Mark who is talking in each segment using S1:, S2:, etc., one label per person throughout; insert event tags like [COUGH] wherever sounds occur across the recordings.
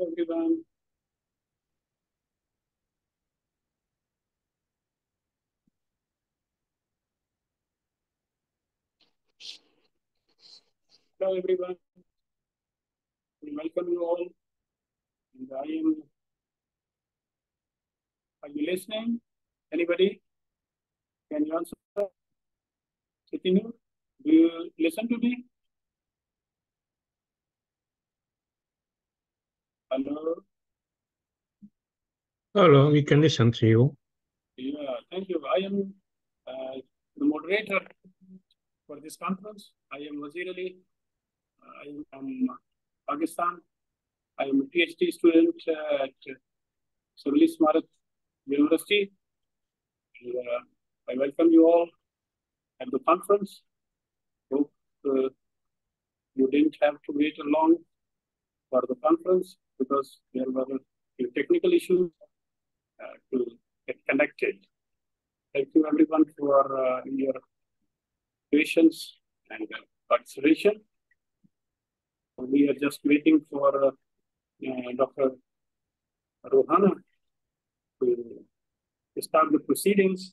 S1: everyone. Hello, everyone. We welcome you all. And I am. Are you listening? Anybody? Can you answer? Continue. Do you listen to me? Hello.
S2: Hello, we can listen to you.
S1: Yeah, thank you. I am uh, the moderator for this conference. I am Wazir Ali. I am from Pakistan. I am a PhD student uh, at Surli Smarak University. And, uh, I welcome you all at the conference. Hope uh, you didn't have to wait long for the conference because there were technical issues uh, to get connected. Thank you everyone for uh, your patience and uh, participation. We are just waiting for uh, Dr. Rohana to start the proceedings.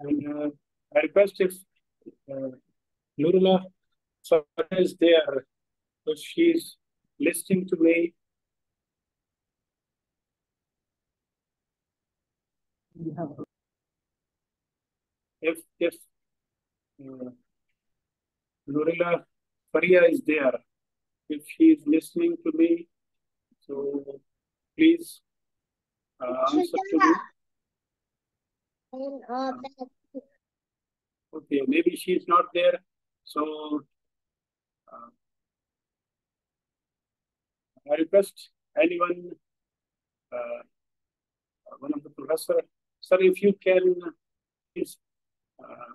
S1: And uh, I request if uh, Nurullah is there, so she's listening to me. If if uh, Nurullah Faria is there, if she's listening to me, so please uh, answer to me. Okay, maybe she's not there. So uh, I request anyone, uh, one of the professor, sir, if you can please uh,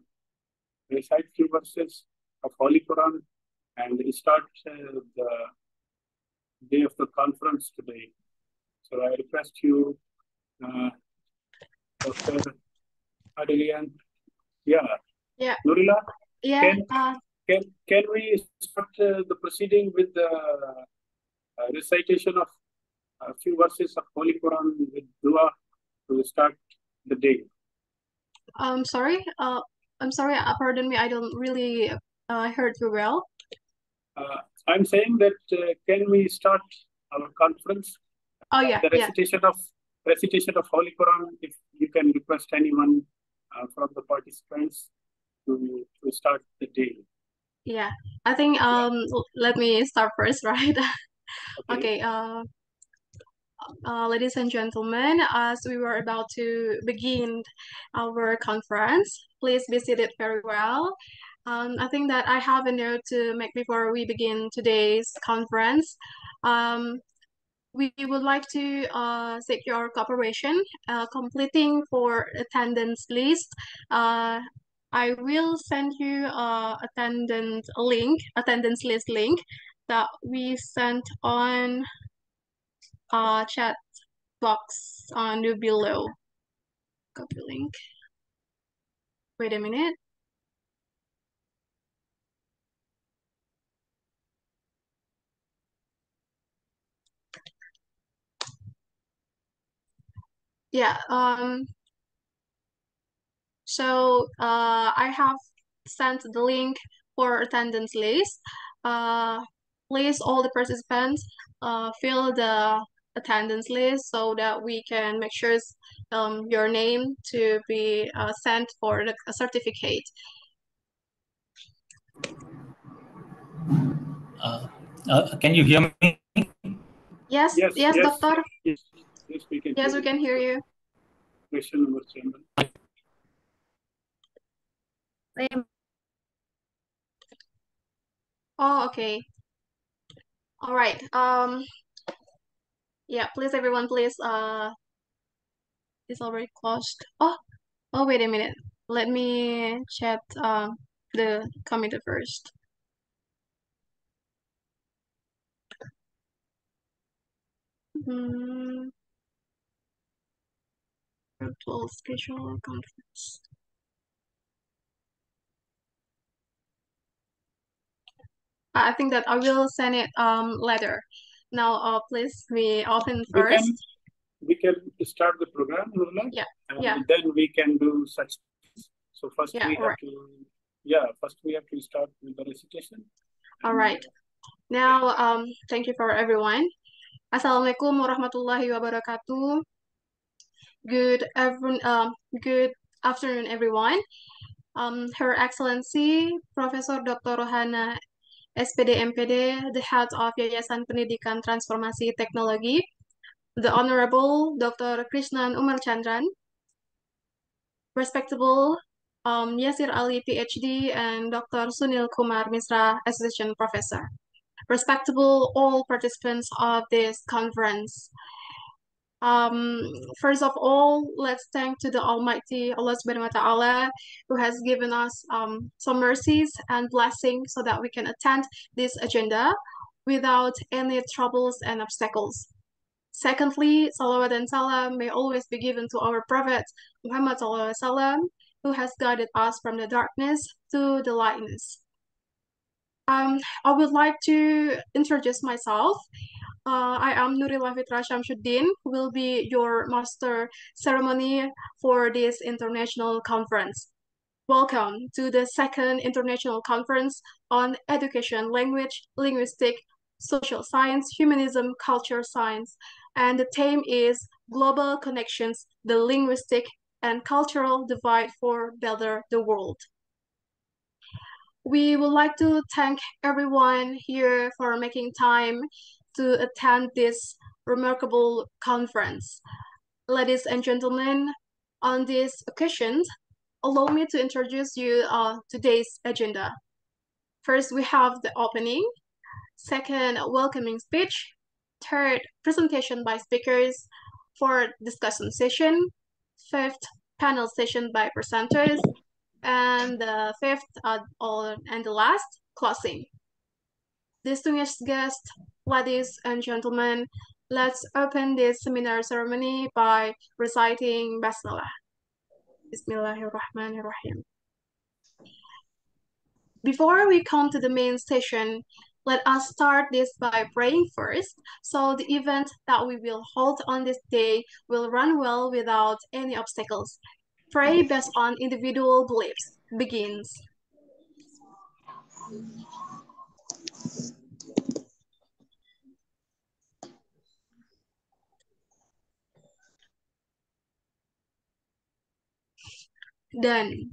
S1: recite few verses of Holy Quran and start uh, the day of the conference today. So I request you, uh, Dr. Adelian. Yeah.
S3: Yeah.
S1: Nurila,
S3: Yeah,
S1: Can-
S3: uh,
S1: can, can we start uh, the proceeding with the uh, recitation of a few verses of Holy Quran with dua to start the day?
S3: I'm sorry. Uh, I'm sorry. Uh, pardon me. I don't really uh heard you well.
S1: Uh, I'm saying that uh, can we start our conference?
S3: Oh yeah,
S1: the
S3: yeah.
S1: recitation of recitation of Holy Quran. If you can request anyone uh, from the participants to to start the day.
S3: Yeah, I think um l- let me start first, [LAUGHS] right?
S1: Okay.
S3: Okay, uh, uh, ladies and gentlemen, as we were about to begin our conference, please be seated very well. Um, I think that I have a note to make before we begin today's conference. Um, we would like to uh, seek your cooperation, uh, completing for attendance list. Uh, I will send you uh, attendance link, attendance list link that we sent on uh, chat box on the below. Copy link. Wait a minute. Yeah, um, so uh, I have sent the link for attendance list. Uh, please, all the participants, uh, fill the attendance list so that we can make sure um, your name to be uh, sent for the certificate.
S4: Uh, Uh, can you hear me?
S3: Yes,
S1: Yes,
S3: yes,
S1: yes.
S3: doctor.
S1: Yes, yes, we can.
S3: Yes,
S1: hear
S3: we can hear you.
S1: Question number seven.
S3: Oh, okay. All right. Um, yeah, please, everyone, please. Uh, it's already closed. Oh, oh, wait a minute. Let me chat uh, the committee first. Hmm. Virtual schedule conference. I think that I will send it um later. Now, uh, please, we open
S1: We can,
S3: first.
S1: we can start the program, Nurla.
S3: Yeah,
S1: And
S3: yeah.
S1: then we can do such. So first
S3: Yeah,
S1: we have
S3: alright.
S1: to, yeah, first we have to start with the recitation.
S3: All right. Now, um, thank you for everyone. Assalamualaikum warahmatullahi wabarakatuh. Good everyone, um, good afternoon, everyone. Um, Her Excellency Professor Dr. Rohana SPD MPD, the head of Yayasan Pendidikan Transformasi Teknologi, the Honorable Dr. Krishnan Umachandran, respectable um, Yasir Ali PhD and Dr. Sunil Kumar Misra, Associate Professor, respectable all participants of this conference. Um, first of all, let's thank to the Almighty Allah Subhanahu wa Taala who has given us um, some mercies and blessings so that we can attend this agenda without any troubles and obstacles. Secondly, salawat and salam may always be given to our Prophet Muhammad Sallallahu Alaihi Wasallam, who has guided us from the darkness to the lightness. Um, I would like to introduce myself. Uh, I am Nurila Fitra Shamsuddin, who will be your master ceremony for this international conference. Welcome to the second international conference on education, language, linguistic, social science, humanism, culture science. And the theme is Global Connections, the Linguistic and Cultural Divide for Better the World. We would like to thank everyone here for making time to attend this remarkable conference. Ladies and gentlemen, on this occasion, allow me to introduce you uh, today's agenda. First, we have the opening. Second, welcoming speech. Third, presentation by speakers. Fourth, discussion session. Fifth, panel session by presenters. And the fifth, uh, and the last, closing. Distinguished guests, ladies and gentlemen, let's open this seminar ceremony by reciting Basmalah. Bismillahirrahmanirrahim. Before we come to the main session, let us start this by praying first, so the event that we will hold on this day will run well without any obstacles. Pray based on individual beliefs. Begins. Done.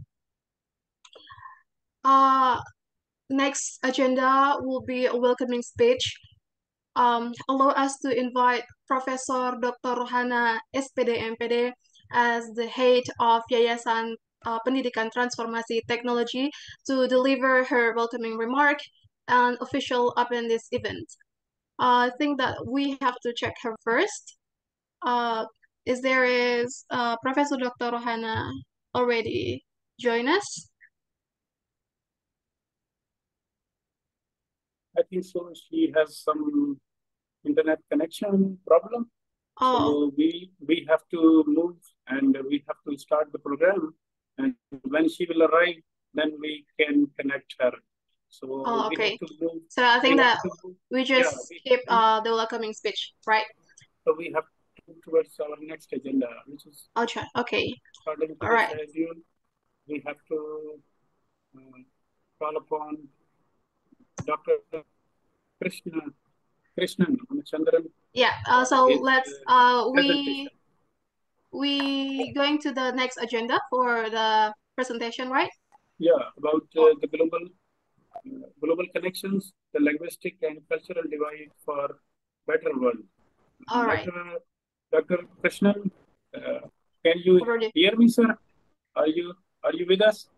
S3: Uh, next agenda will be a welcoming speech. Um, allow us to invite Professor Dr. Rohana SPD MPD as the head of Yayasan uh, Pendidikan Transformasi Technology to deliver her welcoming remark and official open this event. Uh, I think that we have to check her first. Uh, is there is uh, Professor Dr. Rohana already join us?
S1: I think so. She has some internet connection problem.
S3: Oh,
S1: So we, we have to move and we have to start the program. And when she will arrive, then we can connect her. So
S3: Oh,
S1: we
S3: okay.
S1: have to move.
S3: so I think
S1: we
S3: that we just
S1: we
S3: skip
S1: have to-
S3: uh, the welcoming speech, right?
S1: So we have towards our next agenda, which is
S3: I'll try. Okay.
S1: to
S3: All right.
S1: We have to um, call upon Dr. Krishna, Krishnan Chandran.
S3: Yeah. Uh, so
S1: his,
S3: let's
S1: uh,
S3: uh we we going to the next agenda for the presentation, right?
S1: Yeah, about uh, the global uh, global connections, the linguistic and cultural divide for better world.
S3: All right.
S1: Dr. Dr. Krishnan, uh, can you hear me, sir? Are you are you with us?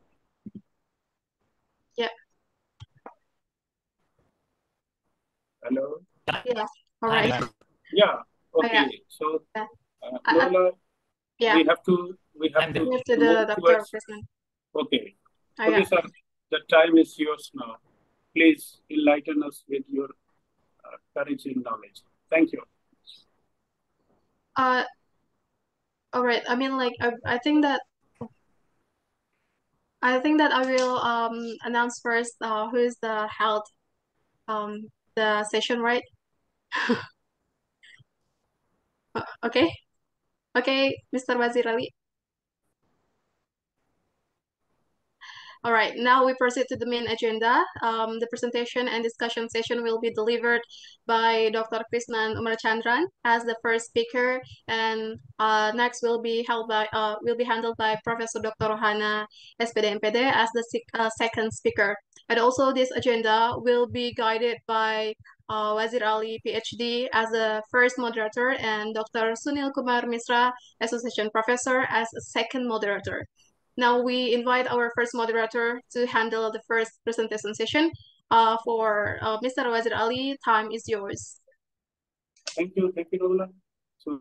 S3: Yeah.
S1: Hello.
S3: All right.
S1: Yeah.
S3: Oh, yeah.
S1: Okay. So,
S3: Yeah.
S1: uh,
S3: I- I-
S1: Lola,
S3: Yeah.
S1: we have to we have
S4: I'm
S1: to
S3: Move to the Dr.
S1: towards.
S3: Krishnan.
S1: Okay.
S3: Oh,
S1: Okay,
S3: yeah.
S1: sir. The time is yours now. Please enlighten us with your uh, courage and knowledge. Thank you.
S3: Uh, all right. I mean, like, I, I think that I think that I will um announce first uh who is the held um the session, right? [LAUGHS] Uh, Okay. Okay, Mr. Wazir Ali. All right, now we proceed to the main agenda. Um, the presentation and discussion session will be delivered by Dr. Krishnan Umachandran as the first speaker, and uh, next will be held by uh, will be handled by Professor Dr. Rohana SPD MPD as the uh, second speaker. And also, this agenda will be guided by uh, Wazir Ali, PhD, as the first moderator, and Dr. Sunil Kumar Misra, Association Professor, as a second moderator. Now we invite our first moderator to handle the first presentation session. Uh, for uh, Mr. Wazir Ali, time is yours.
S1: Thank you. Thank you, Lola. So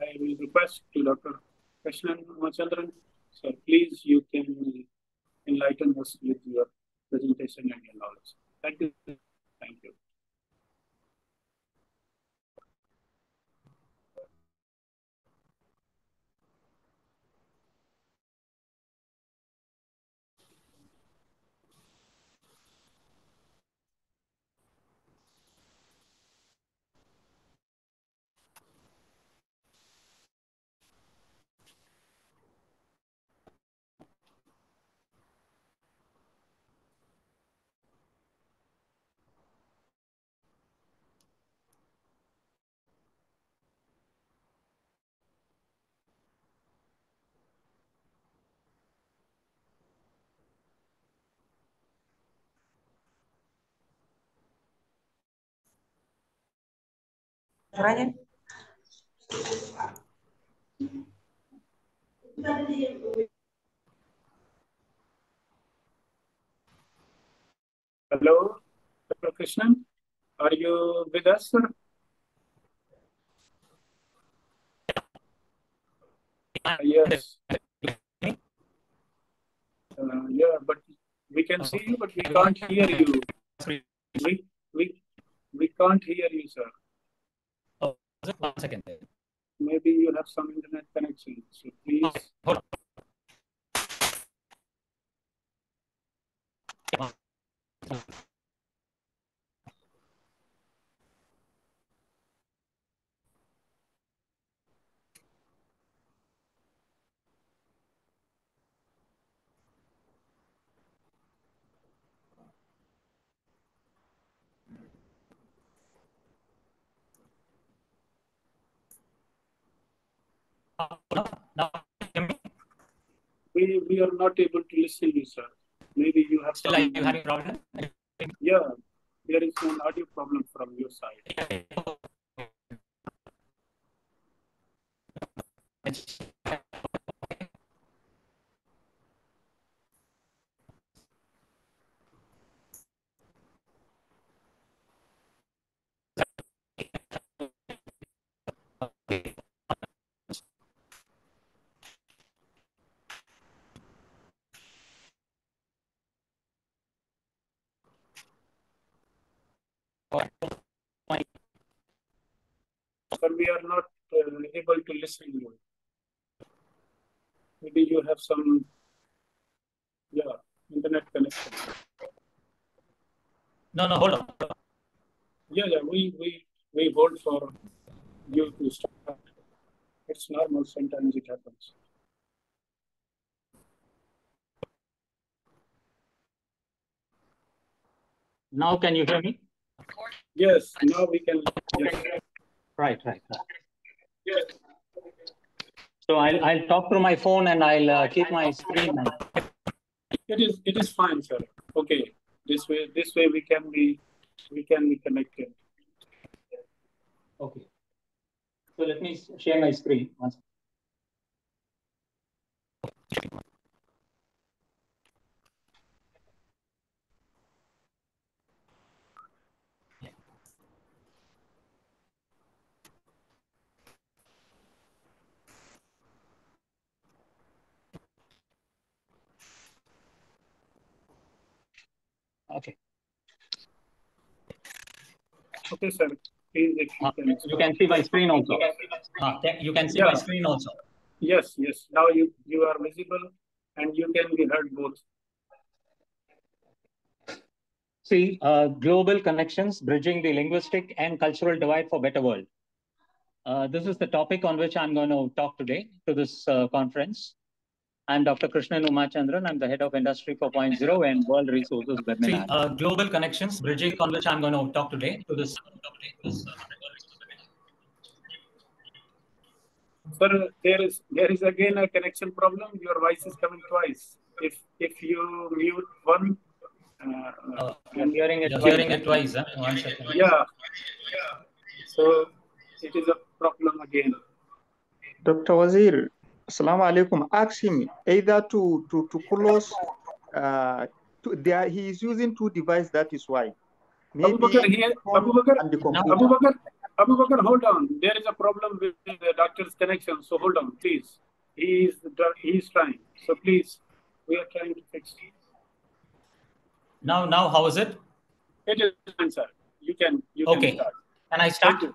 S1: I will request to Dr. Krishnan Ramachandran. So please, you can enlighten us with your presentation and your knowledge. Thank you. Thank you.
S5: Caranya.
S1: Hello, Dr. Krishnan. Are you with us, sir? Uh, yes. Uh, yeah, but we can see you, but we can't hear you. We, we, we can't hear you, sir.
S4: One second.
S1: Maybe you have some internet connection. So please,
S4: Hold on. Now, hear me?
S1: We, we are not able to listen you, sir. Maybe you have
S4: Still,
S1: some,
S4: are you having problem?
S1: yeah, there is an audio problem from your side. Sir, we are not uh, able to listen you. Maybe you have some, yeah, internet connection.
S4: No, no, hold on.
S1: Yeah, yeah, we, we, we hold for you to start. It's normal, sometimes it happens.
S2: Now can you hear me?
S1: Yes, now we can, yes,
S2: Right, right. right.
S1: yes.
S2: So I'll, I'll talk through my phone and I'll uh, keep my screen.
S1: It is, it is fine, sir. Okay, This way, this way we can be, we can be connected.
S2: Okay. So let me share my screen once. Okay.
S1: Okay, sir. Please, you
S2: Uh,
S1: can.
S2: You can see my screen also. Uh, You can see my screen also.
S1: Yes, yes. Now you, you are visible and you can be heard both.
S2: See, uh, global connections, bridging the linguistic and cultural divide for better world. Uh, this is the topic on which I'm going to talk today to this uh, conference. I'm Dr. Krishnan Umachandran. I'm the head of Industry 4.0 and World Resources
S4: See,
S2: Webinar.
S4: uh, global connections, bridging on which I'm going to talk today to this.
S1: Sir, there is, there is again a connection problem. Your voice is coming twice. If, if you mute one, uh,
S4: Uh,
S2: I'm hearing it. Twice.
S4: hearing it twice, huh? One second.
S1: yeah. So it is a problem again.
S5: Dr. Wazir, Assalamu alaikum. Ask him either to to to close. Uh, to, there he is using two devices. That is why.
S1: Abu Bakr here, Abu Bakr,
S5: and the
S1: Abu. Bakr, Abu Bakr, hold on. There is a problem with the doctor's connection. So hold on, please. He is, he is trying. So please, we are trying to fix it.
S4: Now, now, how is it?
S1: It is fine, sir. You can, you can
S4: Okay.
S1: start.
S4: Can I
S1: Thank
S4: start?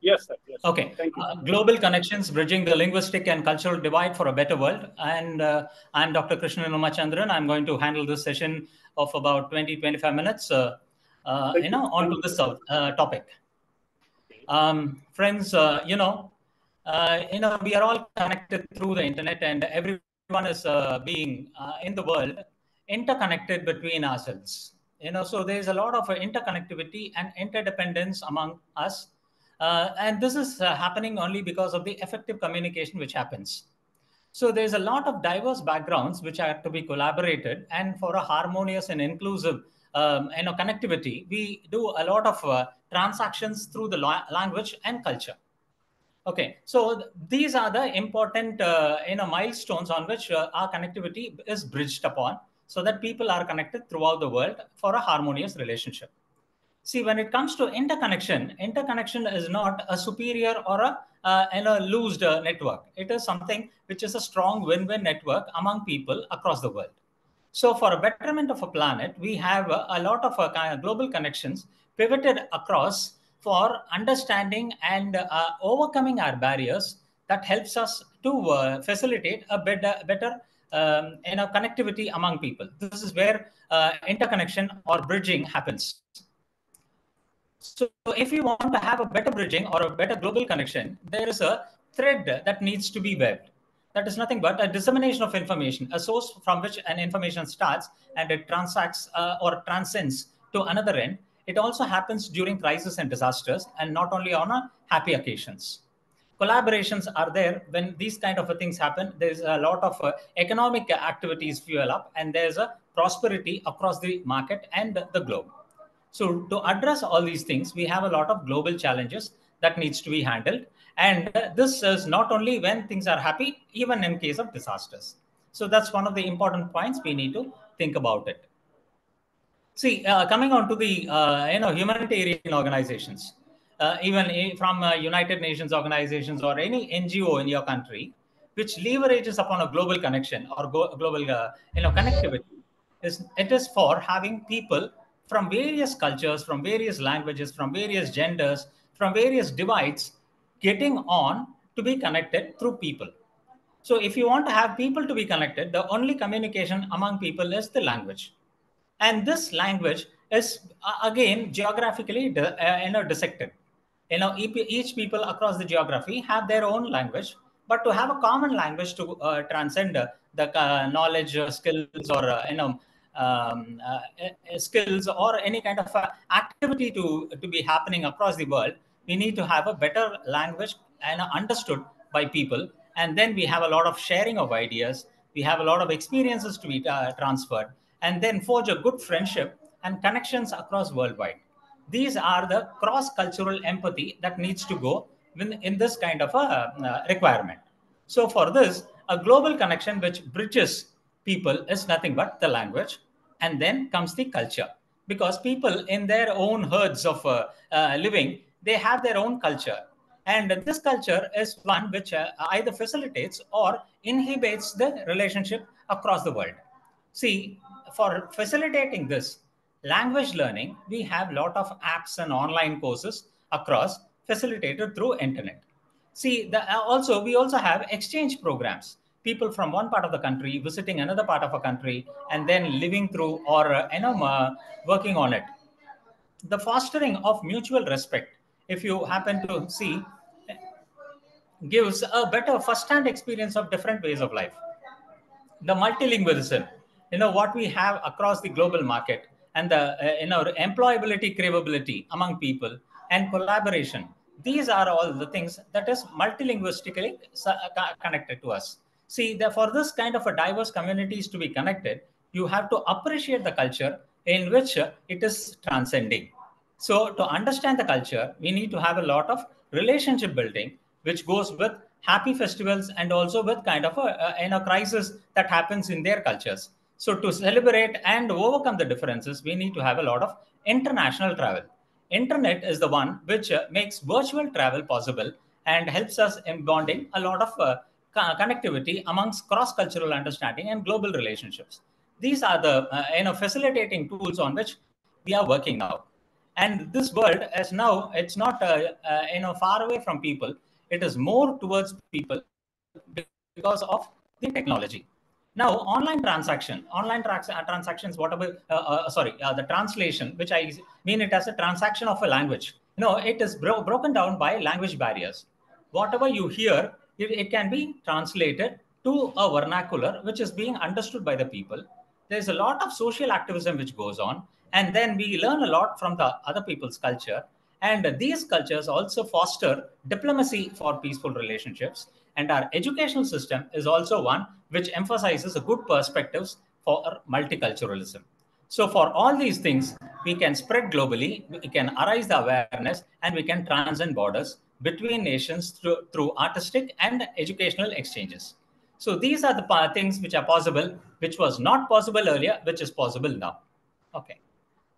S1: You. Yes, sir. Yes.
S4: Okay.
S1: Thank you.
S4: Uh, global connections, bridging the linguistic and cultural divide for a better world. And uh, I'm Dr. Krishnan Umachandran. I'm going to handle this session of about 20, 25 minutes, uh, uh, you know,
S1: you.
S4: onto this uh, topic. Um, friends, uh, you know, uh, you know, we are all connected through the internet, and everyone is uh, being uh, in the world interconnected between ourselves. You know, so there's a lot of uh, interconnectivity and interdependence among us, uh, and this is uh, happening only because of the effective communication which happens. So there's a lot of diverse backgrounds which are to be collaborated, and for a harmonious and inclusive, um, you know, connectivity, we do a lot of uh, transactions through the la- language and culture. Okay, so th- these are the important, uh, you know, milestones on which uh, our connectivity is bridged upon, so that people are connected throughout the world for a harmonious relationship. See, when it comes to interconnection, interconnection is not a superior or a uh, you loosed uh, network. It is something which is a strong win-win network among people across the world. So, for a betterment of a planet, we have uh, a lot of uh, global connections pivoted across for understanding and uh, overcoming our barriers that helps us to uh, facilitate a better, better um, you connectivity among people. This is where interconnection or bridging happens. So if you want to have a better bridging or a better global connection, there is a thread that needs to be webbed. That is nothing but a dissemination of information, a source from which an information starts and it transacts uh, or transcends to another end. It also happens during crisis and disasters, and not only on a happy occasions. Collaborations are there when these kind of things happen. There's a lot of uh, economic activities fuel up, and there's a prosperity across the market and the globe. So to address all these things, we have a lot of global challenges that needs to be handled. And uh, this is not only when things are happy, even in case of disasters. So that's one of the important points we need to think about it. See, uh, coming on to the uh, you know humanitarian organizations, uh, even from uh, United Nations organizations or any NGO in your country, which leverages upon a global connection or go- global uh, you know connectivity, is it is for having people from various cultures, from various languages, from various genders, from various divides, getting on to be connected through people. So if you want to have people to be connected, the only communication among people is the language and this language is again geographically uh, you know dissected you know each people across the geography have their own language but to have a common language to uh, transcend uh, the knowledge skills or uh, you know um, uh, uh, skills or any kind of uh, activity to to be happening across the world we need to have a better language and understood by people and then we have a lot of sharing of ideas we have a lot of experiences to be uh, transferred and then forge a good friendship and connections across worldwide. These are the cross-cultural empathy that needs to go in, in this kind of a uh, requirement. So for this, a global connection which bridges people is nothing but the language, and then comes the culture. Because people in their own herds of uh, uh, living, they have their own culture. And this culture is one which uh, either facilitates or inhibits the relationship across the world. See, for facilitating this language learning, we have a lot of apps and online courses across facilitated through internet. See, the, also we also have exchange programs. People from one part of the country visiting another part of a country and then living through or uh, you know uh, working on it. The fostering of mutual respect, if you happen to see, gives a better first-hand experience of different ways of life. The multilingualism, you know, what we have across the global market and the, uh, you know, employability, cravability among people and collaboration. These are all the things that is multilinguistically uh, connected to us. See, the, for this kind of a diverse communities to be connected, you have to appreciate the culture in which it is transcending. So to understand the culture, we need to have a lot of relationship building which goes with happy festivals and also with kind of a, a you know crisis that happens in their cultures. So to celebrate and overcome the differences, we need to have a lot of international travel. Internet is the one which uh, makes virtual travel possible and helps us in bonding a lot of uh, connectivity amongst cross-cultural understanding and global relationships. These are the uh, you know facilitating tools on which we are working now. And this world is now it's not uh, uh, you know far away from people it is more towards people because of the technology. Now, online transaction, online tra uh, transactions, whatever, uh, uh, sorry, the translation, which I mean it as a transaction of a language. Know, it is bro broken down by language barriers. Whatever you hear, it, can be translated to a vernacular which is being understood by the people. There's a lot of social activism which goes on, and then we learn a lot from the other people's culture and these cultures also foster diplomacy for peaceful relationships. And our educational system is also one which emphasizes a good perspectives for multiculturalism. So for all these things, we can spread globally, we can arise the awareness, and we can transcend borders between nations through, through artistic and educational exchanges. So these are the things which are possible, which was not possible earlier, which is possible now. Okay.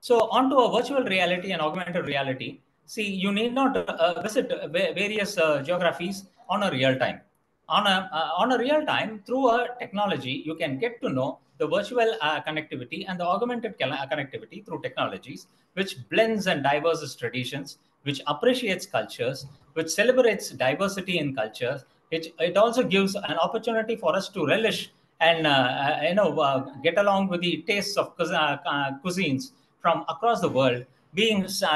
S4: So onto a virtual reality and augmented reality see, you need not uh, visit various uh, geographies on a real time. On a, uh, on a real time, through a technology, you can get to know the virtual uh, connectivity and the augmented uh, connectivity through technologies, which blends and diverses traditions, which appreciates cultures, which celebrates diversity in cultures. It, it also gives an opportunity for us to relish and uh, you know get along with the tastes of cuisines from across the world being uh,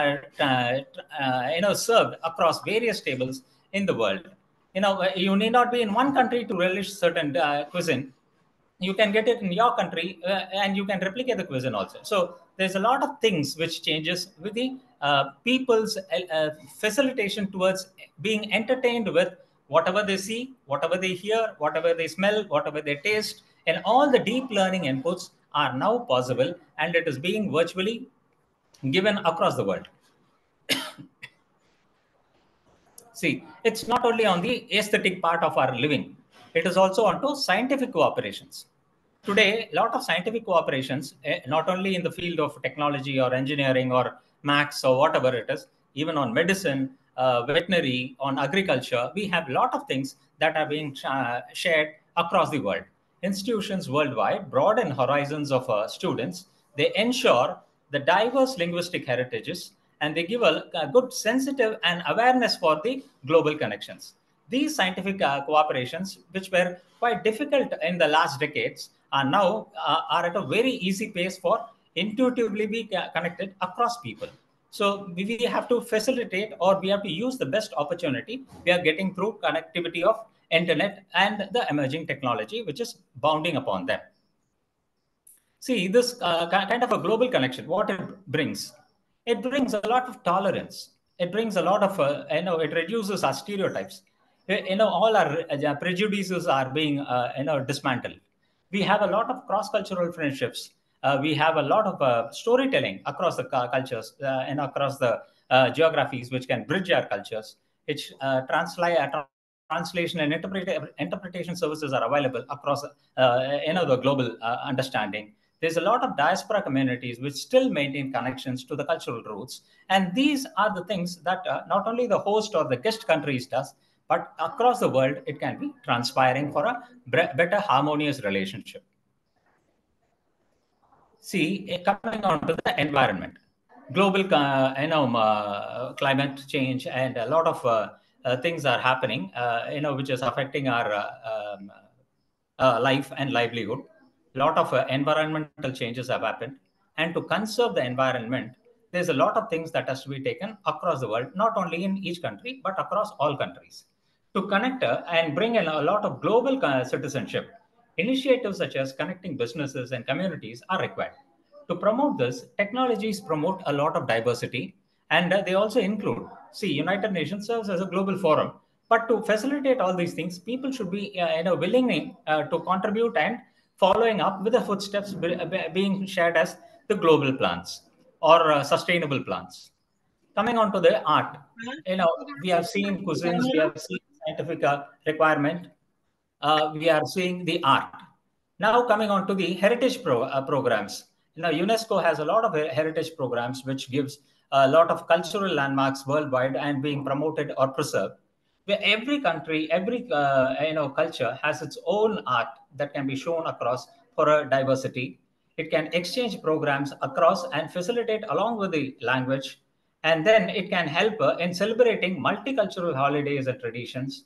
S4: uh, you know served across various tables in the world. You know, you need not be in one country to relish certain uh, cuisine. You can get it in your country, and you can replicate the cuisine also. So there's a lot of things which changes with the uh, people's uh, facilitation towards being entertained with whatever they see, whatever they hear, whatever they smell, whatever they taste, and all the deep learning inputs are now possible, and it is being virtually given across the world. [COUGHS] See, it's not only on the aesthetic part of our living, it is also onto scientific cooperations. Today, a lot of scientific cooperations, eh, not only in the field of technology or engineering or max or whatever it is, even on medicine, uh, veterinary, on agriculture, we have a lot of things that are being uh, shared across the world. Institutions worldwide broaden horizons of uh, students. They ensure the diverse linguistic heritages, and they give a, a good sensitive and awareness for the global connections. These scientific uh, cooperations, which were quite difficult in the last decades, are now uh, are at a very easy pace for intuitively be connected across people. So we have to facilitate or we have to use the best opportunity. We are getting through connectivity of internet and the emerging technology, which is bounding upon them. See this uh, kind of a global connection what it brings? It brings a lot of tolerance. It brings a lot of uh, you know it reduces our stereotypes. You know all our uh, prejudices are being uh, you know dismantled. We have a lot of cross cultural friendships we have a lot of uh, storytelling across the cultures uh, and across the uh, geographies, which can bridge our cultures. Which uh, translate translation and interpretation services are available across you know the global understanding. There's a lot of diaspora communities which still maintain connections to the cultural roots, and these are the things that not only the host or the guest countries does, but across the world it can be transpiring for a better harmonious relationship see eh, coming on to the environment. Global uh, you know uh, climate change and a lot of uh, things are happening you know which is affecting our um, life and livelihood. A lot of environmental changes have happened. And to conserve the environment there's a lot of things that has to be taken across the world not only in each country but across all countries. To connect and bring in a lot of global citizenship Initiatives such as connecting businesses and communities are required. To promote this, technologies promote a lot of diversity and uh, they also include, see, United Nations serves as a global forum. But to facilitate all these things, people should be uh, you know, willing uh, to contribute and following up with the footsteps being shared as the global plans or uh, sustainable plans. Coming on to the art, you know, we have seen cuisines, we have seen scientific uh, requirement, uh, we are seeing the art. Now coming on to the heritage pro, uh, programs. Now UNESCO has a lot of heritage programs which gives a lot of cultural landmarks worldwide and being promoted or preserved. Where every country, every uh, you know culture has its own art that can be shown across for a diversity. It can exchange programs across and facilitate along with the language, and then it can help uh, in celebrating multicultural holidays and traditions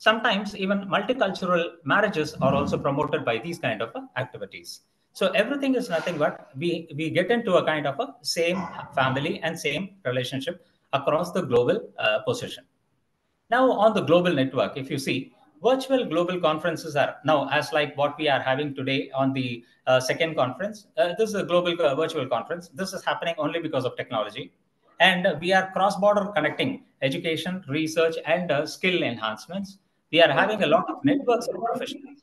S4: Sometimes even multicultural marriages are also promoted by these kind of activities. So everything is nothing but we, we get into a kind of a same family and same relationship across the global uh, position. Now on the global network, if you see, virtual global conferences are now as like what we are having today on the uh, second conference. Uh, this is a global uh, virtual conference. This is happening only because of technology. And we are cross-border connecting education, research, and uh, skill enhancements we are having a lot of networks of professionals,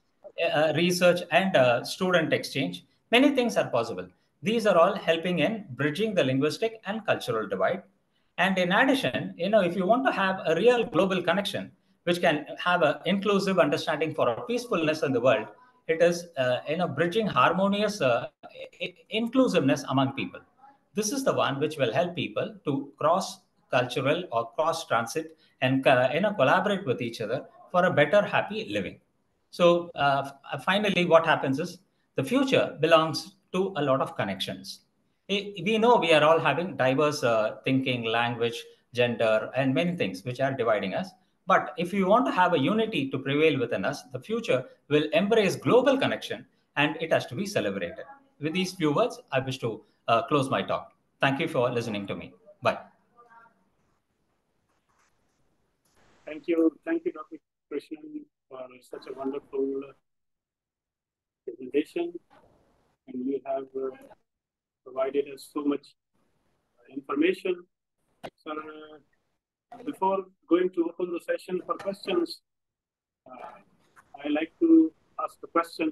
S4: uh, research, and uh, student exchange. Many things are possible. These are all helping in bridging the linguistic and cultural divide. And in addition, you know, if you want to have a real global connection, which can have an inclusive understanding for peacefulness in the world, it is, uh, you know, bridging harmonious uh, inclusiveness among people. This is the one which will help people to cross cultural or cross transit and uh, you know collaborate with each other for a better, happy living. So uh, finally, what happens is the future belongs to a lot of connections. We know we are all having diverse uh, thinking, language, gender, and many things which are dividing us. But if we want to have a unity to prevail within us, the future will embrace global connection and it has to be celebrated. With these few words, I wish to uh, close my talk. Thank you for listening to me. Bye.
S1: Thank you. Thank you, Dr. For such a wonderful presentation. And you have uh, provided us so much information. So, uh, before going to open the session for questions, uh, I like to ask a question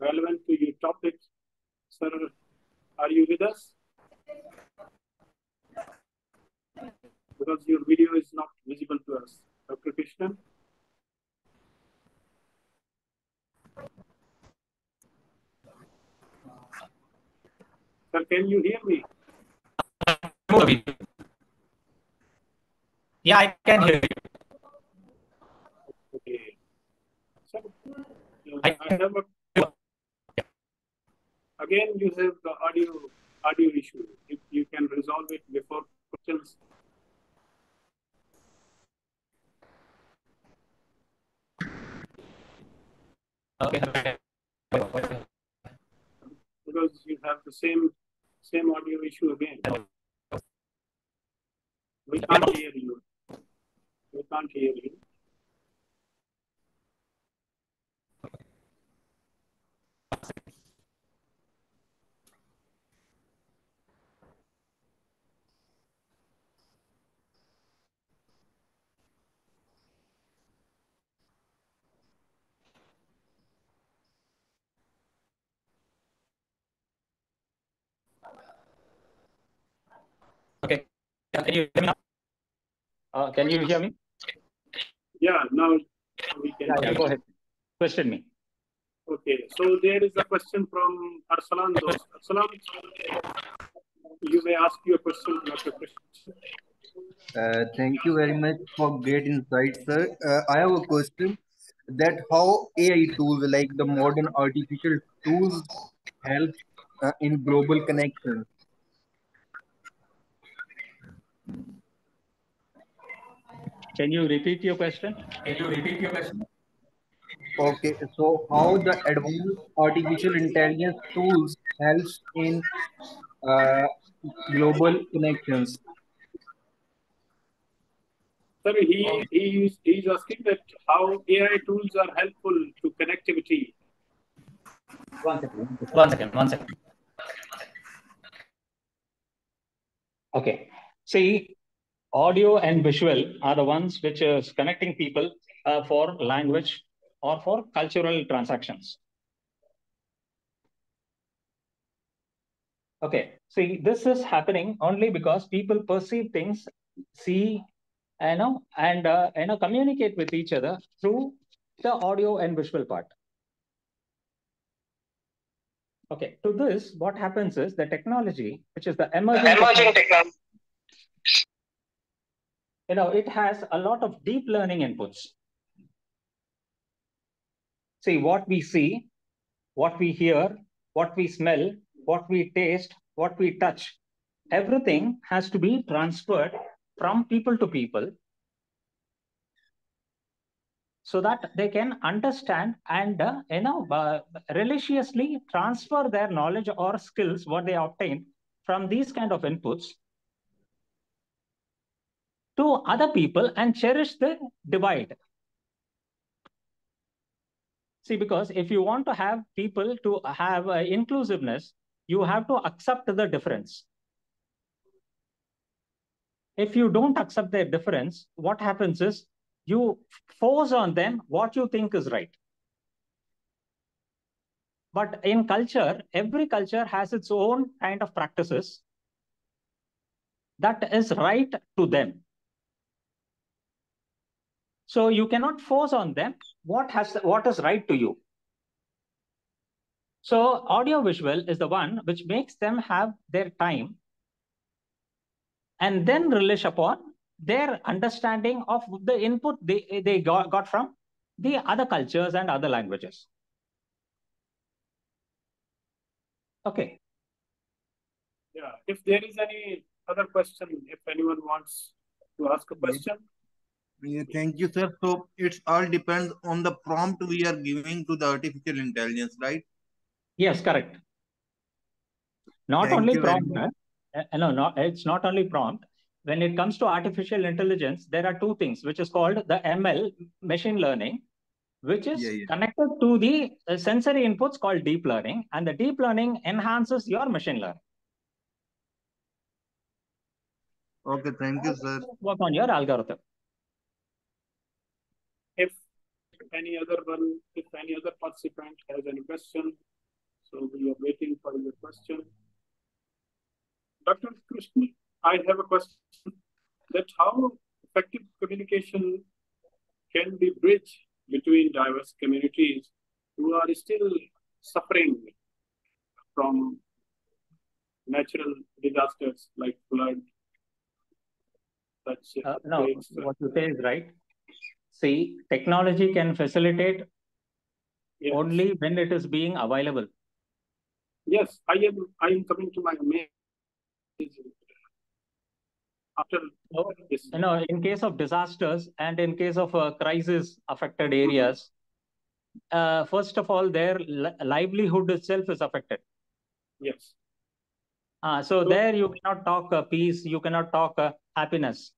S1: relevant to your topic. Sir, are you with us? Because your video is not visible to us. Dr. Krishnan? Sir, can you hear me?
S4: Yeah, I can hear you.
S1: Okay. So, uh, I, I have a, again, you have the audio audio issue. If you can resolve it before questions.
S4: Okay.
S1: Because you have the same same audio issue again. We can't hear you. We can't hear you.
S6: Can you hear me now?
S4: Uh, can you hear me?
S1: Yeah, now we can.
S4: Yeah, go ahead. Question me.
S1: Okay, so there is a question from Arsalan Dost. Arsalan, you may ask your question. Your question.
S7: Uh, thank you very much for great insight, sir. Uh, I have a question that how AI tools like the modern artificial tools help uh, in global connection.
S4: Can you repeat your question?
S6: Can you repeat your question?
S7: Okay, so how the advanced artificial intelligence tools helps in uh, global connections?
S1: Sir, he, he is he's asking that how AI tools are helpful to connectivity.
S6: One second. One second. One second.
S4: Okay. See, audio and visual are the ones which is connecting people uh, for language or for cultural transactions. Okay, see, this is happening only because people perceive things, see, you know, and uh, you know, communicate with each other through the audio and visual part. Okay, to this, what happens is the technology, which is the emerging,
S8: Emerging technology.
S4: You know, it has a lot of deep learning inputs. See, what we see, what we hear, what we smell, what we taste, what we touch, everything has to be transferred from people to people so that they can understand and uh, you know uh, religiously transfer their knowledge or skills what they obtain from these kind of inputs to other people and cherish the divide see because if you want to have people to have uh, inclusiveness you have to accept the difference if you don't accept their difference what happens is you force on them what you think is right. But in culture, every culture has its own kind of practices that is right to them. So you cannot force on them what has what is right to you. So audiovisual is the one which makes them have their time and then relish upon their understanding of the input they, they got, got from the other cultures and other languages. Okay.
S1: Yeah, if there is any other question, if anyone wants to ask a mm-hmm. question.
S7: Yeah, thank you, sir. So it's all depends on the prompt we are giving to the artificial intelligence, right?
S4: Yes, correct. Not
S7: Thank
S4: only prompt. Uh, no, no, it's not only prompt when it comes to artificial intelligence, there are two things, which is called the ML, machine learning, which is
S7: Yeah, yeah.
S4: connected to the uh, sensory inputs called deep learning, and the deep learning enhances your machine learning.
S7: Okay, thank you, sir.
S4: Work on your algorithm.
S1: If any other one, if any other participant has any question, so we are waiting for your question. Dr. Krishnan, I have a question that how effective communication can be bridged between diverse communities who are still suffering from natural disasters like flood, such
S4: Uh, no, what you say is right. See, technology can facilitate
S1: yes.
S4: only when it is being available.
S1: Yes, I am. I am coming to my main. After
S4: So,
S1: this,
S4: you know, in case of disasters and in case of uh, crisis affected areas, uh, first of all, their li livelihood itself is affected.
S1: yes,
S4: Uh, so
S1: So-
S4: there you cannot talk uh, peace, you cannot talk uh, happiness.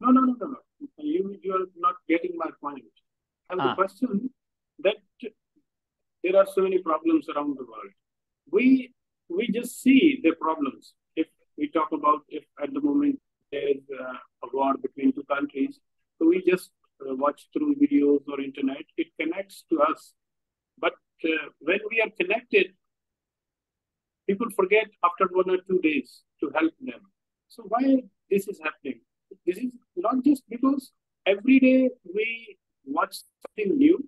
S1: no, no, no, no, no. You are not getting my point. I have
S4: Ah.
S1: the question that there are so many problems around the world. We we just see the problems. If we talk about if at the moment there is uh, a war between two countries, so we just uh, watch through videos or internet. It connects to us, but uh, when we are connected, people forget after one or two days to help them. So why this is happening. This is not just because every day we watch something new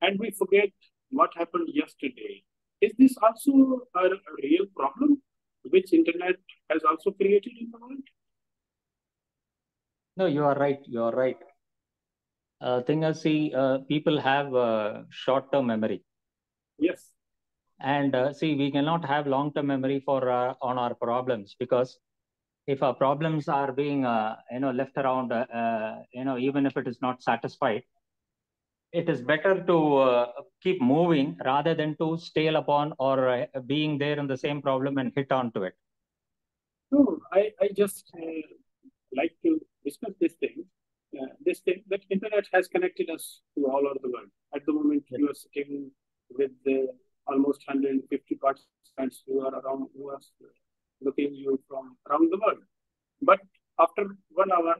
S1: and we forget what happened yesterday. Is this also a, real problem which internet has also created in the world?
S4: No, you are right. You are right. Uh, thing is, see, uh, people have uh, short-term memory.
S1: Yes.
S4: And uh, see, we cannot have long-term memory for uh, on our problems because if our problems are being, uh, you know, left around, uh, uh, you know, even if it is not satisfied, it is better to uh, keep moving rather than to stay upon or being there in the same problem and hit onto it.
S1: No, I, I just like to discuss this thing. Uh, this thing that internet has connected us to all over the world. At the moment, you are sitting with almost 150 participants who are around, who are looking you from around the world. But after one hour,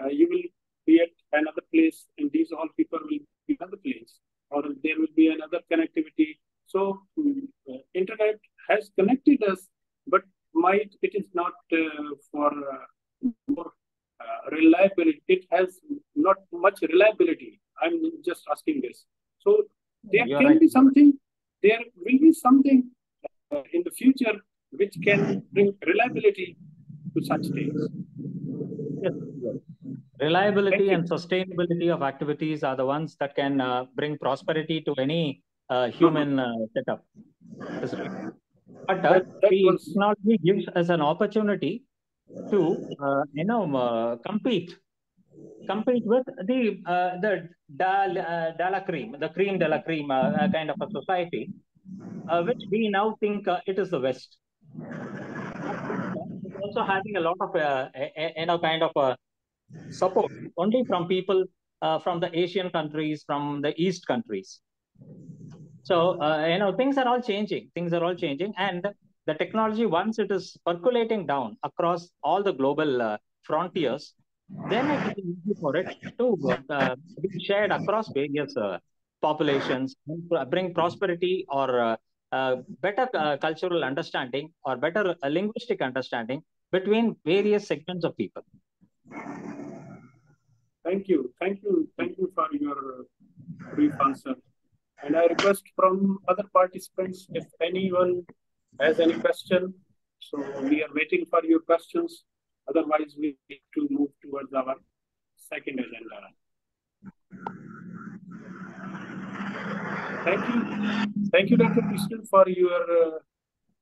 S1: uh, you will be at another place, and these all people will be at another place, or there will be another connectivity. So, uh, internet has connected us, but might it is not uh, for uh, more uh, reliability. It has not much reliability. I'm just asking this. So there You're can right. be something, there will be something uh, in the future which can bring reliability to such things.
S4: Yes. Reliability and sustainability of activities are the ones that can uh, bring prosperity to any uh, human uh, setup. But uh, the technology gives us an opportunity to uh, you know uh, compete compete with the uh, the dal, uh, dala cream, the cream de la cream uh, uh, kind of a society, uh, which we now think uh, it is the West. Also having a lot of uh, you know kind of uh, support only from people uh, from the Asian countries, from the East countries. So uh, you know things are all changing. Things are all changing, and the technology, once it is percolating down across all the global uh, frontiers, then it is easy for it to uh, be shared across various uh, populations, bring prosperity or uh, Uh, better uh, cultural understanding or better uh, linguistic understanding between various segments of people.
S1: Thank you. Thank you. Thank you for your uh, brief answer. And I request from other participants if anyone has any question. So we are waiting for your questions. Otherwise, we need to move towards our second agenda. Thank you. Thank you, Dr. Krishnan, for your uh,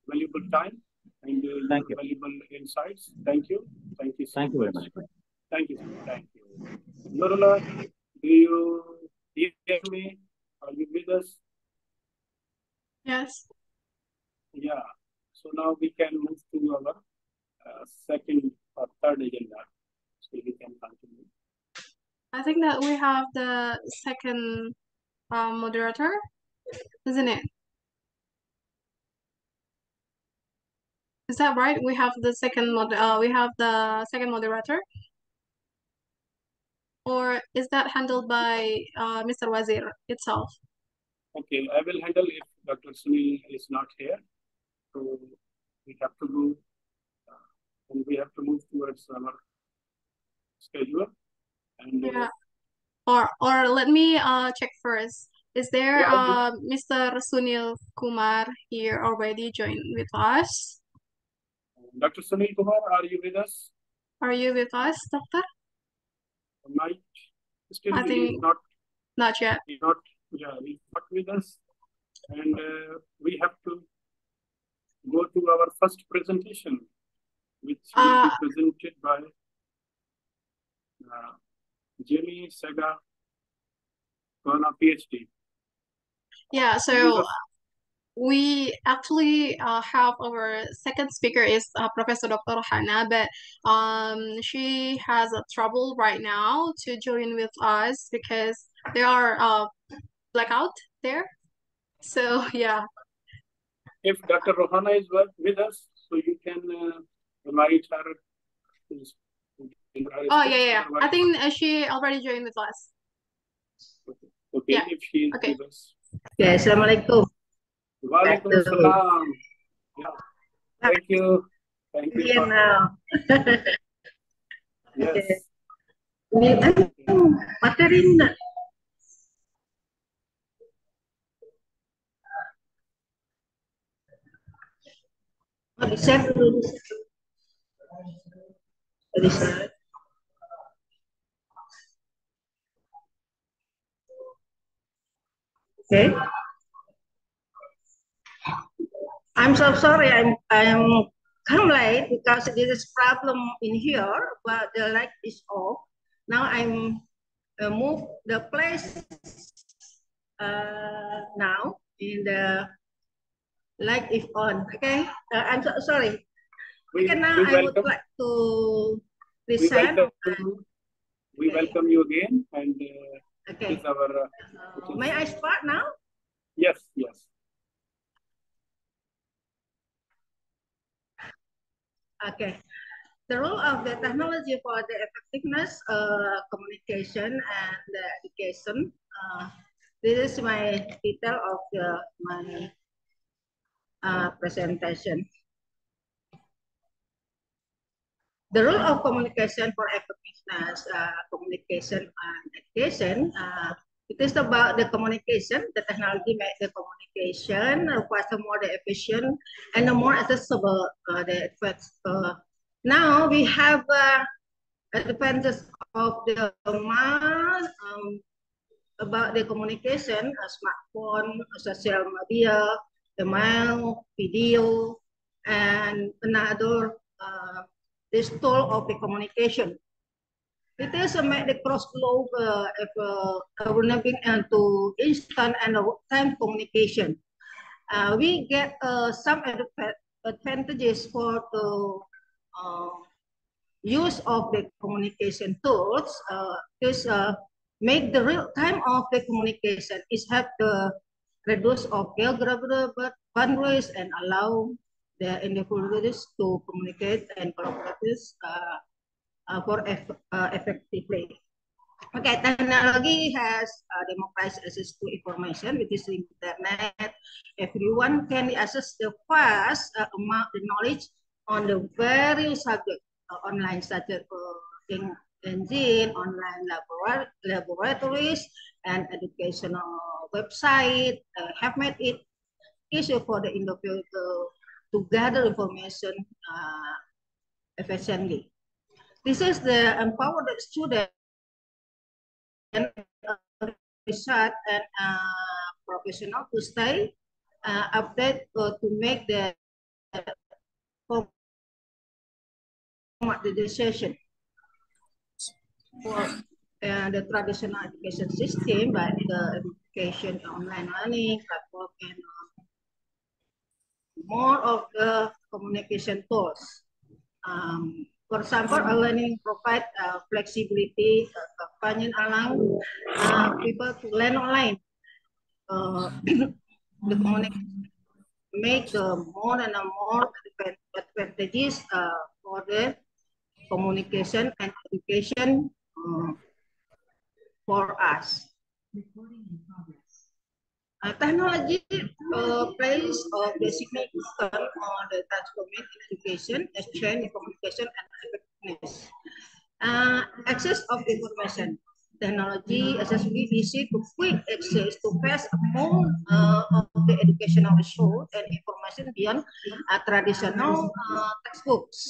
S1: valuable time and uh, Thank you. valuable insights. Thank you. Thank you so
S4: Thank you very much.
S1: Thank you. Thank you. Nurullah, do you hear me? Are you with us?
S3: Yes.
S1: Yeah. So now we can move to our uh, second or third agenda. So we can continue.
S3: I think that we have the second um, moderator, isn't it? Is that right? We have the second mod. Uh, we have the second moderator, or is that handled by uh, Mr. Wazir itself?
S1: Okay, I will handle if Dr. Sunil is not here. So we have to move, uh, and we have to move towards our schedule. And uh,
S3: yeah. Or or let me uh check first. Is there yeah, uh Mr. Sunil Kumar here already joined with us?
S1: Dr. Sunil Kumar, are you with us?
S3: Are you with us, doctor?
S1: Might still
S3: I think
S1: not
S3: not yet.
S1: He's not yeah, he's not with us. And uh, we have to go to our first presentation, which uh, will be ah. presented by uh, Jimmy Sega, Kona PhD.
S3: Yeah, so we actually uh, have our second speaker is uh, Professor Dr. Hana, but um, she has a trouble right now to join with us because there are uh, blackout there. So [LAUGHS] yeah,
S1: if Dr. Rohana is with us, so you can uh, invite her.
S3: Oh, yeah, yeah. I think she already joined the class.
S1: Okay, okay yeah. if she okay. with us.
S9: Okay, Assalamualaikum.
S1: Waalaikumsalam. Yeah. Thank you. Thank you.
S9: Yeah, now. [LAUGHS]
S1: Yes.
S9: Will matering na. Oh, di-share Okay. I'm so sorry. I'm I'm come late because there is problem in here, but the light is off. Now I'm uh, move the place uh, now in the light is on. Okay, uh, I'm so sorry.
S1: We,
S9: okay, now
S1: we
S9: I would
S1: welcome,
S9: like to
S1: we
S9: present.
S1: welcome, we welcome you again and uh,
S9: Okay,
S1: our, uh,
S9: uh, may I start now?
S1: yes, yes.
S9: Okay. The role of the technology for the effectiveness uh, communication and the education. Uh, this is my detail of the, my uh, presentation. The role of communication for effectiveness, uh, communication and education. Uh, it is about the communication. The technology makes the communication uh, faster, more efficient, and more accessible. Uh, the uh, now we have uh, advantages of the mass um, about the communication, smartphone, social media, email, video, and another uh, this tool of the communication. It is a make the cross globe uh, uh, enabling and to instant and time communication. Uh, we get uh, some advantages for the uh, use of the communication tools. Uh, is uh, make the real time of the communication is have the reduce of geographical boundaries and allow the individuals to communicate and collaborate uh, uh, for eff uh, effectively. Okay, technology has uh, democratized access to information, is the internet. Everyone can access the vast uh, amount of knowledge on the various subjects, uh, online, such as uh, engine, online labor laboratories, and educational website uh, have made it easier for the individual to gather information uh, efficiently. This is the empowered student and uh, research and uh, professional to stay uh, update uh, to make the the decision for uh, the traditional education system, but the education online learning platform and uh, more of the communication tools. Um, for example, a learning provide uh, flexibility, uh, banyak allow uh, people to learn online. Uh, [CLEARS THROAT] the communication make uh, more and more advantages uh, for the communication and education uh, for us. Uh, technology uh, plays uh, the significant on the transformation in education, exchange, communication, and effectiveness. Uh, access of information. Technology accessibility easy to quick access to vast amount uh, of the educational resource and information beyond uh, traditional uh, textbooks.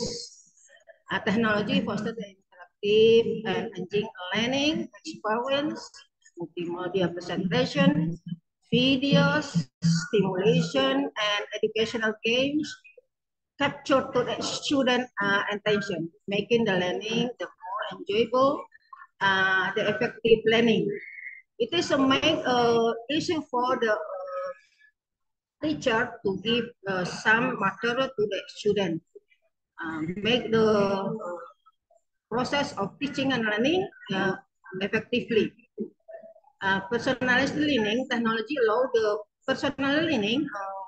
S9: Uh, technology foster the interactive and engaging learning experience, multimedia presentation, videos, stimulation, and educational games capture to the student uh, attention, making the learning the more enjoyable, uh, the effective learning. It is a main uh, issue for the uh, teacher to give uh, some material to the student, um, make the uh, process of teaching and learning uh, effectively. Uh, personalized learning technology allow the personal learning uh,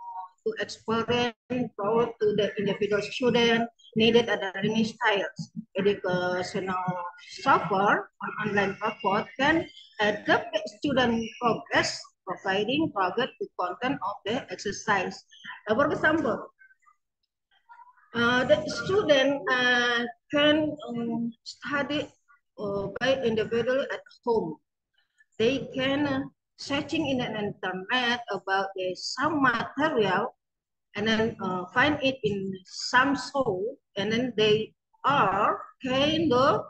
S9: to experience forward to the individual student needed at the learning styles. Educational software on online platform can adapt student progress, providing progress to content of the exercise. Uh, for example, Uh, the student uh, can um, study uh, by individually at home. They can uh, searching in an internet about the some material and then uh, find it in some soul and then they are kind of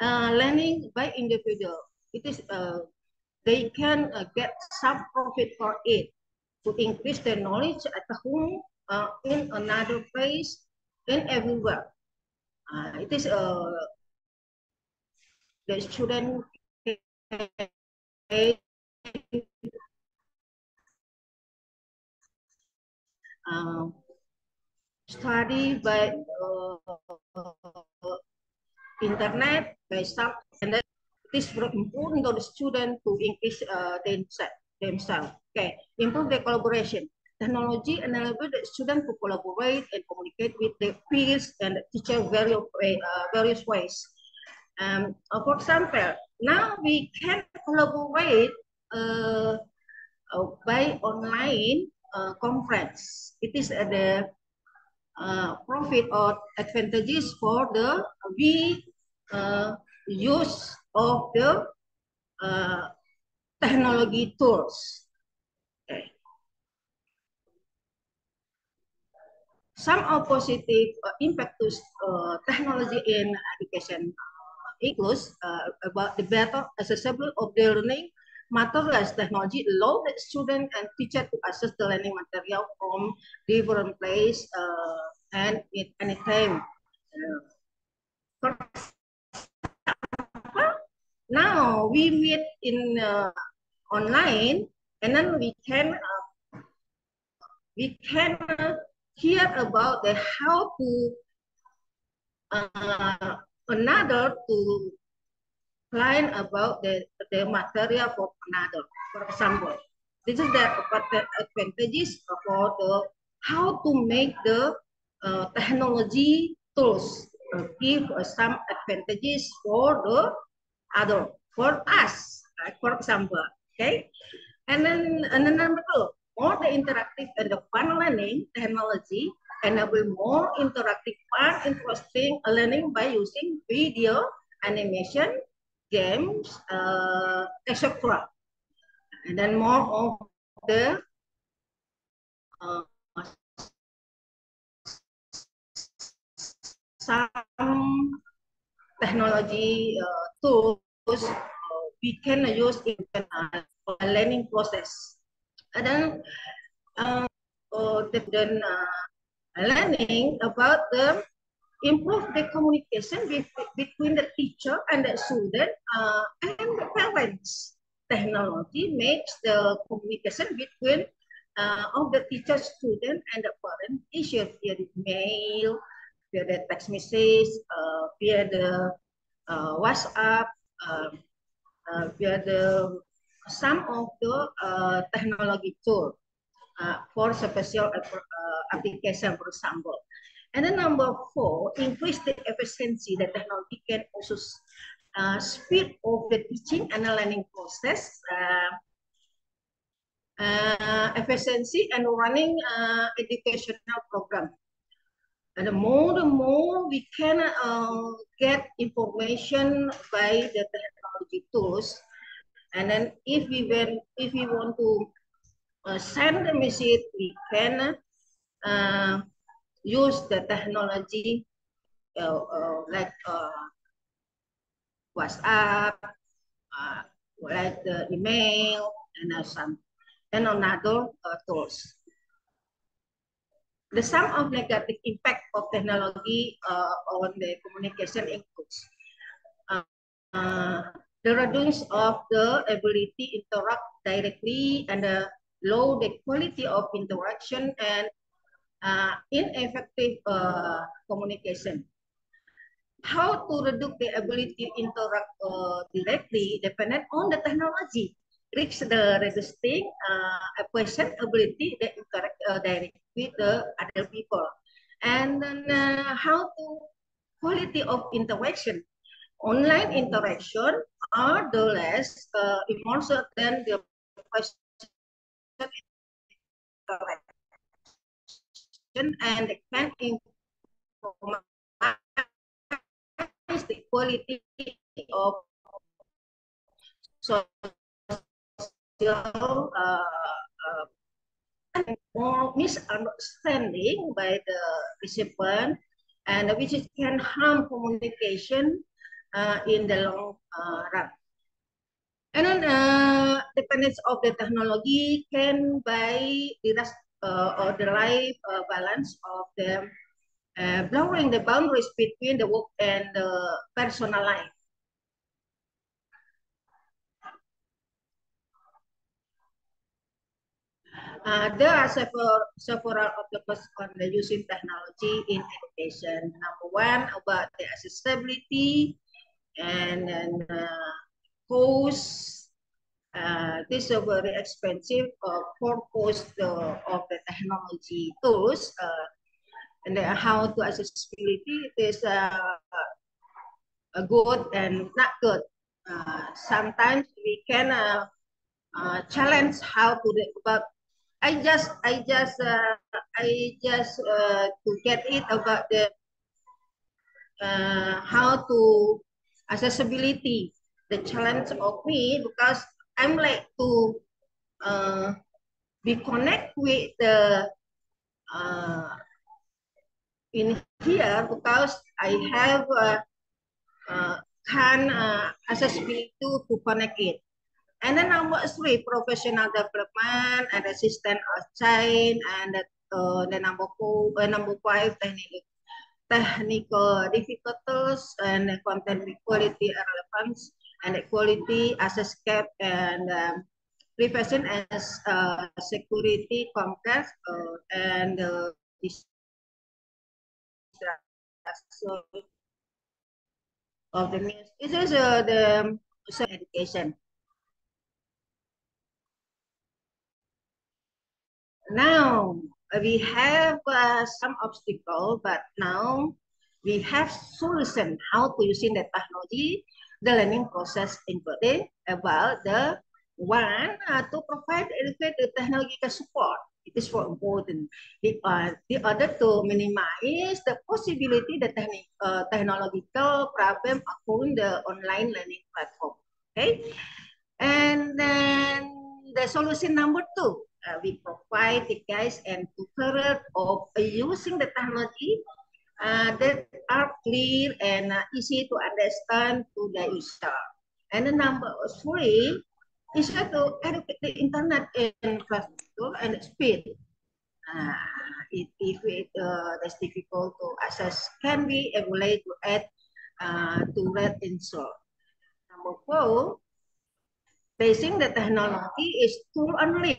S9: uh, learning by individual. It is uh, they can uh, get some profit for it to increase their knowledge at home uh, in another place in everywhere. Uh, it is uh, the student uh, study by uh, internet by some and then it is very important to the student to increase uh, themselves. Okay improve the collaboration. Technology enable the student to collaborate and communicate with their peers and teacher various uh, various ways. Um, for example now we can collaborate uh, uh, by online uh, conference. It is uh, the uh, profit or advantages for the we uh, use of the uh, technology tools. Okay. Some of positive uh, impact to uh, technology in education includes uh, about the better accessible of the learning materials technology allow the student and teacher to access the learning material from different place uh, and at any time. Uh, now we meet in uh, online and then we can uh, we can hear about the how to uh, another to plan about the, the material for another. For example, this is the advantages for the how to make the uh, technology tools uh, give uh, some advantages for the other for us. Like for example, okay, and then and then number two, more the interactive and the fun learning technology enable more interactive, fun, interesting learning by using video, animation, games, uh, etc. And then more of the uh, some technology uh, tools uh, we can use in uh, learning process. And then, uh, then learning about the improve the communication with, between the teacher and the student uh, and the parents. Technology makes the communication between uh, of the teacher, student, and the parent easier via the mail, via the text message, uh, via the uh, WhatsApp, um, uh, via the some of the uh, technology tool uh, for special application, for example. And then number four, increase the efficiency. The technology can also uh, speed of the teaching and the learning process, uh, uh, efficiency and running uh, educational program. And the more the more we can uh, get information by the technology tools, and then if we when if we want to uh, send the message, we can use the technology uh, uh, like uh, WhatsApp, uh, like the email, and uh, some and another uh, tools. The sum of negative impact of technology uh, on the communication includes uh, uh, the reduction of the ability to interact directly and the low the quality of interaction and uh, ineffective uh, communication. How to reduce the ability to interact uh, directly dependent on the technology. Reach the resisting uh, a person ability to interact uh, directly with the other people. And then uh, how to quality of interaction. Online interaction are the less uh, immersive than the and can the quality of social uh, uh, more misunderstanding by the recipient and which can harm communication uh, in the long uh, run. And then uh, dependence of the technology can by the uh, or the life uh, balance of the uh, blurring the boundaries between the work and the personal life. Uh, there are several several obstacles on the using technology in education. Number one about the accessibility and then uh, cost. Uh, this is a very expensive uh, purpose the, of the technology tools uh, and how to accessibility is uh, good and not good. Uh, sometimes we can uh, uh, challenge how to do, but I just I just uh, I just uh, to get it about the uh, how to accessibility the challenge of me because I'm like to uh, be connect with the uh, in here because I have can uh, accessibility to, to connect it. And then number three, professional development and assistant chain, and uh, the number four, uh, number five, technical, technical difficulties and content quality relevance and quality access cap and um, prevention as uh, security complex uh, and uh, of the means. This is uh, the education. Now we have uh, some obstacle, but now we have solution how to using the technology, the learning process including about the one uh, to provide educated technological support. It is very important. The, uh, the other to minimize the possibility the techni uh, technological problem upon the online learning platform. Okay, and then the solution number two uh, we provide the guys and tutorial of uh, using the technology uh, that are clear and uh, easy to understand to the user. And the number three is to educate the internet infrastructure and speed. Uh, if, if it uh, difficult to access, can be evaluated to add uh, to red install. Number four, Facing the technology is tool only.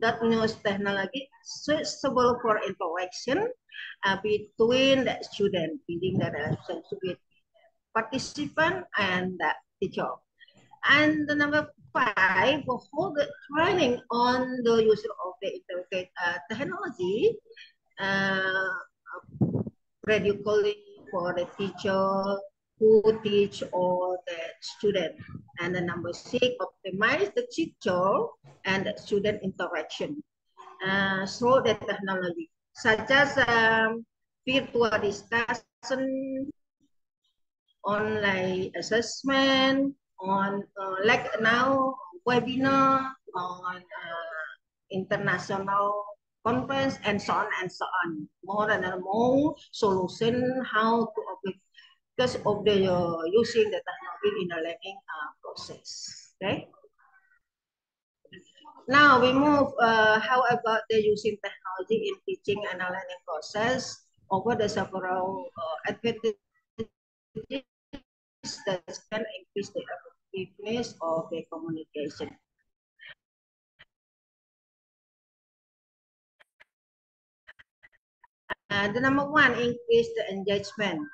S9: That news technology suitable for interaction uh, between the student, meaning the relation between participant and the teacher. And the number five, hold the training on the use of the internet uh, technology, uh, radio calling for the teacher, who teach all the student. And the number six, optimize the teacher and the student interaction uh, through the technology, such as um, virtual discussion, online assessment, on uh, like now webinar on uh, international conference and so on and so on. More and more solution how to because of the uh, using the technology in the learning uh, process. Okay. Now we move. Uh, how about the using technology in teaching and learning process? Over the several uh, advantages that can increase the effectiveness of the communication. Uh, the number one, increase the engagement.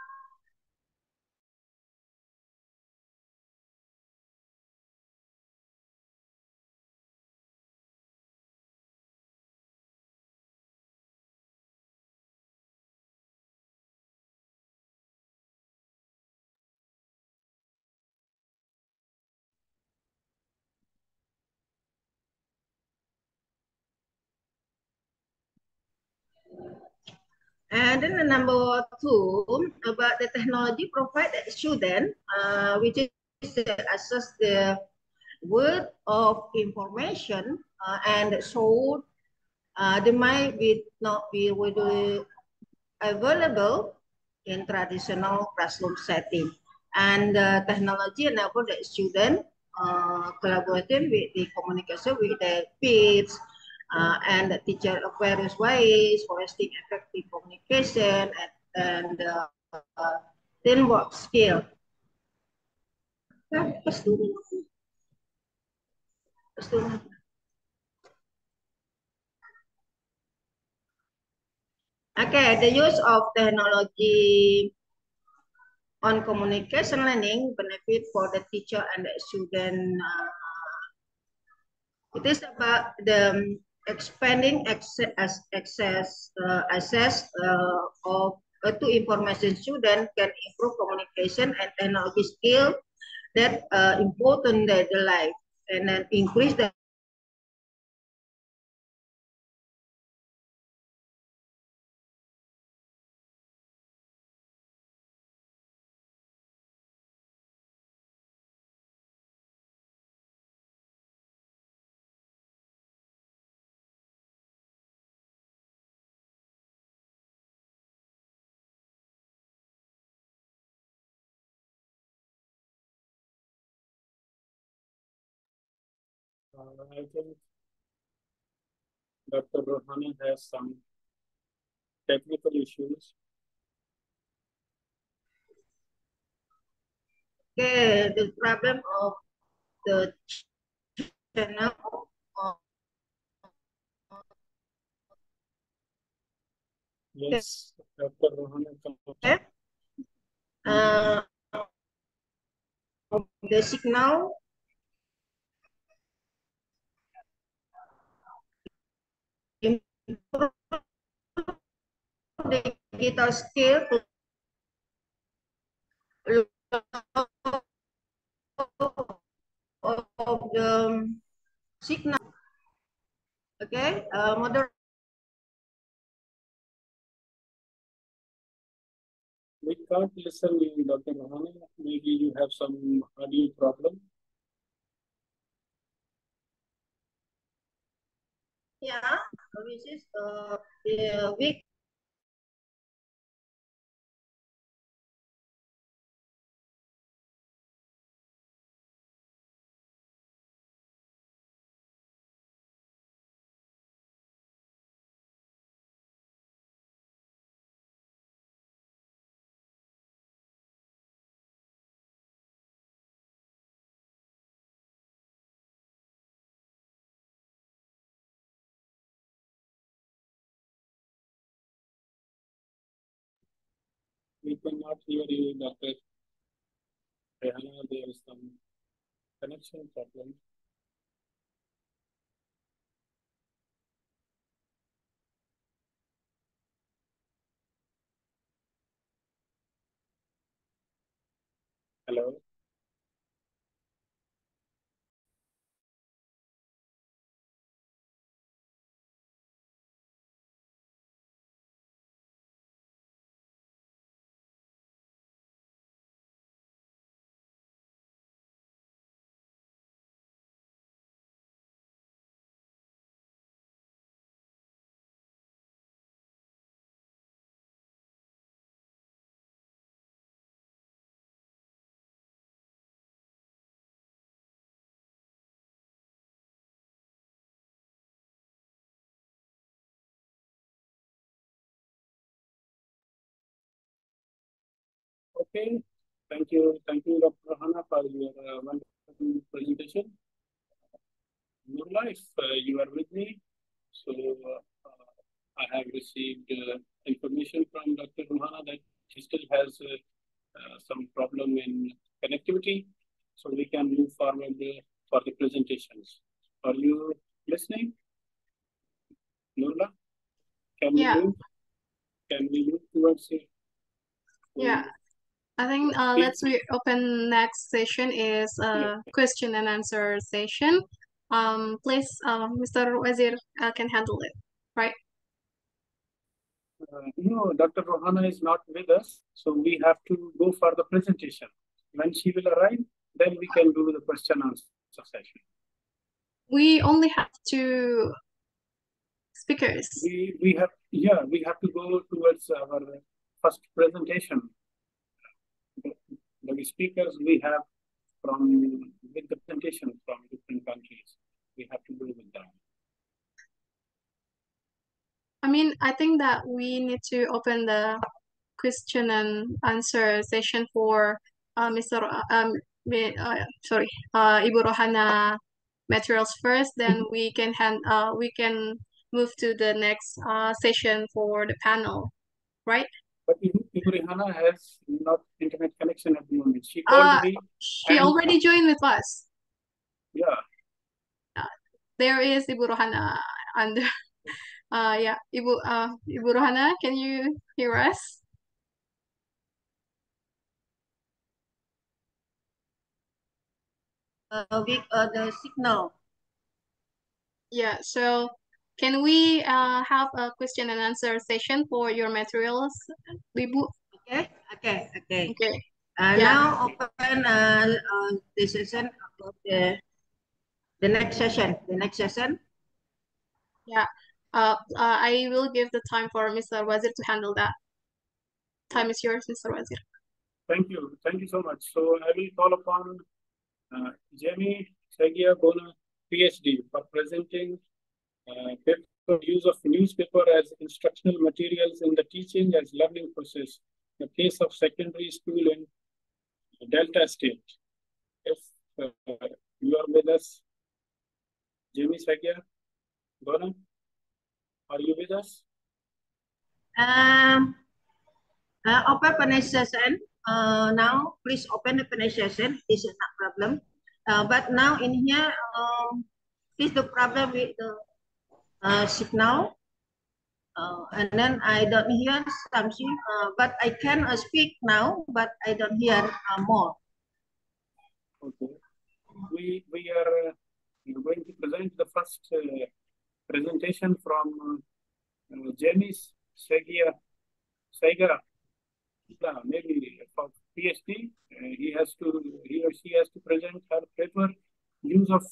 S9: And then the number two about the technology provided student, uh, which is access the word of information uh, and so uh, they might be not be available in traditional classroom setting. And uh, technology enable the student uh, collaborating with the communication with the peers uh, and the teacher various ways, fostering effective communication and, and uh, uh, teamwork skill. Okay, the use of technology on communication learning benefit for the teacher and the student. Uh, it is about the expanding access access uh, access uh, of uh, to information student can improve communication and technology skill that uh, important their life and then increase the
S1: Uh, I think Dr. Rohani has some technical issues.
S9: Okay, the problem of the channel
S1: Yes, Dr. Rohani.
S9: Uh, the signal improve the digital skill of the signal. Okay, uh,
S1: We can't listen you, Dr. Rohani. Maybe you have some audio problem.
S9: Yeah, which is uh, the
S1: We cannot hear you, Dr. Rehana. There is some connection problem. Hello. Okay, thank you. Thank you, Dr. Hana, for your uh, wonderful presentation. Nurla, if uh, you are with me, so uh, I have received uh, information from Dr. Ruhana that she still has uh, uh, some problem in connectivity, so we can move forward uh, for the presentations. Are you listening? Nurla, can we
S3: Yeah.
S1: move? Can we move towards it?
S3: Yeah. I think uh, let's reopen next session is uh, question and answer session. Um, please, uh, Mr. Wazir uh, can handle it, right?
S1: Uh, no, Dr. Rohana is not with us, so we have to go for the presentation. When she will arrive, then we can do the question answer session.
S3: We only have two speakers.
S1: We we have yeah we have to go towards our first presentation. The, speakers we have from with the presentation from different countries. We have to do with them.
S3: I mean, I think that we need to open the question and answer session for uh, Mr. Um, uh, sorry, uh, Ibu Rohana materials first. Then we can hand, uh, we can move to the next uh, session for the panel, right?
S1: But Ibu, Ibu Rohana has not internet connection at the moment. She called
S3: Uh,
S1: me.
S3: she
S1: and-
S3: already joined with us.
S1: Yeah.
S3: There is Ibu Rohana under. [LAUGHS] Uh, yeah, Ibu, uh, Ibu Rohana, can you hear us?
S9: Uh, with uh, the signal.
S3: Yeah, so can we uh, have a question and answer session for your materials, Ibu?
S9: Okay, okay, okay.
S3: Okay.
S9: Uh,
S3: Yeah.
S9: Now open uh, uh, the session about the the next session. The next session.
S3: Uh, uh, I will give the time for Mr. Wazir to handle that. Time is yours, Mr. Wazir.
S1: Thank you. Thank you so much. So I will call upon uh, Jamie Segia Bona, PhD, for presenting uh, use of newspaper as instructional materials in the teaching as learning process. The case of secondary school in Delta State. If uh, you are with us, Jamie Segia Bona, are you with us?
S9: Um, uh, open finish session. Uh, now please open the finish session. This is not problem. Uh, but now in here, um, this the problem with the uh, signal. Uh, and then I don't hear something, uh, but I can uh, speak now, but I don't hear uh, more.
S1: Okay. We we are uh, going to present the first uh, presentation from uh, Jamie Segia Sega. Yeah, maybe for PhD. He has to he or she has to present her paper use of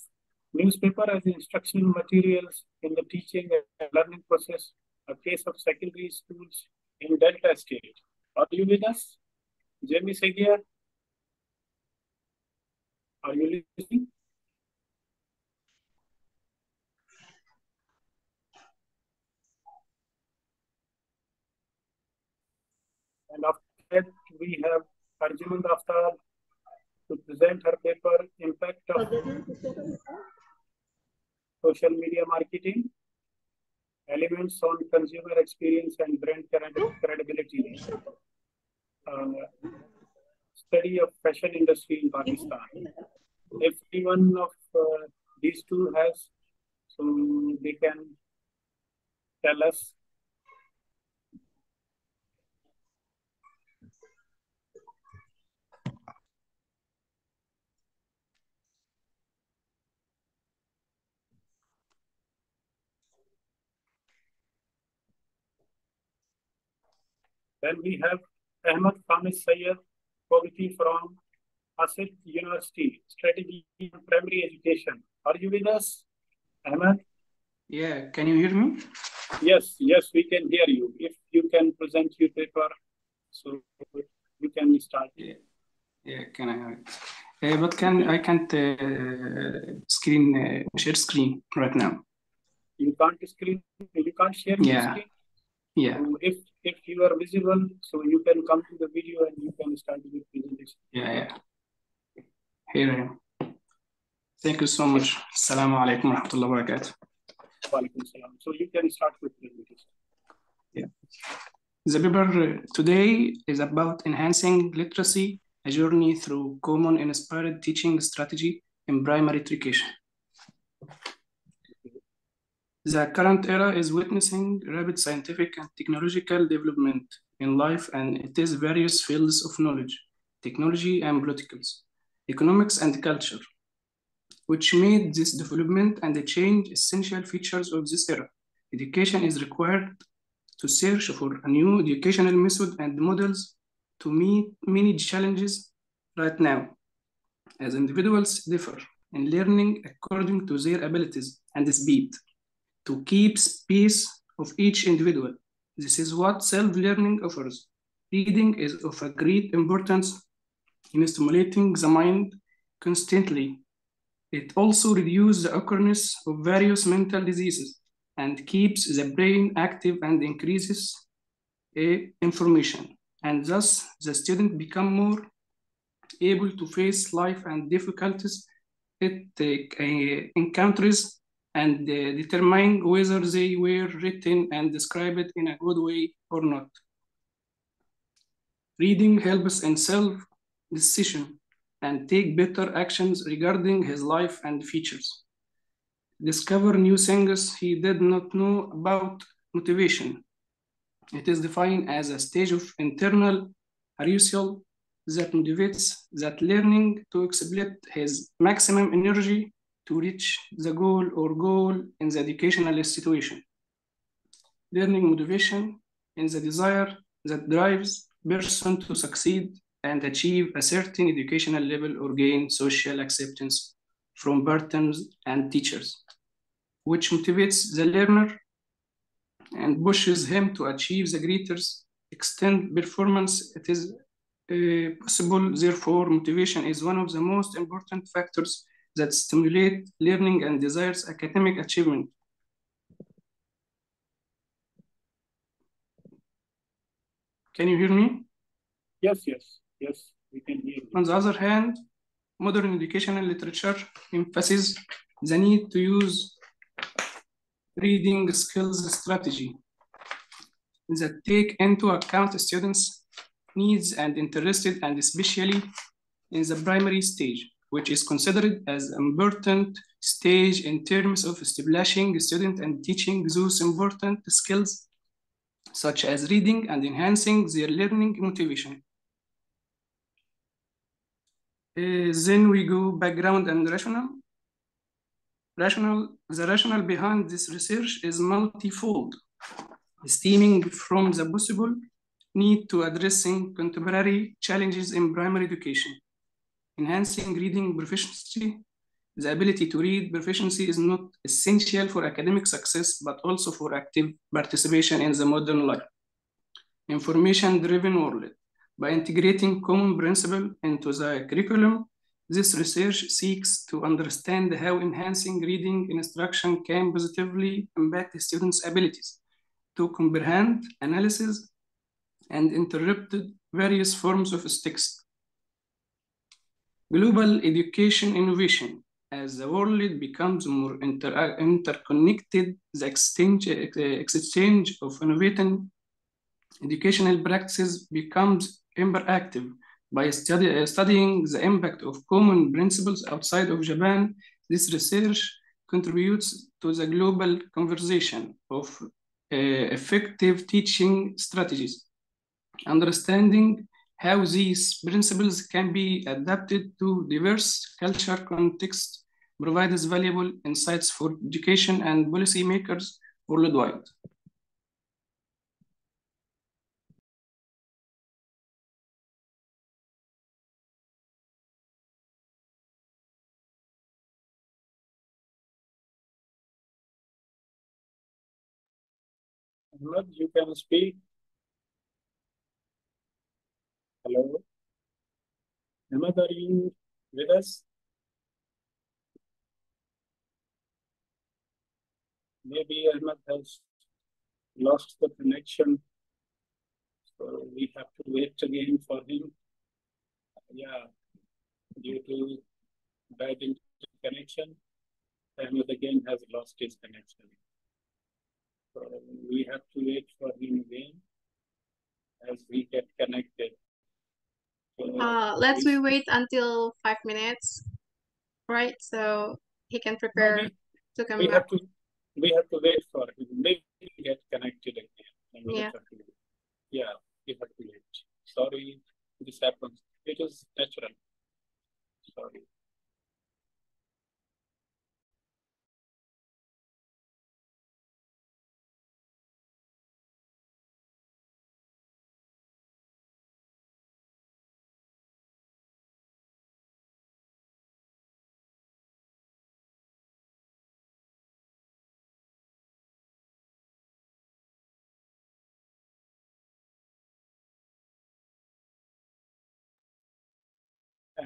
S1: newspaper as instructional materials in the teaching and learning process. A case of secondary schools in Delta State. Are you with us, Jamie Segia? Are you listening? And after that, we have Arjun Daftar to present her paper, Impact of Social Media Marketing, Elements on Consumer Experience and Brand Credibility. Uh, study of fashion industry in Pakistan. If any one of uh, these two has, so they can tell us. Then we have Ahmad Khamis Sayyed, quality from Assiut University, Strategy in Primary Education. Are you with us, Ahmad?
S10: Yeah, can you hear me?
S1: Yes, yes, we can hear you. If you can present your paper, so you can start.
S10: Yeah, yeah, can I have it? Uh, but can I can't uh, screen uh, share screen right now?
S1: You can't screen, you can't share your
S10: Yeah.
S1: screen.
S10: Yeah,
S1: So if if you are visible, so you can come to the video and you can start your presentation.
S10: yeah, yeah. Here I am. Thank you so much. Assalamu alaikum wa rahmatullahi wa barakatuh.
S1: So you can start with presentation. Yeah.
S10: The paper today is about enhancing literacy, a journey through Kumon inspired teaching strategy in primary education. The current era is witnessing rapid scientific and technological development in life and it is various fields of knowledge, technology and politicals, economics and culture, which made this development and the change essential features of this era. Education is required to search for a new educational method and models to meet many challenges right now, as individuals differ in learning according to their abilities and speed. To keep space of each individual, this is what self-learning offers. Reading is of a great importance in stimulating the mind constantly. It also reduces the occurrence of various mental diseases and keeps the brain active and increases uh, information. And thus, the student become more able to face life and difficulties it uh, encounters and uh, determine whether they were written and described in a good way or not. Reading helps in self-decision and take better actions regarding his life and features. Discover new things he did not know about motivation. It is defined as a stage of internal arousal that motivates that learning to exploit his maximum energy to reach the goal or goal in the educational situation. Learning motivation is the desire that drives person to succeed and achieve a certain educational level or gain social acceptance from partners and teachers, which motivates the learner and pushes him to achieve the greatest extent performance it is uh, possible. Therefore, motivation is one of the most important factors that stimulate learning and desires academic achievement. Can you hear me?
S1: Yes, yes, yes, we can hear you.
S10: On the other hand, modern educational literature emphasizes the need to use reading skills strategy that take into account students' needs and interested and especially in the primary stage, which is considered as an important stage in terms of establishing student and teaching those important skills such as reading and enhancing their learning motivation. Uh, then we go background and rational. Rational, the rationale behind this research is multifold, stemming from the possible need to addressing contemporary challenges in primary education. Enhancing reading proficiency, the ability to read proficiency is not essential for academic success, but also for active participation in the modern life. Information-driven world. By integrating Kumon principle into the curriculum, this research seeks to understand how enhancing reading instruction can positively impact the students' abilities to comprehend, analysis, and interpreted various forms of text. Global education innovation. As the world becomes more inter interconnected, the exchange, exchange of innovative educational practices becomes interactive. By study, studying the impact of Kumon principles outside of Japan, this research contributes to the global conversation of uh, effective teaching strategies. Understanding how these principles can be adapted to diverse culture contexts provides valuable insights for education and policymakers worldwide.
S1: Ahmed, you can speak. Hello. Ahmed, are you with us? Maybe Ahmed has lost the connection. So we have to wait again for him. Yeah, due to bad connection, Ahmed again has lost his connection. So we have to wait for him again as we get connected.
S3: Uh, let's
S1: we-
S3: wait until five minutes, right? So he can prepare
S1: we-
S3: to come
S1: We
S3: back.
S1: have to, we have to wait for him, maybe he get connected again.
S3: Yeah.
S1: have to wait. Yeah, we have to wait. Sorry, this happens. It is natural. Sorry.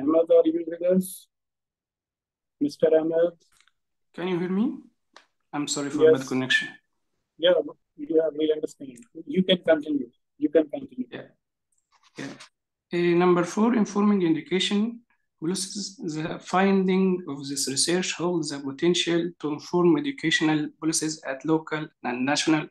S1: Ahmed, are you with us? Mr. Ahmed?
S10: Can you hear me? I'm sorry for bad connection.
S1: Yeah, you yeah, we understand. You can continue. You can continue.
S10: Yeah. Yeah. Uh, number four, informing education policies. The finding of this research holds the potential to inform educational policies at local and national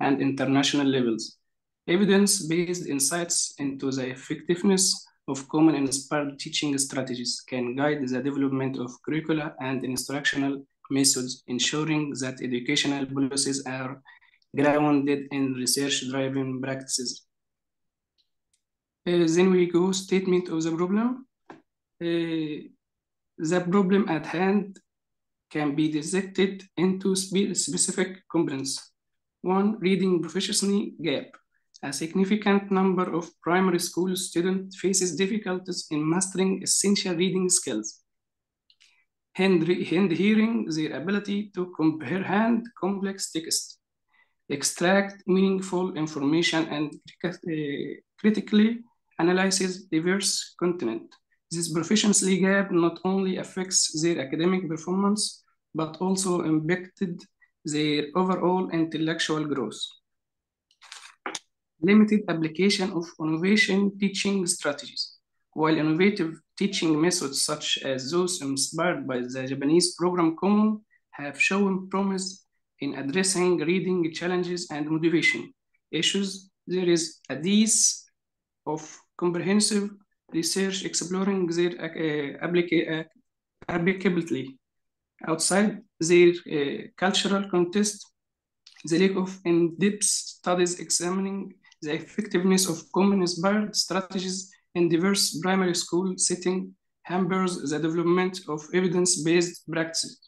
S10: and international levels. Evidence-based insights into the effectiveness of Kumon and inspired teaching strategies can guide the development of curricula and instructional methods, ensuring that educational policies are grounded in research-driven practices. Uh, then we go statement of the problem. Uh, the problem at hand can be dissected into spe specific components. One, reading proficiency gap. A significant number of primary school students faces difficulties in mastering essential reading skills. Hand hearing their ability to comprehend complex text, extract meaningful information, and uh, critically analyzes diverse content. This proficiency gap not only affects their academic performance, but also impacted their overall intellectual growth. Limited application of innovation teaching strategies. While innovative teaching methods such as those inspired by the Japanese program Kumon have shown promise in addressing reading challenges and motivation issues, there is a dearth of comprehensive research exploring their uh, applica uh, applicability outside their uh, cultural context, the lack of in-depth studies examining the effectiveness of Kumon inspired strategies in diverse primary school setting hampers the development of evidence-based practices.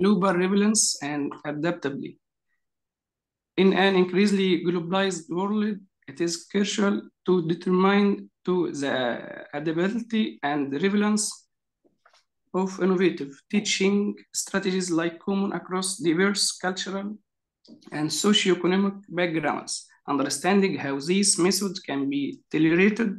S10: Global relevance and adaptability. In an increasingly globalized world, it is crucial to determine to the adaptability and relevance of innovative teaching strategies like Kumon across diverse cultural and socioeconomic backgrounds. Understanding how these methods can be tolerated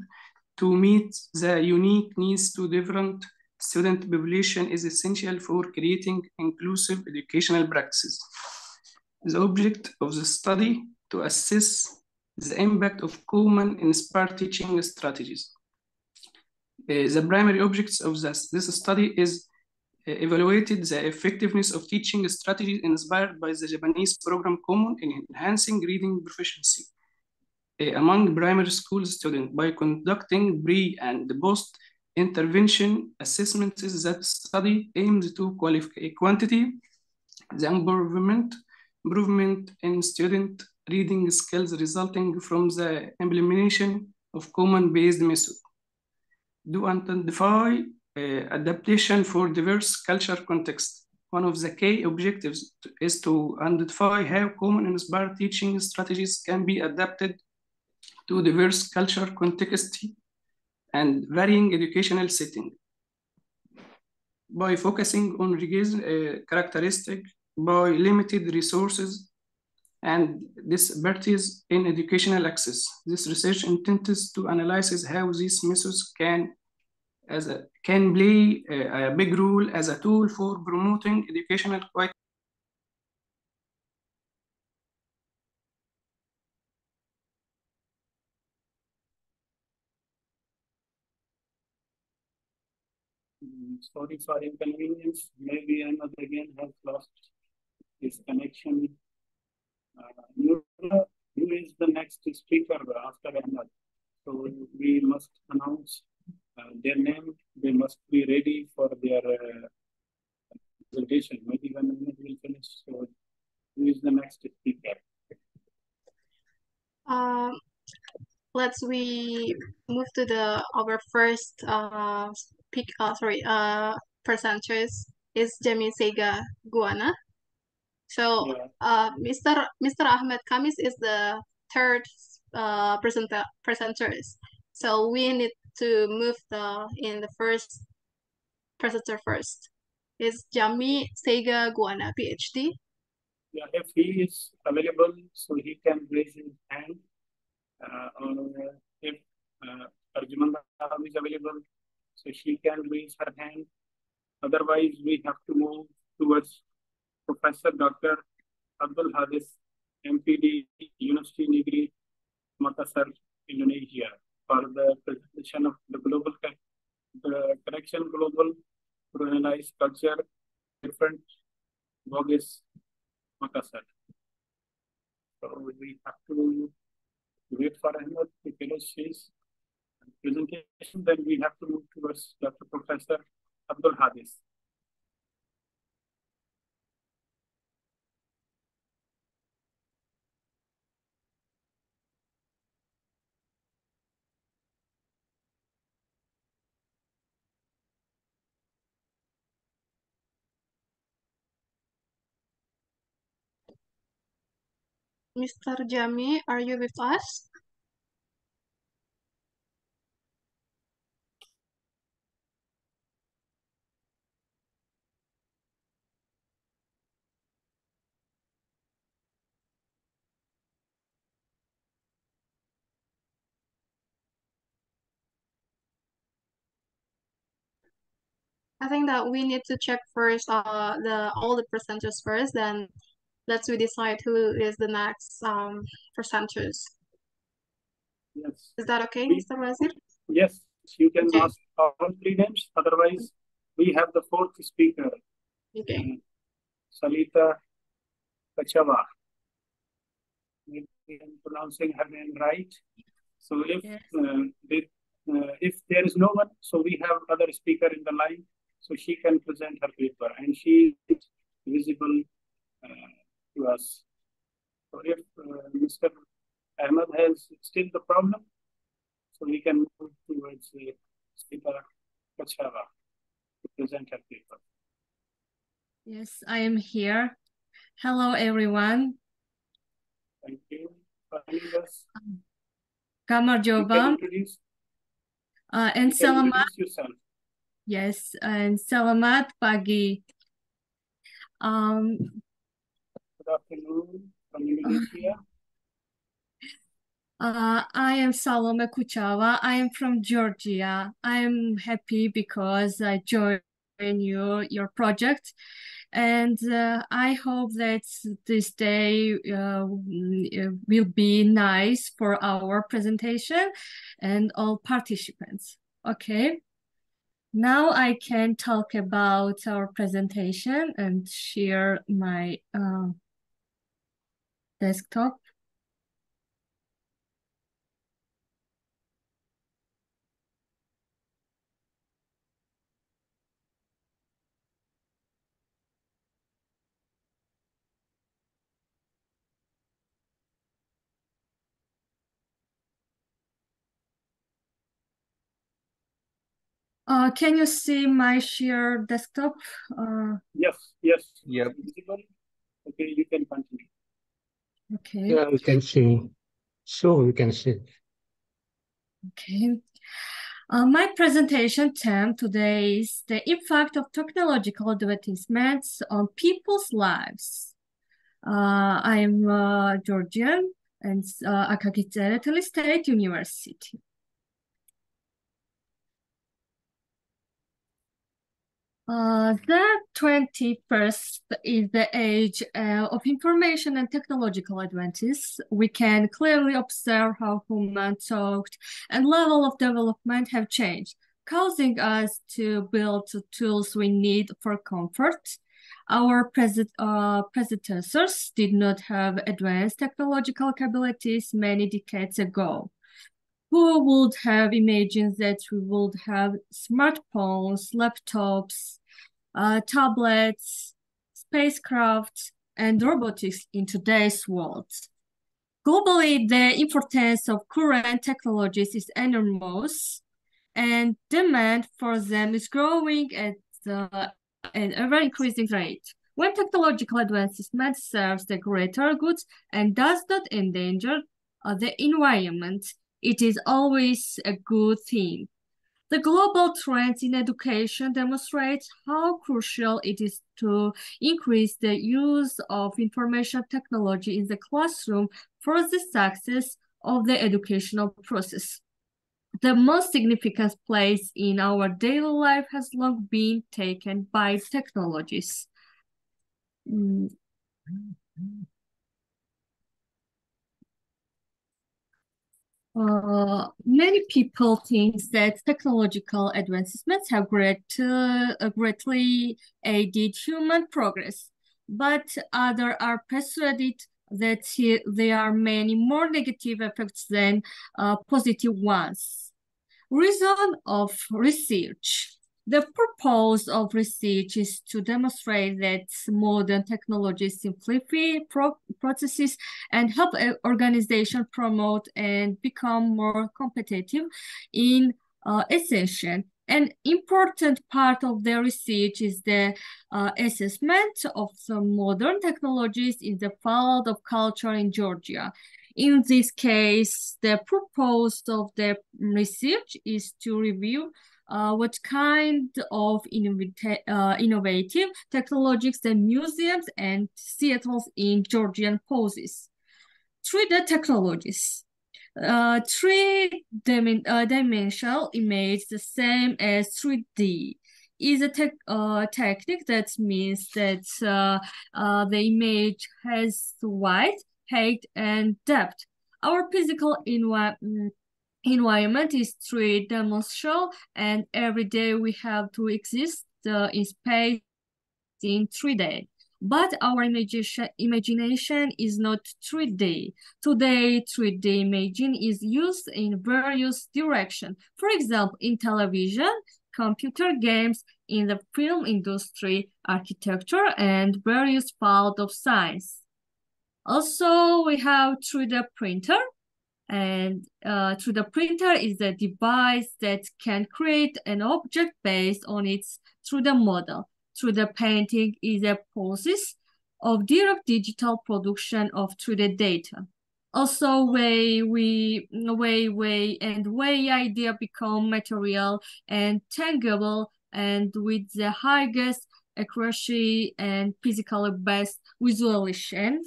S10: to meet the unique needs to different student population is essential for creating inclusive educational practices. The object of the study to assess the impact of Kumon inspired teaching strategies. Uh, the primary objects of this, this study is uh, evaluated the effectiveness of teaching strategies inspired by the Japanese program Kumon in enhancing reading proficiency uh, among primary school students by conducting pre and post intervention assessments that study aims to qualify quantity, the improvement, improvement in student reading skills resulting from the implementation of Kumon-based method. Do identify uh, adaptation for diverse culture context. One of the key objectives is to identify how Kumon and inspired teaching strategies can be adapted to diverse culture context and varying educational setting. By focusing on uh, characteristic by limited resources and disparities in educational access. This research intends to analyze how these methods can, as a, can play a, a big role as a tool for promoting educational quality.
S1: Sorry for inconvenience. Maybe Ahmed again has lost his connection. Uh, you, who is the next speaker after Ahmed? So we must announce uh, their name. They must be ready for their uh, presentation. Maybe when Ahmed will finish. So who is the next speaker?
S3: Um, let's we move to the our first uh speak uh sorry uh presenters is Jamie Sega Guana. So
S1: Yeah.
S3: uh Mr. Mr. Ahmed Kamis is the third uh presenter presenters. So we need to move the in the first presenter first. Is Jami Sega Guana, PhD.
S1: Yeah, if he is available, so he can raise his hand. uh, or if uh, Arjuman is available, so she can raise her hand. Otherwise, we have to move towards Professor Dr. Abdul Hadis, MPD, University Negeri, Makassar, Indonesia, for the presentation of the global the connection global to culture, different Bugis, Makassar. So we have to wait for Ahmed to finish his presentation, then we have to move towards Dr. Professor Abdul Hadis.
S3: Mr. Jami, are you with us? I think that we need to check first uh the all the presenters first, then let's we decide who is the next um presenters.
S1: Yes.
S3: Is that okay,
S1: We-
S3: Mr. Wazir?
S1: Yes, you can
S3: Okay.
S1: ask all three names. Otherwise, we have the fourth speaker,
S3: Okay.
S1: Salita Kachava. Maybe I'm pronouncing her name right. So if
S11: Yes.
S1: uh, they- uh, if there is no one, so we have other speaker in the line, so she can present her paper, and she is visible uh, to us. So if uh, Mr. Ahmed has still the problem, so we can move towards uh, Sita Kachava to present her paper.
S11: Yes, I am here. Hello, everyone.
S1: Thank you for.
S11: Kamar Joban uh, and
S1: can
S11: selamat, yes, and selamat pagi. Um,
S1: Good afternoon from Indonesia.
S11: Uh, I am Salome Kuchava. I am from Georgia. I am happy because I joined your your project, and uh, I hope that this day uh, mm, will be nice for our presentation and all participants. Okay. Now I can talk about our presentation and share my uh, desktop. Uh, can you see my share desktop? Uh,
S1: Yes, yes.
S7: Yep.
S1: Visible. Okay, you can continue.
S11: Okay,
S12: Yeah, we can see. So we can see.
S11: okay. Uh, my presentation theme today is the impact of technological advancements on people's lives. Uh, I'm uh, Georgian and uh, State University. Uh, the 21st is the age uh, of information and technological advances. We can clearly observe how human thought and level of development have changed, causing us to build tools we need for comfort. Our pres uh, predecessors did not have advanced technological capabilities many decades ago. Who would have imagined that we would have smartphones, laptops, uh, tablets, spacecraft, and robotics in today's world? Globally, the importance of current technologies is enormous, and demand for them is growing at uh, an ever-increasing rate. When technological advancement serves the greater good and does not endanger uh, the environment, it is always a good thing. The global trends in education demonstrate how crucial it is to increase the use of information technology in the classroom for the success of the educational process. The most significant place in our daily life has long been taken by technologies. Mm. Uh, many people think that technological advancements have great, uh, greatly aided human progress, but others are persuaded that there are many more negative effects than uh, positive ones. Reason of research. The purpose of research is to demonstrate that modern technologies simplify pro processes and help organizations promote and become more competitive in uh, essential. An important part of the research is the uh, assessment of the modern technologies in the field of culture in Georgia. In this case, the purpose of the research is to review uh, what kind of uh, innovative technologies the museums and theaters in Georgian poses. 3D technologies. Uh, three dim uh, dimensional image the same as 3D is a te uh, technique that means that uh, uh, the image has width, height, and depth. Our physical environment environment is three-dimensional and every day we have to exist uh, in space in 3D. But our imagination, imagination is not 3D. Today, 3D imaging is used in various directions. For example, in television, computer games, in the film industry, architecture, and various fields of science. Also, we have 3D printer, and uh, 3D printer is a device that can create an object based on its 3D model. Through the painting is a process of direct digital production of 3D data. Also, way we way way and way idea become material and tangible and with the highest accuracy and physically best visualization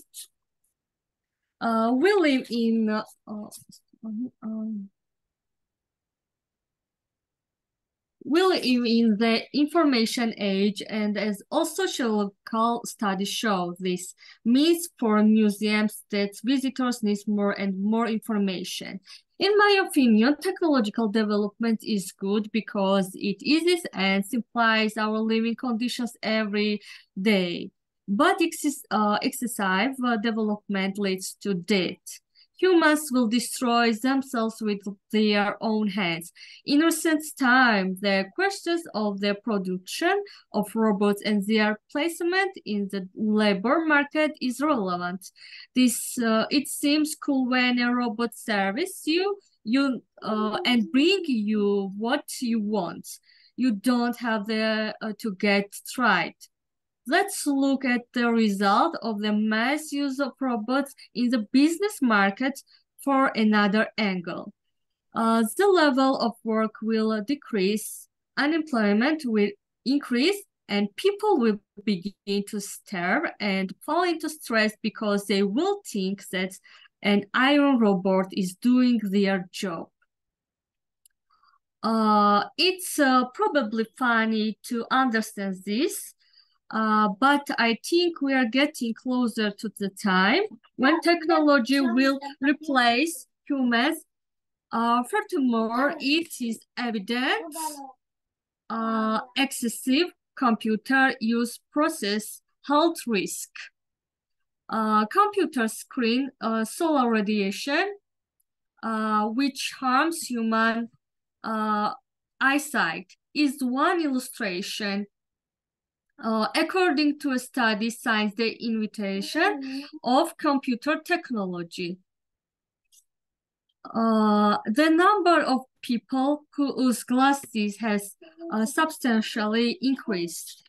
S11: uh, we live in uh, um, we live in the information age and as all sociological studies show this means for museums that visitors need more and more information. In my opinion, technological development is good because it eases and simplifies our living conditions every day. But uh, excessive uh, development leads to death. Humans will destroy themselves with their own hands. In recent times, the questions of the production of robots and their placement in the labor market is relevant. This uh, it seems cool when a robot serves you, you uh, and bring you what you want. You don't have the uh, to get tried. Let's look at the result of the mass use of robots in the business market for another angle. Uh, the level of work will decrease, unemployment will increase, and people will begin to starve and fall into stress because they will think that an iron robot is doing their job. Uh, it's uh, probably funny to understand this, uh, but I think we are getting closer to the time when technology will replace humans. Uh, furthermore, it is evident uh, excessive computer use process health risk. Uh, computer screen uh, solar radiation, uh, which harms human uh, eyesight, is one illustration uh, according to a study, Science the Invitation of Computer Technology. Uh, the number of people who use glasses has uh, substantially increased.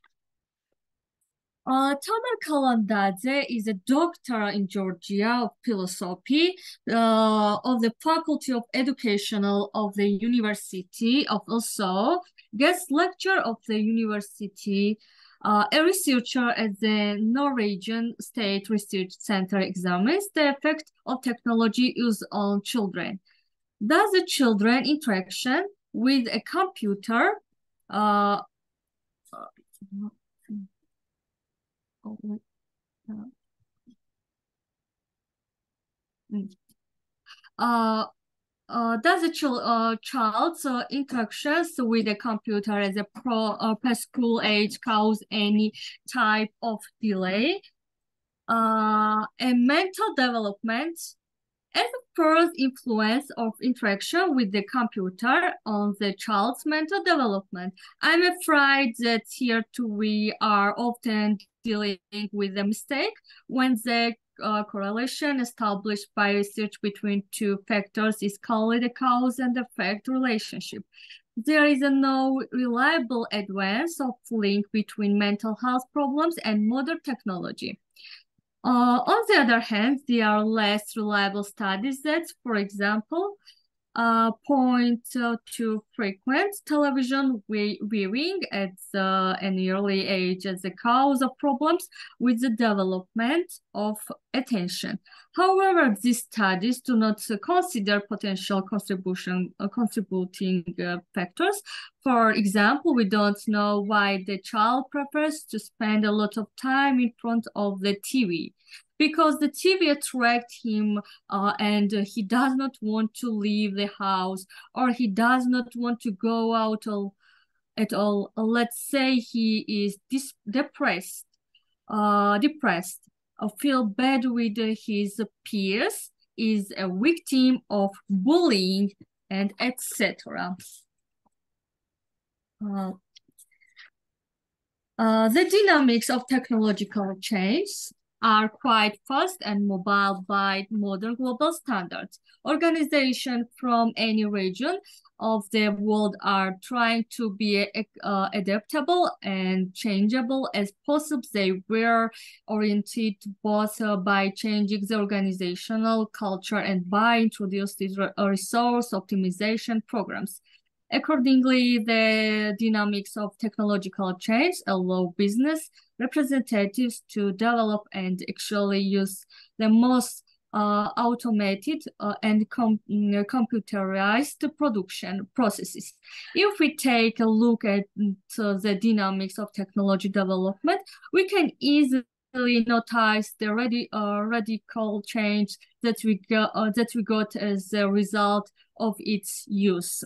S11: Uh, Tamer Kalandadze is a doctor in Georgia of philosophy uh, of the Faculty of Educational of the University of also guest lecturer of the University Uh, a researcher at the Norwegian State Research Center examines the effect of technology use on children. Does the children interaction with a computer uh, uh, uh, does a ch uh, child's interactions with a computer as a pro uh, preschool age cause any type of delay? Uh, and mental development as a first influence of interaction with the computer on the child's mental development. I'm afraid that here too we are often dealing with a mistake when the uh, correlation established by research between two factors is called the cause and effect relationship. There is a no reliable advance of link between mental health problems and modern technology. Uh, on the other hand, there are less reliable studies that, for example, uh, point to frequent television viewing at uh, an early age as a cause of problems with the development of attention. However, these studies do not consider potential contribution uh, contributing uh, factors. For example, we don't know why the child prefers to spend a lot of time in front of the TV because the TV attracts him uh, and he does not want to leave the house or he does not want to go out all, at all. Uh, let's say he is dis- depressed, uh, depressed, uh, feel bad with his peers, is a victim of bullying and etc. Uh, uh, the dynamics of technological change are quite fast and mobile by modern global standards. Organizations from any region of the world are trying to be uh, adaptable and changeable as possible. They were oriented both uh, by changing the organizational culture and by introducing resource optimization programs. Accordingly, the dynamics of technological change allow business representatives to develop and actually use the most uh, automated uh, and com mm, computerized production processes. If we take a look at uh, the dynamics of technology development, we can easily notice the radi uh, radical change that we, uh, that we got as a result of its use.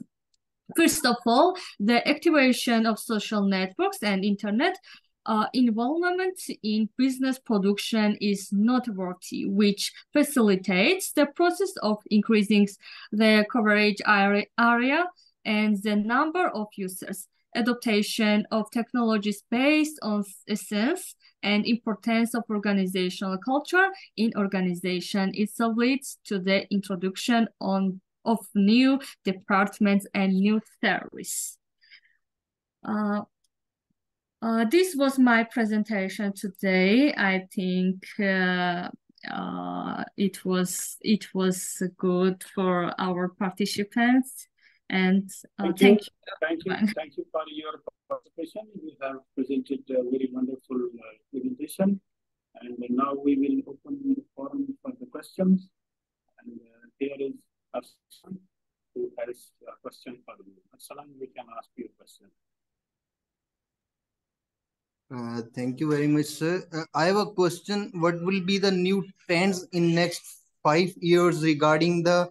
S11: First of all, the activation of social networks and internet uh, involvement in business production is noteworthy, which facilitates the process of increasing the coverage area and the number of users. Adoption of technologies based on essence and importance of organizational culture in organization itself leads to the introduction on of new departments and new service. Uh, uh, this was my presentation today. I think uh, uh, it was it was good for our participants. And uh,
S1: thank,
S11: thank
S1: you. you. Thank you. Thank you for your participation. You have presented a very wonderful uh, presentation. And now we will open the forum for the questions. And uh, here is Aslan who has a question for you. Aslan, we can ask you a question.
S7: Uh, thank you very much, sir. Uh, I have a question. What will be the new trends in next five years regarding the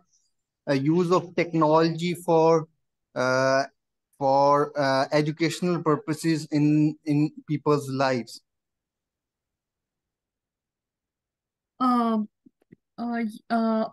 S7: uh, use of technology for uh, for uh, educational purposes in in people's lives?
S11: Um,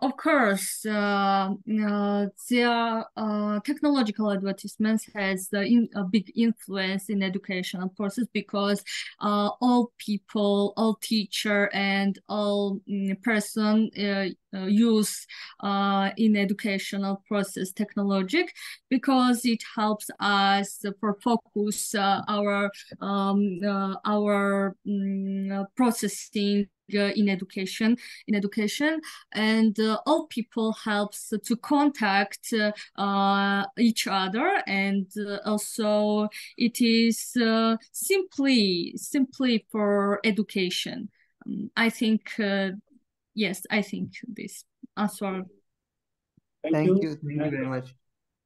S11: of course, uh, uh, their uh, technological advertisements has in, a big influence in educational process because uh, all people, all teacher, and all mm, person uh, uh, use uh, in educational process technology because it helps us for focus uh, our um, uh, our um, processing uh, in education in education. And uh, all people helps to contact uh, uh, each other. And uh, also it is simply simply for education. Um, i think yes i think this answer
S1: thank,
S7: thank
S1: you.
S7: you thank you very much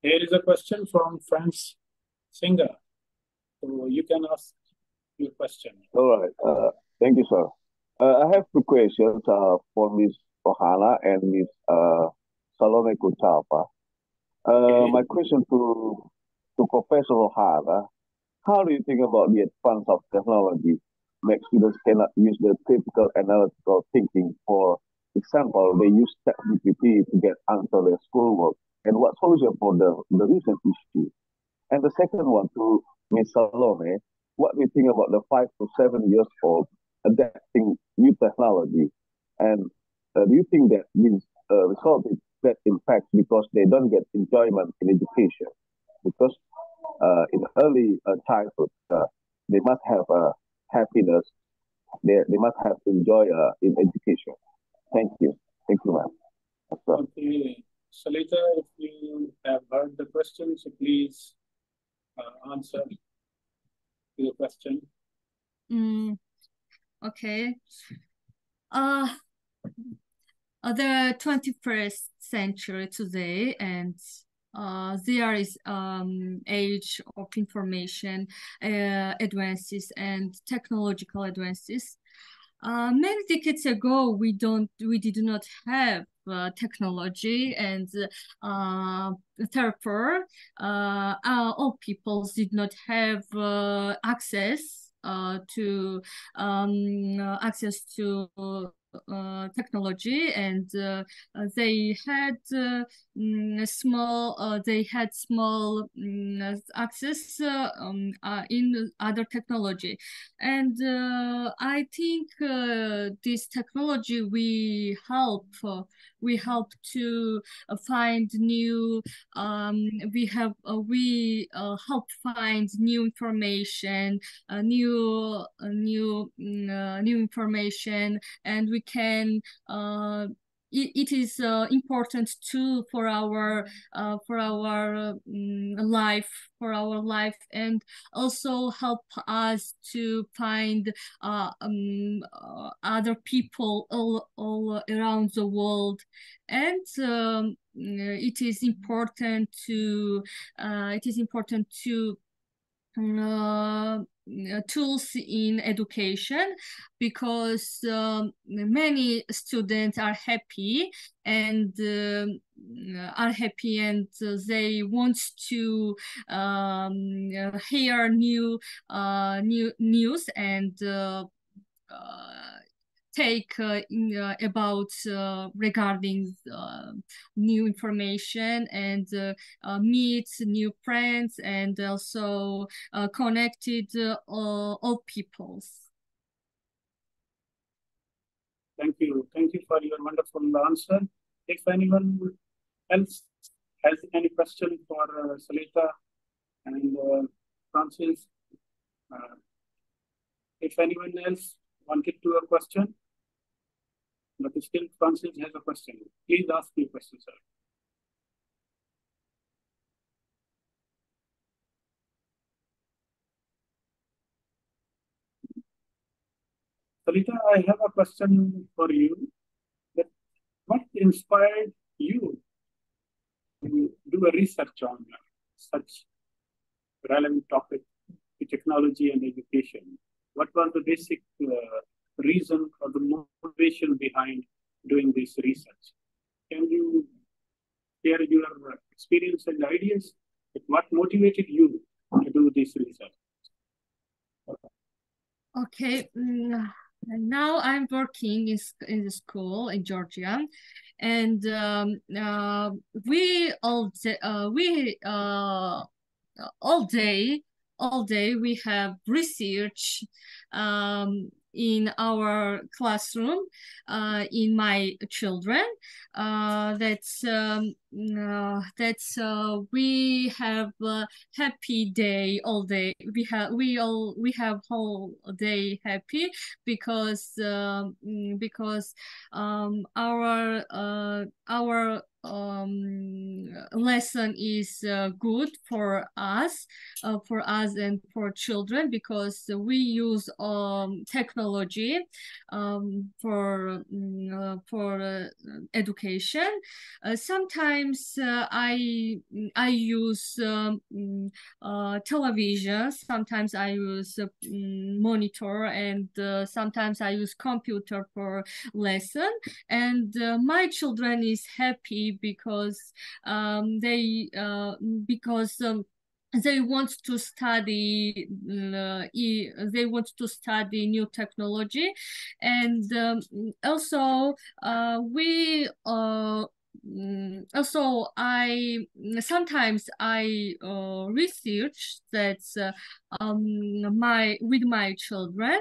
S1: here is a question from france singer so you can ask your question
S13: all right Uh, thank you sir uh, I have two questions uh, for Ms. Ohana and Ms. Uh, Salome Kutapa. Uh, my question to to Professor Ohana, how do you think about the advance of technology makes students cannot use the typical analytical thinking? For example, they use ChatGPT to get answer their schoolwork. And what solution for the, the recent issue? And the second one to Ms. Salome, what you think about the five to seven years old adapting new technology. And uh, do you think that this uh, result is that impact because they don't get enjoyment in education? Because uh, in early uh, childhood, uh, they must have uh, happiness. They, they must have enjoy uh, in education. Thank you. Thank you, ma'am.
S1: Okay. Salita, if you have heard the question, so please uh, answer the question.
S11: Mm, okay. Uh, the 21st century today and uh, there is um, age of information uh, advances and technological advances. Uh, many decades ago, we don't, we did not have uh, technology, and uh, therefore, uh, all peoples did not have uh, access uh, to um, access to uh, Uh, technology and uh, uh they had uh, mm, small they had small mm, access um, in other technology. And I think this technology we help we help to find new um, we have we help find new information new new mm, new information and we can uh, it, is uh, important too for our uh, for our um, life for our life and also help us to find uh, um, uh, other people all, all around the world. And um, it is important to uh, it is important to tools in education because um, many students are happy and uh, are happy and uh, they want to um, hear new uh, new news and uh, uh, take uh, uh, about uh, regarding new information and meet new friends and also connected all peoples.
S1: Thank you. Thank you for your wonderful answer. If anyone else has any question for uh, Salita and uh, Francis, uh, if anyone else wanted to a question, but still Francis has a question. Please ask your question, sir. Sarita, I have a question for you. That what inspired you to do a research on such relevant topic, technology and education? What was the basic uh, reason or the motivation behind doing this research. Can you share your experience and ideas? What motivated you to do this research?
S11: Okay, mm, now I'm working in, in the school in Georgia, and um, uh, we all uh, we uh, all day all day we have research um, in our classroom uh, in my children. Uh, that's um, uh, that's uh, we have a happy day all day. We have we all we have whole day happy because um, because um, our uh, our um, lesson is uh, good for us, uh, for us and for children because we use um, technology um, for uh, for education. sometimes I I use um, television. Sometimes I use monitor, and sometimes I use computer for lesson. And my children is happy because um, they uh, because um, they want to study uh, they want to study new technology. And um, also uh, we uh, mm, also I sometimes I uh, research that uh, um, my with my children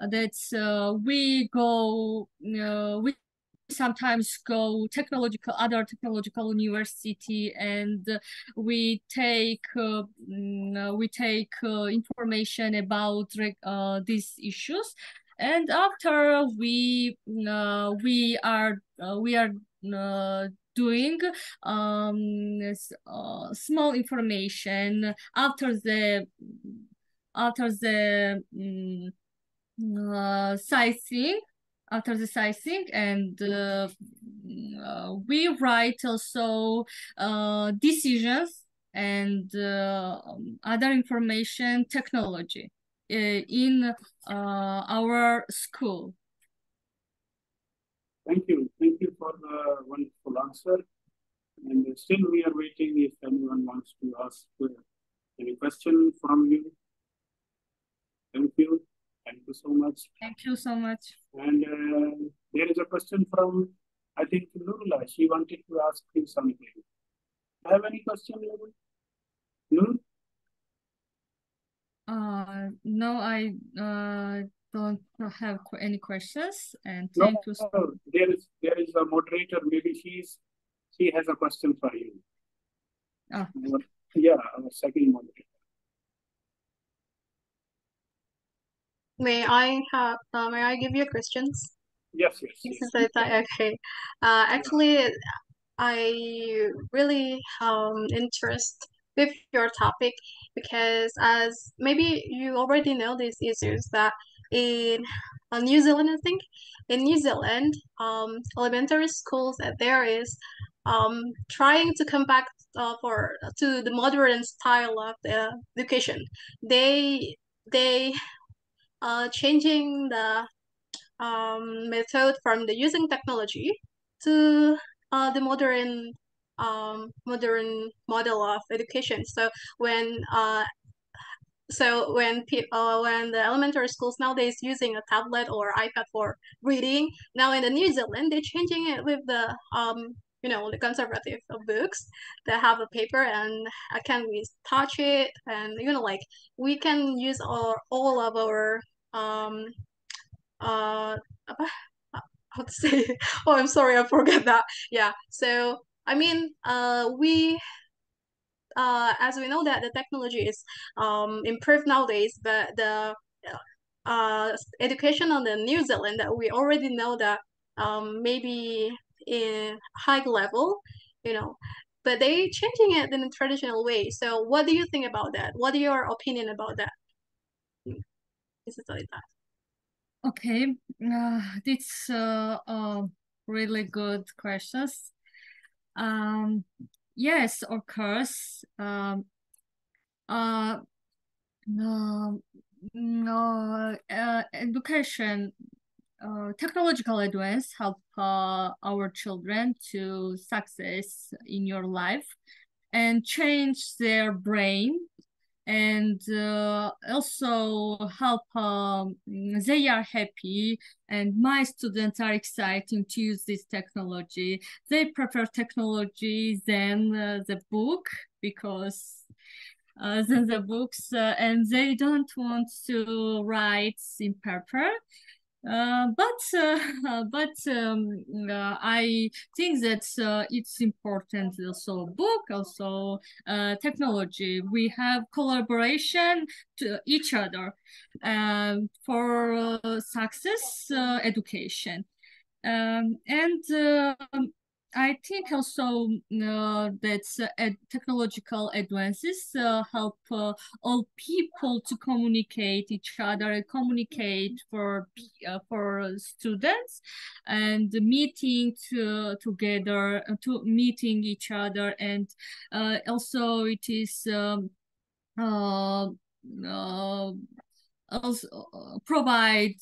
S11: that uh, we go uh, we sometimes go technological other technological university and we take uh, mm, we take uh, information about uh, these issues. And after we uh, we are uh, we are uh, doing um, small information after the after the um, sightseeing after the sizing and uh, uh, we write also uh, decisions and uh, other information technology in our school.
S1: Thank you. Thank you for the wonderful answer. And still we are waiting if anyone wants to ask any question from you. Thank you. Thank you so much.
S11: Thank you so much.
S1: And uh, there is a question from, I think, Nurula. She wanted to ask you something. Do you have any question, Nur?
S11: Uh, no, I uh, don't have any questions. And thank no, you. So
S1: no, there is there is a moderator. Maybe she's she has a question for you.
S11: Oh.
S1: Yeah, our second moderator.
S3: May I have, uh, may I give you questions?
S1: Yes, yes.
S3: This
S1: yes.
S3: okay. Uh, actually, I really um interest with your topic because as maybe you already know these issues that in uh, New Zealand, I think in New Zealand, um, elementary schools that there is um trying to come back uh, for to the modern style of the education. They they uh, changing the um, method from the using technology to uh, the modern um, modern model of education. So when uh, so when people uh, when the elementary schools nowadays using a tablet or iPad for reading, now in the New Zealand they're changing it with the um you know the conservative books that have a paper and can we touch it and you know like we can use all all of our um uh apa? How to say? [LAUGHS] Oh i'm sorry i forgot that. Yeah so i mean uh we uh as we know that the technology is um improved nowadays but the uh education on the new zealand that we already know that um maybe in high level you know but they changing it in a traditional way. So what do you think about that? What are your opinion about that this is.
S11: Okay, uh, it's uh, uh, really good questions. Um, yes, of course. Um, uh, no, no, uh, education, uh, technological advance help uh, our children to success in your life and change their brain and uh, also help um, they are happy and my students are excited to use this technology they prefer technology than uh, the book because uh, than the books, uh, and they don't want to write in paper. Uh, but uh, [LAUGHS] but um, uh, I think that uh, it's important also book also uh, technology. We have collaboration to each other um, for success education. Um, and um, I think also uh, that uh, technological advances uh, help uh, all people to communicate each other and communicate for uh, for students and meeting to, together uh, to meeting each other and also it is um, also provide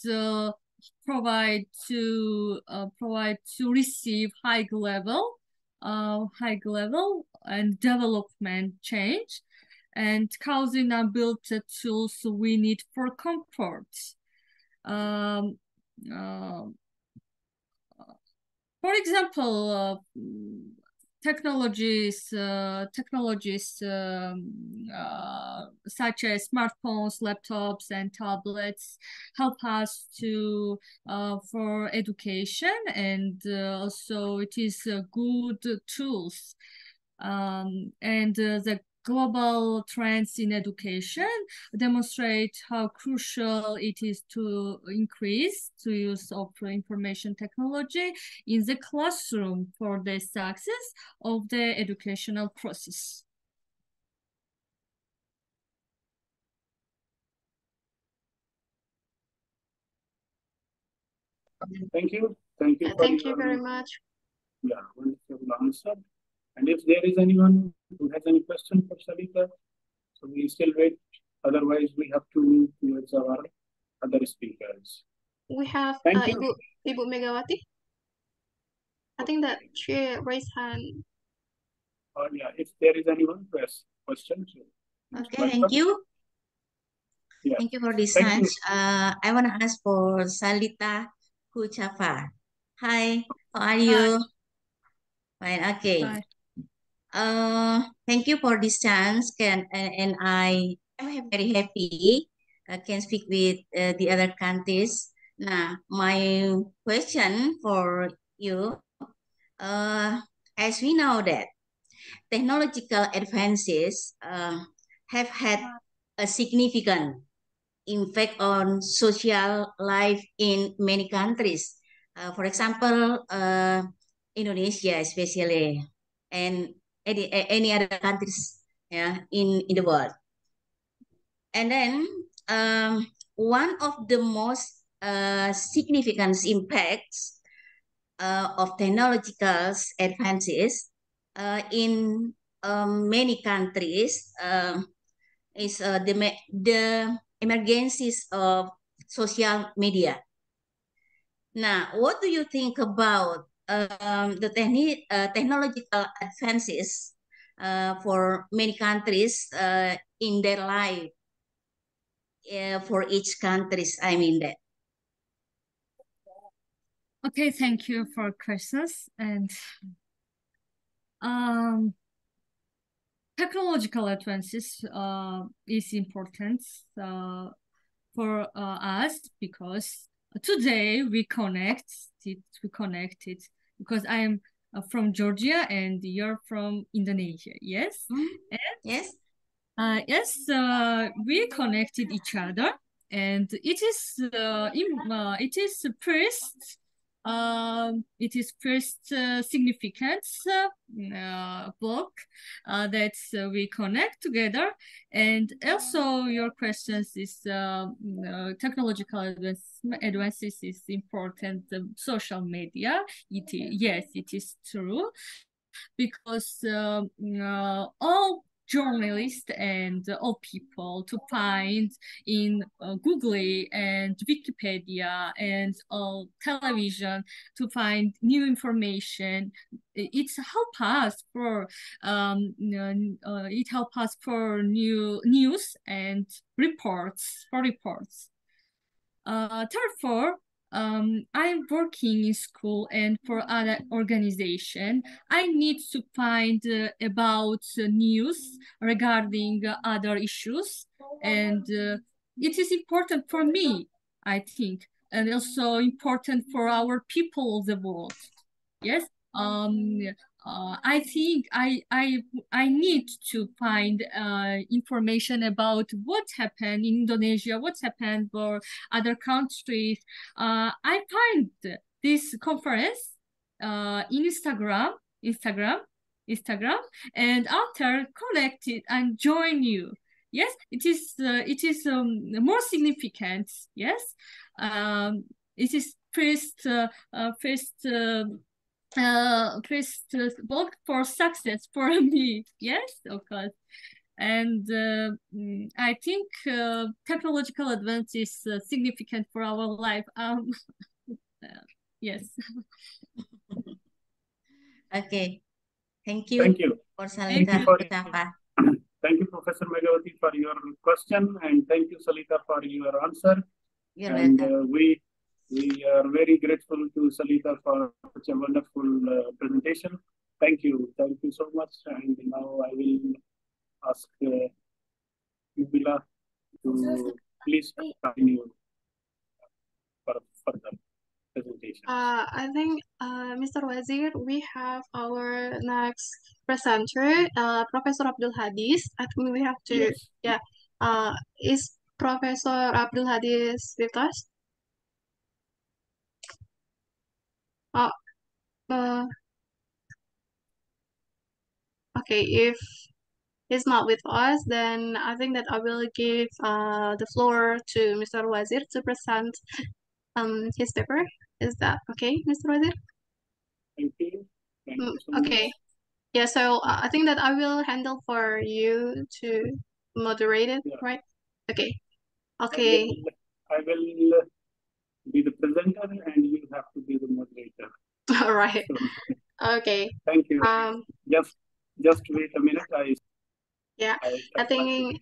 S11: provide to uh, provide to receive high level uh, high level and development change and causing and build the tools we need for comfort. Um, uh, for example, uh, technologies uh, technologies um, uh, such as smartphones laptops and tablets help us to uh, for education and uh, also it is good tools. Um, and uh, the global trends in education demonstrate how crucial it is to increase the use of information technology in the classroom for the success of the educational process.
S1: Thank you. Thank you.
S3: Thank you very much.
S1: Yeah, wonderful answer. And if there is anyone who has any question for Savita, so we still wait. Otherwise, we have to move towards our other speakers.
S3: We have
S1: Thank
S3: uh. Ibu, Ibu Megawati. I think that she raised hand.
S1: Oh, yeah, if there is anyone who has questions.
S14: Okay, thank you.
S1: Yeah.
S14: Thank you for this
S1: Thank
S14: chance. Uh, I want to ask for Salita Kuchava. Hi, how are you? Fine, okay.
S11: Hi.
S14: Uh, thank you for this chance. Can and, and I am very happy. I can speak with uh, the other countries. Now, my question for you, uh, as we know that technological advances uh, have had a significant impact on social life in many countries. Uh, for example, uh, Indonesia especially, and any, any other countries yeah, in, in the world. And then um, one of the most uh, significant impacts uh, of technological advances uh, in um, many countries uh, is uh, the, the emergencies of social media. Now, what do you think about um, the techni uh, technological advances uh, for many countries uh, in their life uh, for each countries? I mean that.
S11: Okay, thank you for questions and um, technological advances uh, is important uh, for uh, us because today we connect it, we connected because I am uh, from Georgia and you're from Indonesia. Yes.
S14: Mm,
S11: And,
S14: yes.
S11: uh, yes, uh, we connected each other, and it is uh, in, uh, it is first. Um, it is first uh, significant uh, uh, block uh, that uh, we connect together, and also your questions is uh, uh, technological advance, advances is important. The social media, it i- yes, it is true, because uh, all journalists and all people to find in uh, Google and Wikipedia and uh, television to find new information. It's help us for um, uh, it help us for new news and reports for reports. Uh, therefore, um, I'm working in school and for other organization. I need to find uh, about uh, news regarding uh, other issues, and uh, it is important for me, I think, and also important for our people of the world. Yes. Um, uh, I think I I I need to find uh, information about what happened in Indonesia, what happened for other countries. Uh, I find this conference uh, in Instagram, Instagram, Instagram, and after connected and join you. Yes, it is uh, it is um, more significant. Yes, um, it is first uh, first uh, first uh, work for success for [LAUGHS] me. Yes, of course. And uh, mm, I think uh, technological advance is uh, significant for our life. [LAUGHS] Um, yes. [LAUGHS]
S14: okay. Thank you.
S1: Thank you.
S14: For
S1: Thank you, for, thank you, Professor Megawati, for your question, and thank you, Salita, for your answer.
S14: You're
S1: and
S14: welcome.
S1: we we are very grateful to Salita for such a wonderful uh, presentation. Thank you. Thank you so much. And now I will ask uh, Yubila to please continue for further presentation.
S3: Uh, I think, uh, Mr. Wazir, we have our next presenter, uh, Professor Abdul Hadis. I think we have to,
S1: Yes.
S3: yeah. Uh, is Professor Abdul Hadis with us? Uh, uh, okay, if he's not with us, then I think that I will give uh, the floor to Mr. Wazir to present um his paper. Is that okay, Mr. Wazir?
S1: Thank you. Thank
S3: Mm,
S1: you so much.
S3: okay. Yeah, so uh, I think that I will handle for you to moderate it,
S1: Yeah.
S3: right? Okay.
S1: I
S3: Okay.
S1: will, I will be the presenter and you have to be the moderator. [LAUGHS]
S3: All right. Okay.
S1: thank you.
S3: Um,
S1: Just just wait a minute. I
S3: yeah,
S1: I
S3: I think.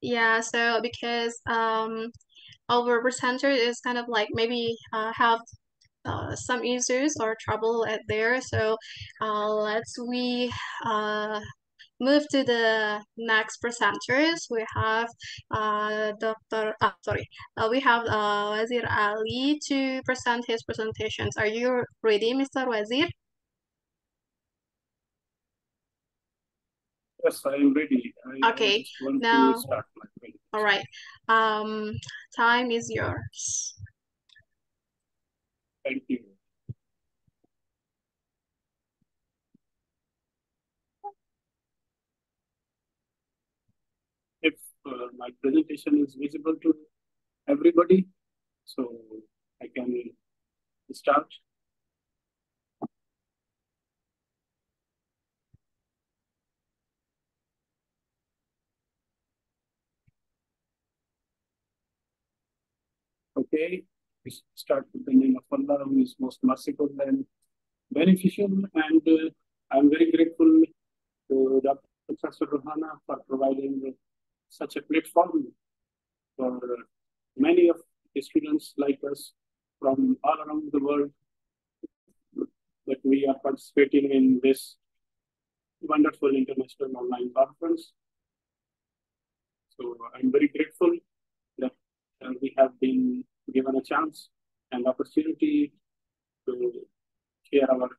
S3: Yeah, so because um our presenter is kind of like maybe uh, have uh, some issues or trouble at there, so uh, let's we uh move to the next presenters. We have uh Dr. Ah, sorry, uh, we have uh Wazir Ali to present his presentations. Are you ready, Mr. Wazir?
S1: Yes, I am ready. I, I
S3: Okay,
S1: want
S3: now,
S1: to start my presentation.
S3: all right. Um, time is yours.
S1: Thank you. If my presentation is visible to everybody, so I can start. Okay, we start with the name of Allah, who is most merciful and beneficial. And uh, I'm very grateful to Dr. Professor Rohana for providing such a platform for many of the students like us from all around the world that we are participating in this wonderful international online conference. So I'm very grateful that uh, we have been given a chance and opportunity to share our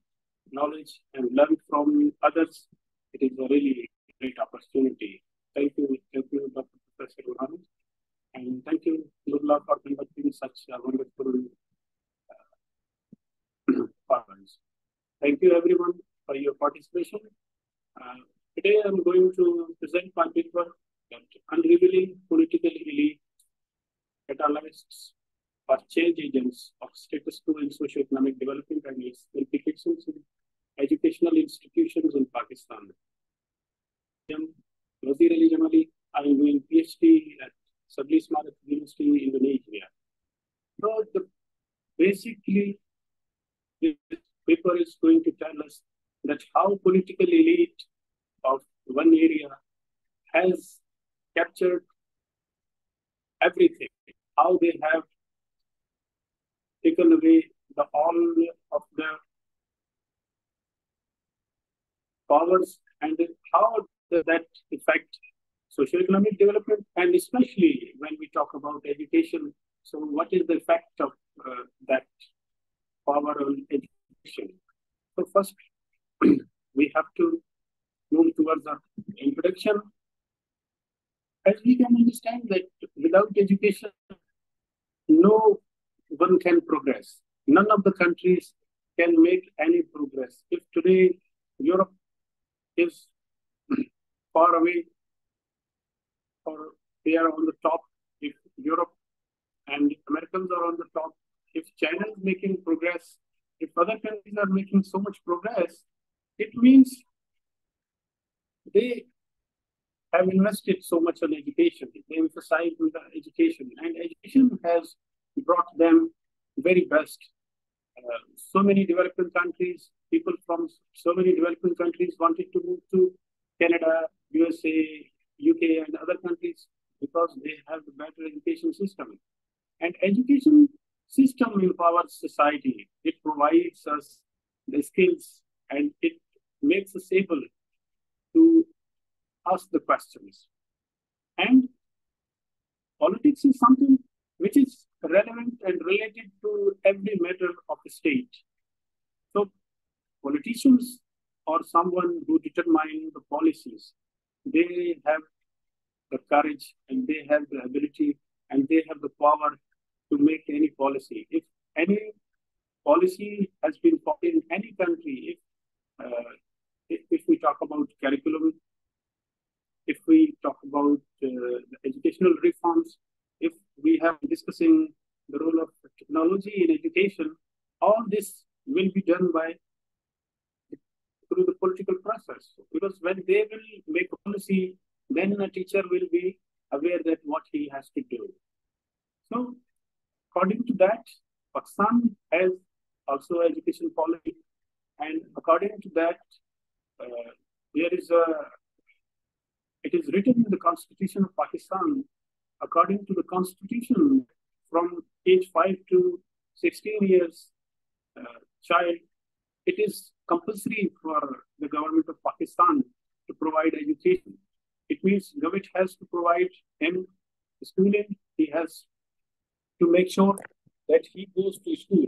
S1: knowledge and learn from others. It is a really great opportunity. Thank you, thank you, Dr. Professor Rohani. And thank you, Nurla, for conducting such a wonderful uh, [CLEARS THROAT] conference. Thank you, everyone, for your participation. Uh, today, I'm going to present my paper unrevealing political elite catalysts or change agents of status quo in socio-economic development and its implications in educational institutions in Pakistan. Wazir Ali Jamali. I am doing PhD at Sebelas Maret University, Indonesia. So the, basically, this paper is going to tell us that how political elite of one area has captured everything, how they have taken away the all of the powers and how that affect socio-economic development and especially when we talk about education. So what is the effect of uh, that power on education? So first [CLEARS THROAT] we have to move towards the introduction. As we can understand that without education no one can progress. None of the countries can make any progress. If today europe is far away or they are on the top if Europe and Americans are on the top. If China is making progress, if other countries are making so much progress, it means they have invested so much on education. They emphasize on the education, and education has brought them very best. Uh, so many developing countries, people from so many developing countries wanted to move to Canada, USA, UK, and other countries because they have a better education system. And education system empowers society. It provides us the skills and it makes us able to ask the questions. And politics is something which is relevant and related to every matter of the state. So politicians or someone who determine the policies, they have the courage and they have the ability and they have the power to make any policy. If any policy has been followed in any country, if, uh, if, if, we talk about curriculum, if we talk about uh, educational reforms, if we have discussing the role of technology in education, all this will be done by through the political process. Because when they will make policy, then a teacher will be aware that what he has to do. So according to that, Pakistan has also education policy. And according to that, uh, there is a, it is written in the constitution of Pakistan, according to the constitution, from age 5 to 16 years uh, child, it is compulsory for the government of Pakistan to provide education. It means government has to provide him schooling. He has to make sure that he goes to school.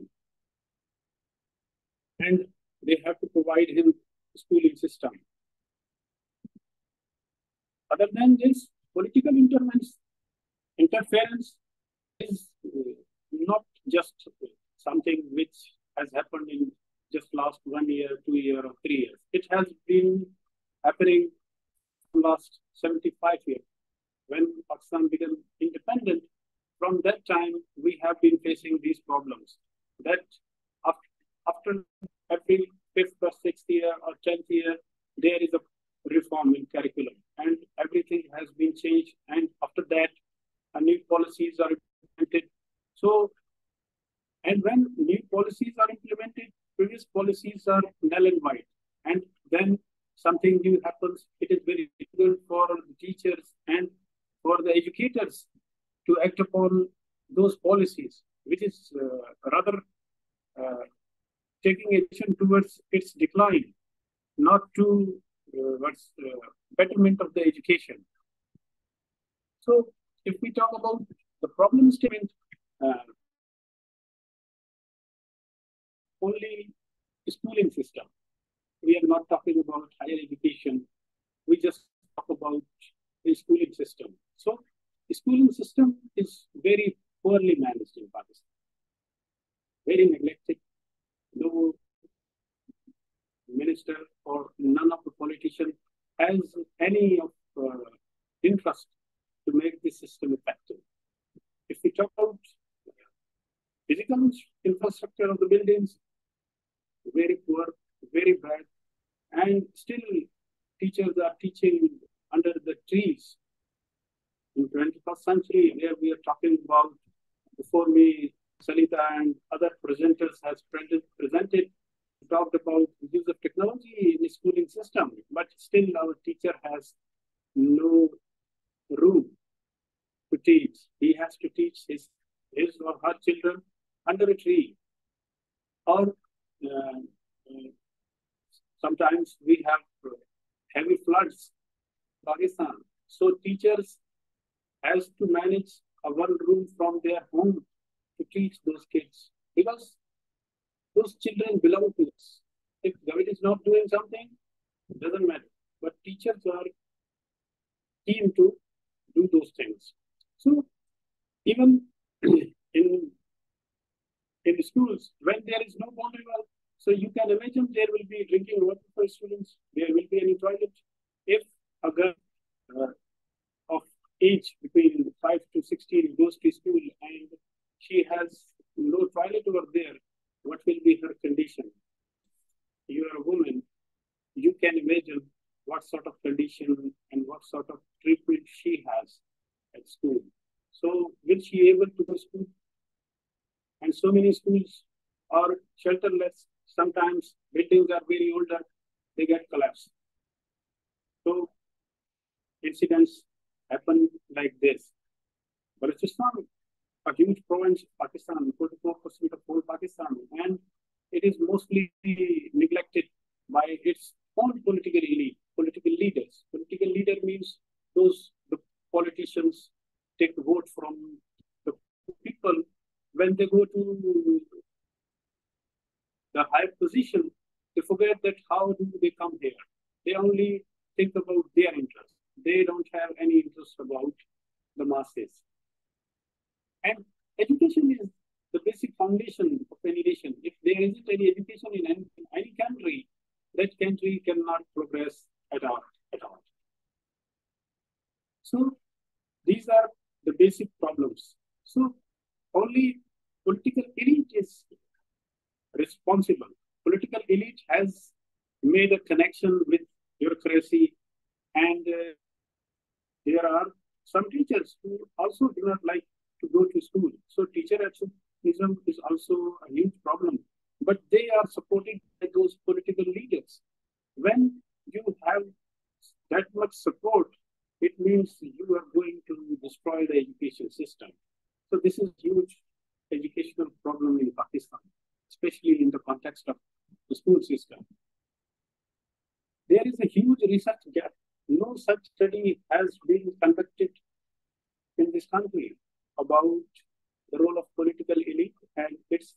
S1: And they have to provide him schooling system. Other than this, political interference is not just something which has happened in just last one year, two year, or three years. It has been happening last 75 years. When Pakistan became independent, from that time, we have been facing these problems. That after, after every fifth or sixth year or tenth year, there is a reform in curriculum and everything has been changed. And after that, new policies are implemented. So, and when new policies are implemented, previous policies are null and void. And then something new happens, it is very difficult for the teachers and for the educators to act upon those policies, which is uh, rather uh, taking action towards its decline, not to uh, uh, betterment of the education. So if we talk about the problem statement, uh, only schooling system. We are not talking about higher education. We just talk about the schooling system. So the schooling system is very poorly managed in Pakistan, very neglected. No minister or none of the politicians has any of uh, interest to make this system effective. If we talk about physical infrastructure of the buildings, very poor, very bad. And still teachers are teaching under the trees. In 21st century, where we are talking about, before me, Salita and other presenters has presented, talked about use of technology in the schooling system, but still our teacher has no room to teach. He has to teach his, his or her children under a tree. Or Uh, sometimes we have heavy floods, Pakistan. So teachers has to manage a one room from their home to teach those kids because those children belong to us. If government is not doing something, it doesn't matter. But teachers are keen to do those things. So even [CLEARS THROAT] in in schools, when there is no boundary wall, so you can imagine there will be drinking water for students. There will be any toilet. If a girl uh, of age between 5 to 16 goes to school and she has no toilet over there, what will be her condition? You are a woman, you can imagine what sort of condition and what sort of treatment she has at school. So will she able to go to school? And so many schools are shelterless. Sometimes buildings are very older, they get collapsed. So incidents happen like this. But it's a huge province of Pakistan, 44% of whole Pakistan, and it is mostly neglected by its own political elite, political leaders. Political leader means those the politicians take the vote from the people when they go to the higher position, they forget that how do they come here? They only think about their interest. They don't have any interest about the masses. And education is the basic foundation of any nation. If there isn't any education in any, in any country, that country cannot progress at all. At all. So these are the basic problems. So only political elite is responsible. Political elite has made a connection with bureaucracy and uh, there are some teachers who also do not like to go to school. So teacher absenteeism is also a huge problem. But they are supported by those political leaders. When you have that much support, it means you are going to destroy the education system. So this is huge educational problem in Pakistan, especially in the context of the school system. There is a huge research gap. No such study has been conducted in this country about the role of political elite and its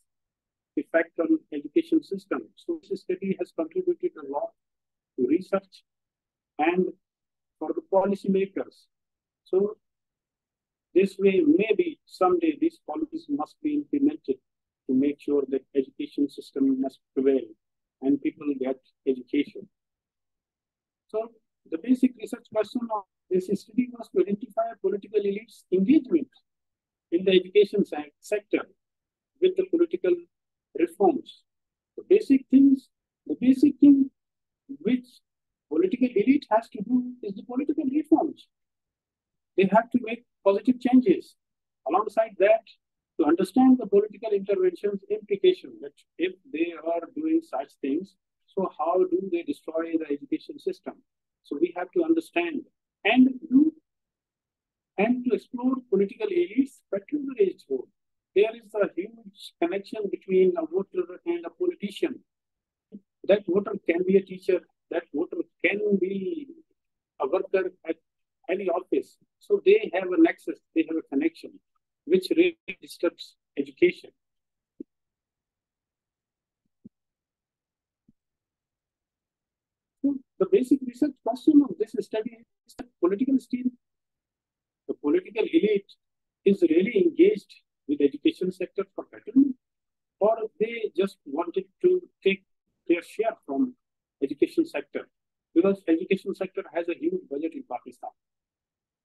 S1: effect on education system. So this study has contributed a lot to research and for the policymakers. So this way, maybe someday these policies must be implemented to make sure that education system must prevail and people get education. So the basic research question of this study was to identify political elites' engagement in the education sector with the political reforms. The basic things, the basic thing which political elite has to do is the political reforms. They have to make positive changes. Alongside that, to understand the political interventions implication that if they are doing such things, so how do they destroy the education system? So we have to understand and do and to explore political elites' patronage role. There is a huge connection between a voter and a politician. That voter can be a teacher, that voter can be a worker at any office. So they have a nexus, they have a connection, which really disturbs education. So the basic research question of this study is that political steel, the political elite is really engaged with education sector for betterment, or they just wanted to take their share from education sector because education sector has a huge budget in Pakistan.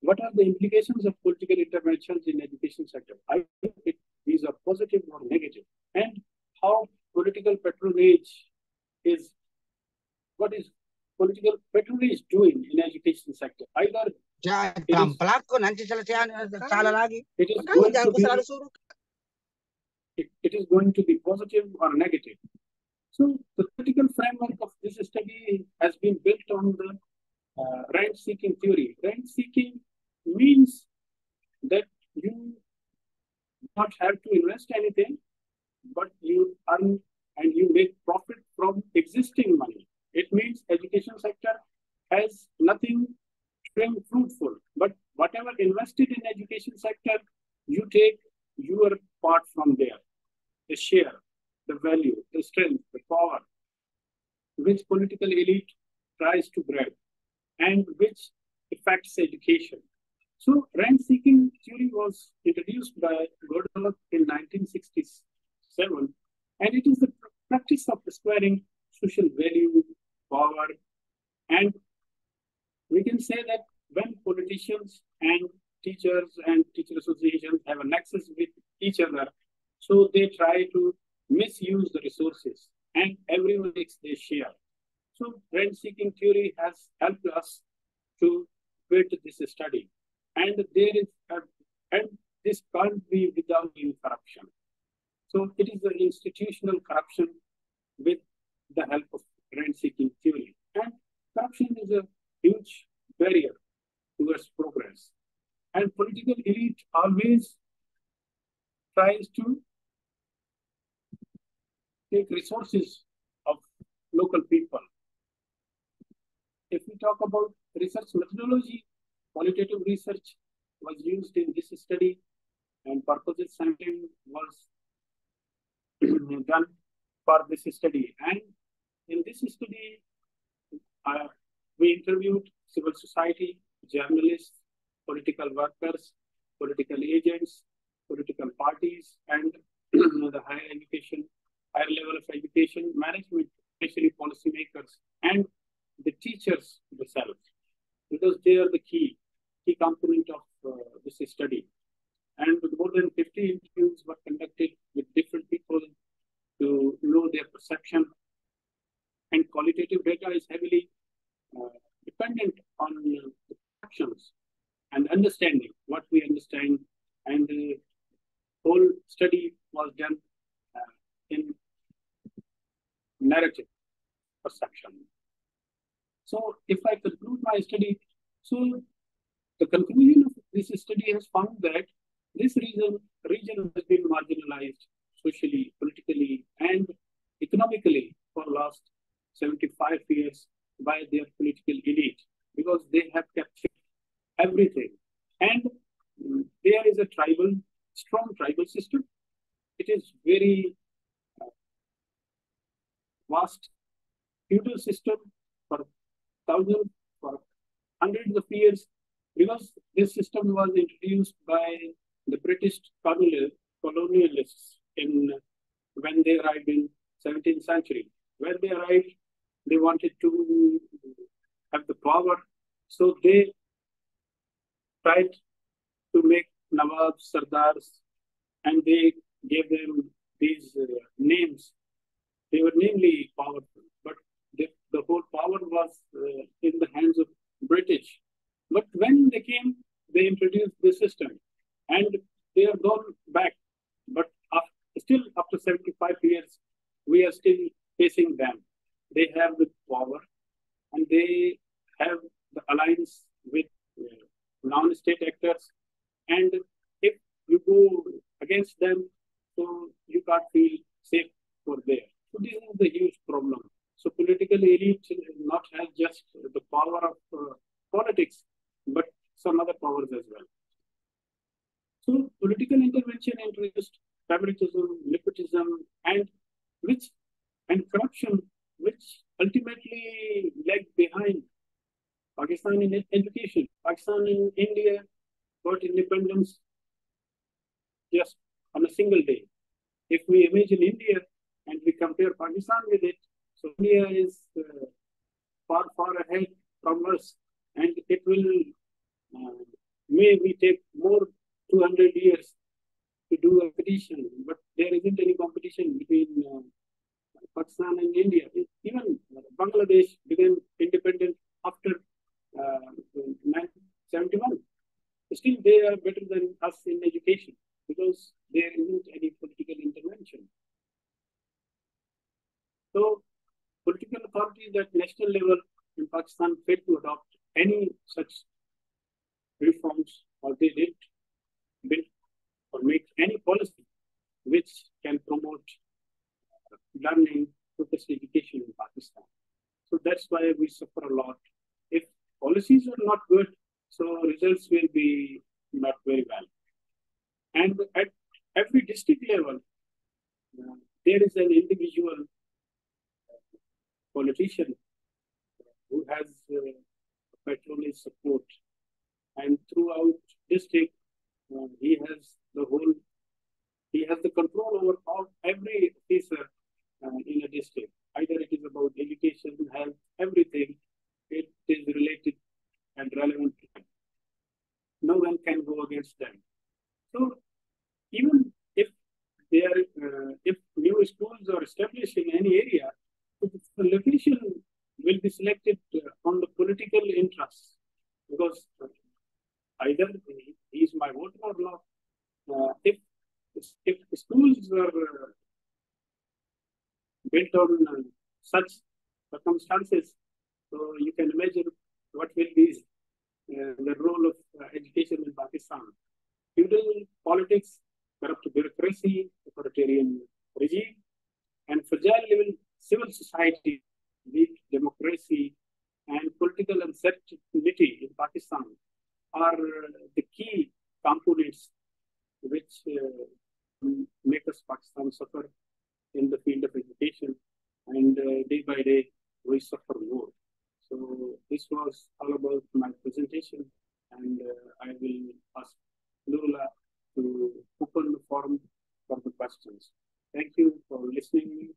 S1: What are the implications of political interventions in education sector? I think it, these are positive or negative. And how political patronage is, what is political patronage doing in education sector? Either it is,
S15: nanti salah lagi.
S1: it is going to be, it, it is going to be positive or negative. So the critical framework of this study has been built on the uh, rent-seeking theory. Rent-seeking means that you not have to invest anything. but you earn and you make profit from existing money. It means education sector has nothing fruitful, but whatever invested in education sector, you take your part from there, the share, the value, the strength, the power, which political elite tries to grab and which affects education. So rent-seeking theory was introduced by Gurdjieff in 1967, and it is the practice of acquiring social value, power, and we can say that when politicians and teachers and teacher associations have a nexus with each other, so they try to misuse the resources and everyone takes their share. So rent-seeking theory has helped us to build this study. And there is a, and this can't be without corruption. So it is the institutional corruption with the help of rent-seeking theory. And corruption is a huge barrier towards progress. And political elite always tries to take resources of local people. If we talk about research methodology, qualitative research was used in this study and purposive sampling was [CLEARS THROAT] done for this study. And in this study, uh, we interviewed civil society, journalists, political workers, political agents, political parties, and [CLEARS THROAT] the higher education, higher level of education management, especially policymakers, and the teachers themselves, because they are the key, key component of uh, this study. And more than 50 interviews were conducted with different people to know their perception. And qualitative data is heavily uh, dependent on uh, perceptions and understanding what we understand. And the whole study was done uh, in narrative perception. So if I conclude my study, so the conclusion of this study has found that this region, region has been marginalized socially, politically, and economically for the last 75 years by their political elite because they have captured everything. And there is a tribal, strong tribal system. It is very uh, vast feudal system for thousands, for hundreds of years, because this system was introduced by the British colonialists in when they arrived in 17th century. When they arrived, they wanted to have the power, so they tried to make Nawabs, Sardars, and they gave them these uh, names. They were namely powerful, but the whole power was uh, in the hands of British. But when they came, they introduced the system, and they have gone back. But after, still, after 75 years, we are still facing them. They have the power, and they have the alliance with uh, non-state actors. And if you go against them, so you can't feel safe for there. So this is the huge problem. So political elite not have just the power of uh, politics, but some other powers as well. So political intervention introduced favoritism, nepotism, and which and corruption, which ultimately lagged behind Pakistan in education. Pakistan in India got independence just on a single day. If we imagine India and we compare Pakistan with it, so India is uh, far, far ahead from us, and it will uh, maybe take more 200 years to do a petition, but there isn't any competition between uh, Pakistan and India. Even Bangladesh became independent after uh, 1971. Still, they are better than us in education because there isn't any political intervention. So, political authorities at national level in Pakistan failed to adopt any such reforms or they did build or make any policy which can promote learning, focused education in Pakistan. So that's why we suffer a lot. If policies are not good, so results will be not very well. And at every district level, uh, there is an individual politician who has uh, support. And throughout district, uh, he has the whole, he has the control over all every officer uh, in a district. Either it is about education, health, everything, it is related and relevant to. No one can go against them. So even if they are, uh, if new schools are established in any area, the location will be selected uh, on the political interests because either he is my voter or not. Uh, if if schools are uh, built on uh, such circumstances, so you can imagine what will be uh, the role of education in Pakistan. Feudal politics, corrupt bureaucracy, authoritarian regime, and fragile civil society, weak democracy, and political uncertainty in Pakistan are the key components which uh, make us Pakistan suffer in the field of education. And uh, day by day, we suffer more. So this was all about my presentation. And uh, I will ask Nurullah to open the forum for the questions. Thank you for listening.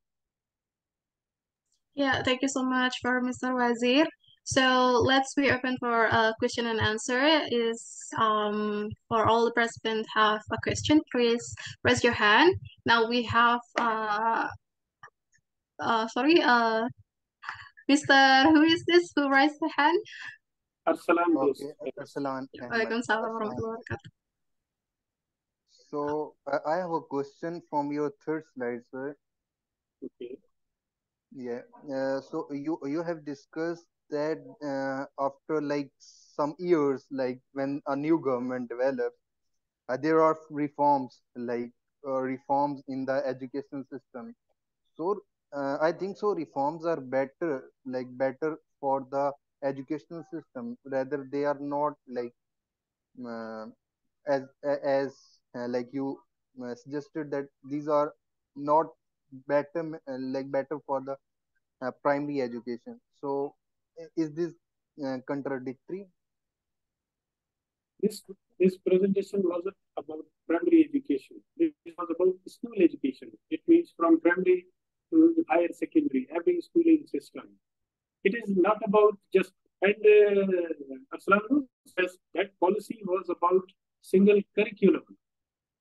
S3: Yeah, thank you so much for Mr. Wazir. So let's be open for a question and answer. Is um for all the participants have a question, please raise your hand. Now we have uh uh sorry uh Mr. Who is this who raised the hand?
S1: Arsalan
S16: Okay, Arsalan Ahmed.
S3: Waalaikumsalam
S16: Arsalan.
S3: warahmatullahi wabarakatuh.
S16: So I I have a question from your third slide, sir.
S1: Okay.
S16: Yeah. Uh, so you you have discussed that uh, after like some years, like when a new government develops, uh, there are reforms like uh, reforms in the education system. So uh, I think so reforms are better, like better for the educational system. Rather, they are not like uh, as as uh, like you suggested that these are not better like better for the primary education. So is this uh, contradictory?
S1: This this presentation was about primary education. This was about school education. It means from primary to higher secondary, every schooling system. It is not about just and uh, Aslam says that policy was about single curriculum.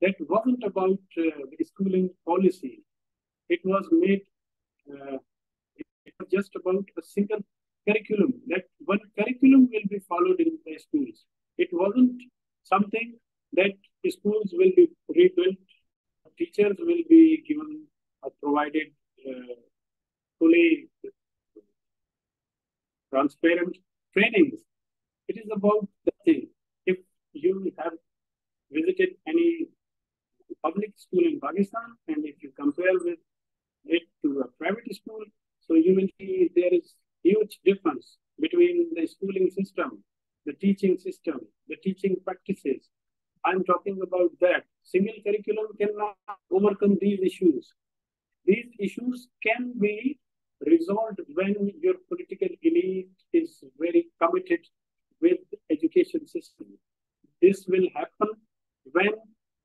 S1: That wasn't about uh, the schooling policy. It was made. Uh, it was just about a single curriculum. That one curriculum will be followed in the schools. It wasn't something that schools will be rebuilt, teachers will be given or provided uh, fully transparent trainings. It is about the thing. If you have visited any public school in Pakistan and if you compare with it to a private school, so you will see there is huge difference between the schooling system, the teaching system, the teaching practices. I'm talking about that. Single curriculum cannot overcome these issues. These issues can be resolved when your political elite is very committed with education system. This will happen when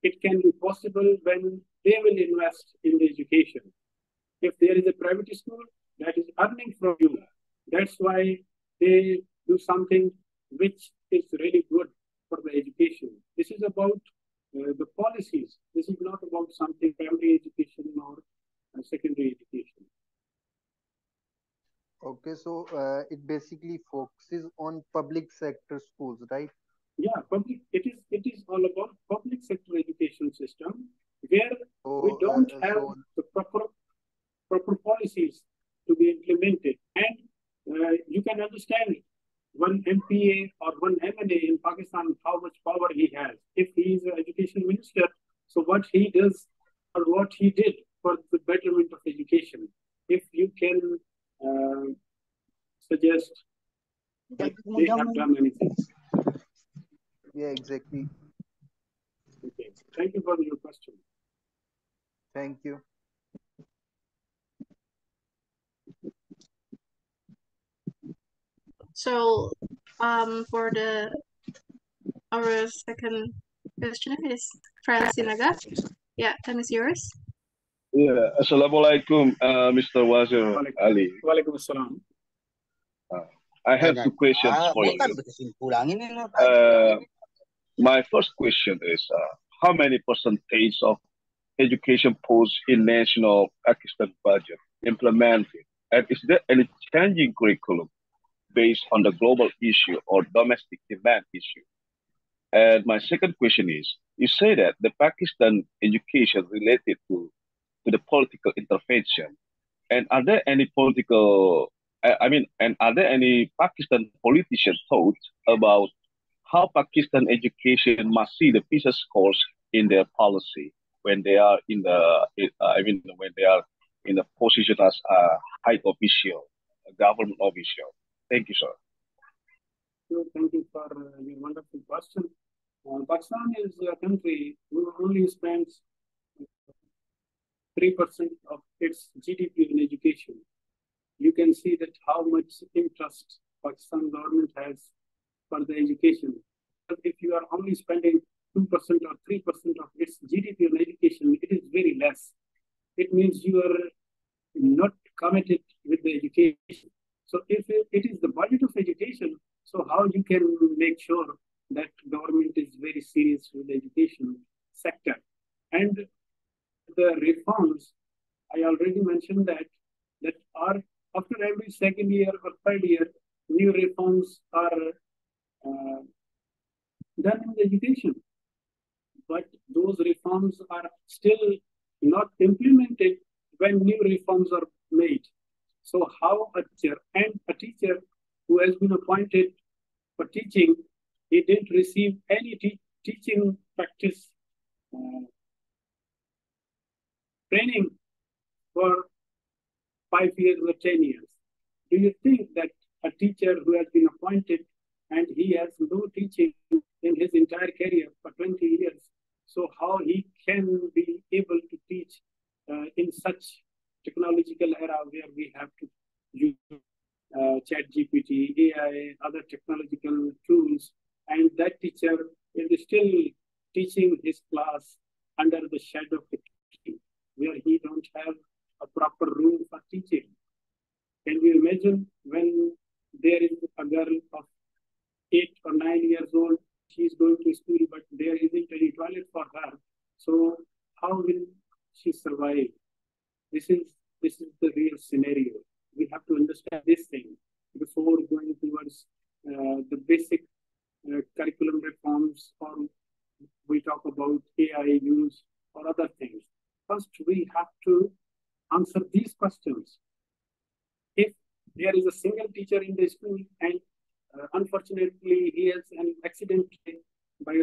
S1: it can be possible when they will invest in the education. If there is a private school that is earning from you, that's why they do something which is really good for the education. This is about uh, the policies. This is not about something primary education or uh, secondary education.
S16: Okay, so uh, it basically focuses on public sector schools, right?
S1: Yeah, public. It is. It is all about public sector education system where we don't
S16: uh,
S1: have
S16: so
S1: the proper proper policies to be implemented, and uh, you can understand one MPA or one MNA in Pakistan how much power he has. If he is an education minister, so what he does or what he did for the betterment of education. If you can uh, suggest that they have done anything.
S16: Yeah, exactly.
S1: Okay. Thank you for your question.
S16: Thank you.
S3: So, um, for the our second question is Francinaga. Yeah, time is yours.
S13: Yeah, Assalamualaikum, uh, Mr. Wazir Ali.
S1: Waalaikumsalam.
S13: Uh, I have two questions for you. Uh, my first question is, uh, how many percentage of education posts in national Pakistan budget implemented? And is there any changing curriculum based on the global issue or domestic demand issue? And my second question is, you say that the Pakistan education related to, to the political intervention. And are there any political, I mean, and are there any Pakistan politician thoughts about how Pakistan education must see the PISA scores in their policy when they are in the, I mean, when they are in the position as a high official, a government official? Thank you, sir.
S1: Thank you for uh, your wonderful question. Uh, Pakistan is a country who only spends 3% of its GDP in education. You can see that how much interest Pakistan government has for the education. But if you are only spending 2% or 3% of its GDP on education, it is very less. It means you are not committed with the education. So if it is the budget of education, so how you can make sure that government is very serious with the education sector. And the reforms, I already mentioned that, that are after every second year or third year, new reforms are uh, done in the education. But those reforms are still not implemented when new reforms are made. So how a teacher and a teacher who has been appointed for teaching, he didn't receive any te teaching practice uh, training for five years or 10 years. Do you think that a teacher who has been appointed and he has no teaching in his entire career for 20 years, so how he can be able to teach uh, in such technological era where we have to use uh, ChatGPT, AI, other technological tools, and that teacher is still teaching his class under the shadow of the tree, where he don't have a proper room for teaching. Can you imagine when there is a girl of eight or nine years old, she's going to school, but there isn't any toilet for her. So how will she survive? This is this is the real scenario. We have to understand this thing before going towards uh, the basic uh, curriculum reforms or we talk about AI use or other things. First, we have to answer these questions. If there is a single teacher in the school and uh, unfortunately he has an accident by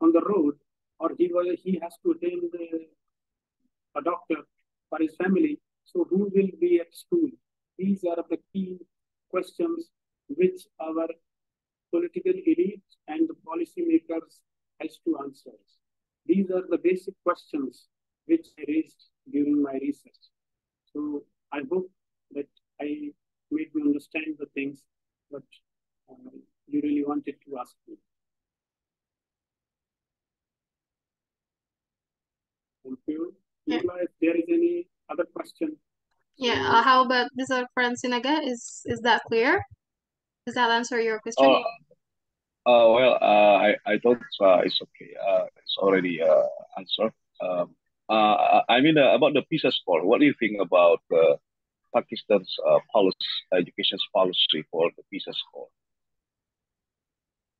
S1: on the road or he was he has to attend a doctor for his family so who will be at school these are the key questions which our political elite and the policymakers has to answer these are the basic questions which i raised during my research so i hope that i made you understand the things but uh, you really wanted to ask me. Thank you.
S3: Yeah.
S1: If there is any other question.
S3: Yeah, uh, how about this Mr. Francinaga? Is is that clear? Does that answer your question?
S13: Uh, uh, well, uh, I, I thought uh, it's okay. Uh, it's already uh, answered. Um, uh, I mean, uh, about the PISA score, what do you think about uh, Pakistan's uh, policy, education policy for the PISA score?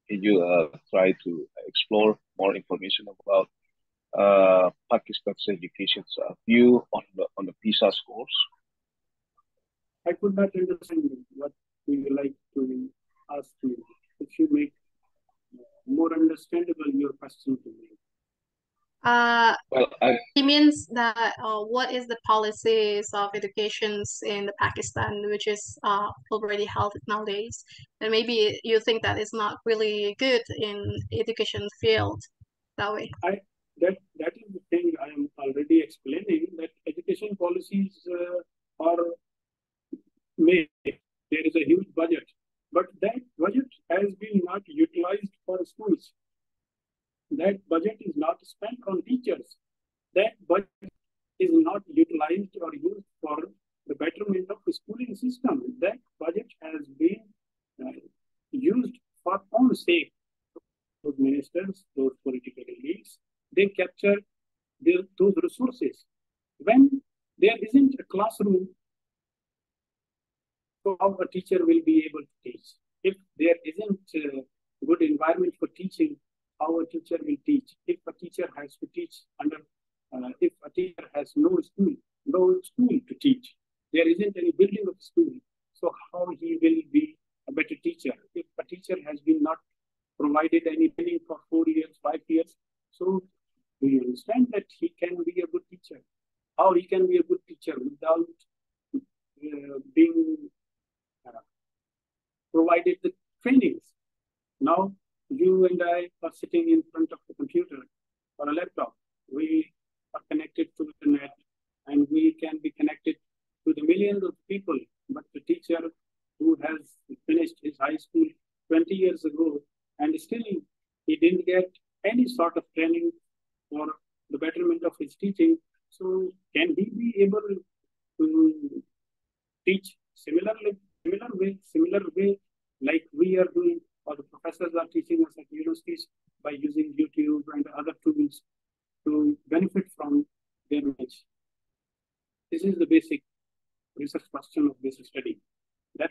S13: Can you uh, try to explore more information about uh, Pakistan's education's uh, view on the on the PISA scores?
S1: I could not understand what you would like to ask you. If you make more understandable your question to me.
S3: Uh,
S13: Well, I,
S3: he means that uh, what is the policies of educations in the Pakistan, which is uh, already held nowadays, and maybe you think that it's not really good in education field that way.
S1: I that that is the thing I am already explaining that education policies uh, are made. There is a huge budget, but that budget has been not utilized for schools. That budget is not spent on teachers. That budget is not utilized or used for the betterment of the schooling system. That budget has been uh, used for own sake. Those ministers, those political elites, they capture their, those resources. When there isn't a classroom, so how a teacher will be able to teach? If there isn't a good environment for teaching, how a teacher will teach? If a teacher has to teach under, uh, if a teacher has no school, no school to teach, there isn't any building of school, so how he will be a better teacher? If a teacher has been not provided any training for four years, five years, so do you understand that he can be a good teacher? How he can be a good teacher without uh, being uh, provided the trainings? Now, you and I are sitting in front of the computer or a laptop. We are connected to the net and we can be connected to the millions of people. But the teacher who has finished his high school 20 years ago and still he didn't get any sort of training for the betterment of his teaching. So can he be able to teach similarly, similar way, similar way like we are doing, or the professors are teaching us at universities by using YouTube and other tools to benefit from their knowledge? This is the basic research question of this study. That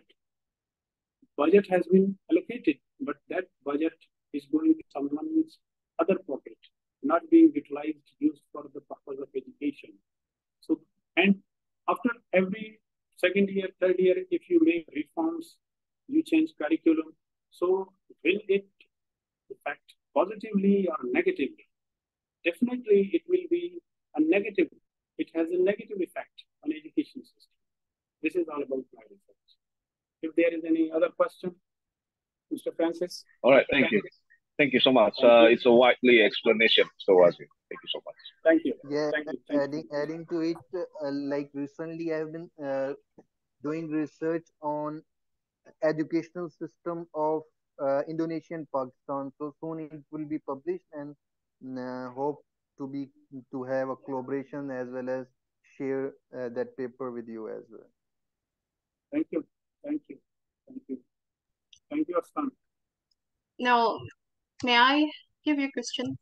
S1: budget has been allocated, but that budget is going to someone's other pocket, not being utilized, used for the purpose of education. So, and after every second year, third year, if you make reforms, you change curriculum. So, will it affect positively or negatively? Definitely, it will be a negative. It has a negative effect on education system. This is all about my research. If there is any other question, Mr.
S13: All right, thank you. Thank you so much. Uh, it's a widely explanation, So Mr. Wazir. Thank you so much.
S1: Thank you.
S16: Yeah,
S1: Thank you. Thank
S16: adding adding to it, uh, like recently I've been uh, doing research on educational system of uh, Indonesia and Pakistan. So soon it will be published, and uh, hope to be to have a collaboration as well as share uh, that paper with you as well.
S1: Thank you. Thank you. Thank you. Thank you, Aslan.
S3: Now, may I give you a question?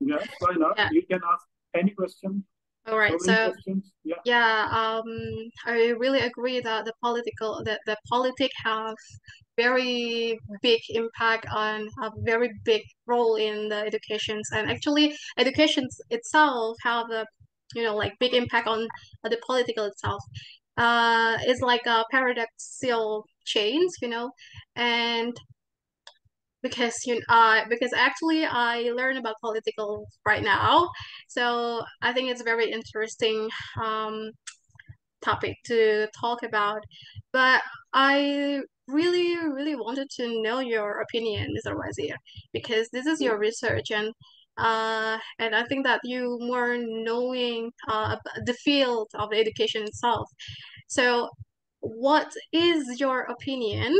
S1: Yes, why not?
S3: Yeah.
S1: You can ask any question.
S3: All right,
S1: So. Yeah.
S3: yeah, um, I really agree that the political that the politic have very big impact on a very big role in the educations and actually educations itself have a you know like big impact on the political itself. Uh, it's like a paradoxical chains, you know, and because you uh because actually I learn about political right now, so I think it's a very interesting um topic to talk about. But I really really wanted to know your opinion, Mr. Wazir, because this is your research and uh and I think that you more knowing uh the field of education itself. So what is your opinion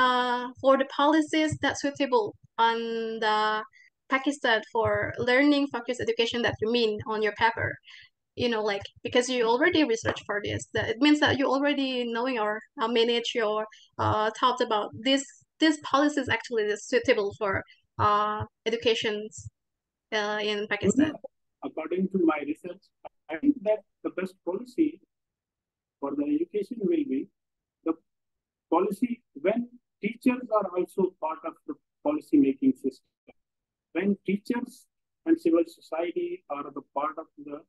S3: uh, for the policies that suitable on the Pakistan for learning focused education that you mean on your paper? You know, like because you already researched for this, that it means that you already knowing or uh, manage your uh, thoughts about this this actually is suitable for uh, educations uh, in Pakistan.
S1: According to my research, I think that the best policy for the education will be the policy when teachers are also part of the policy making system. When teachers and civil society are the part of the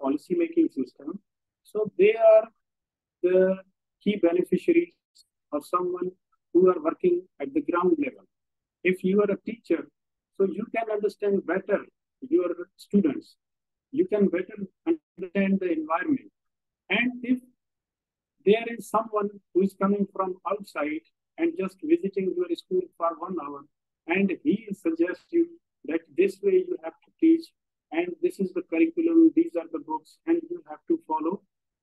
S1: policy making system, so they are the key beneficiaries of someone who are working at the ground level. If you are a teacher, so you can understand better your students, you can better understand the environment. And if there is someone who is coming from outside and just visiting your school for one hour, and he suggests you that this way you have to teach, and this is the curriculum, these are the books, and you have to follow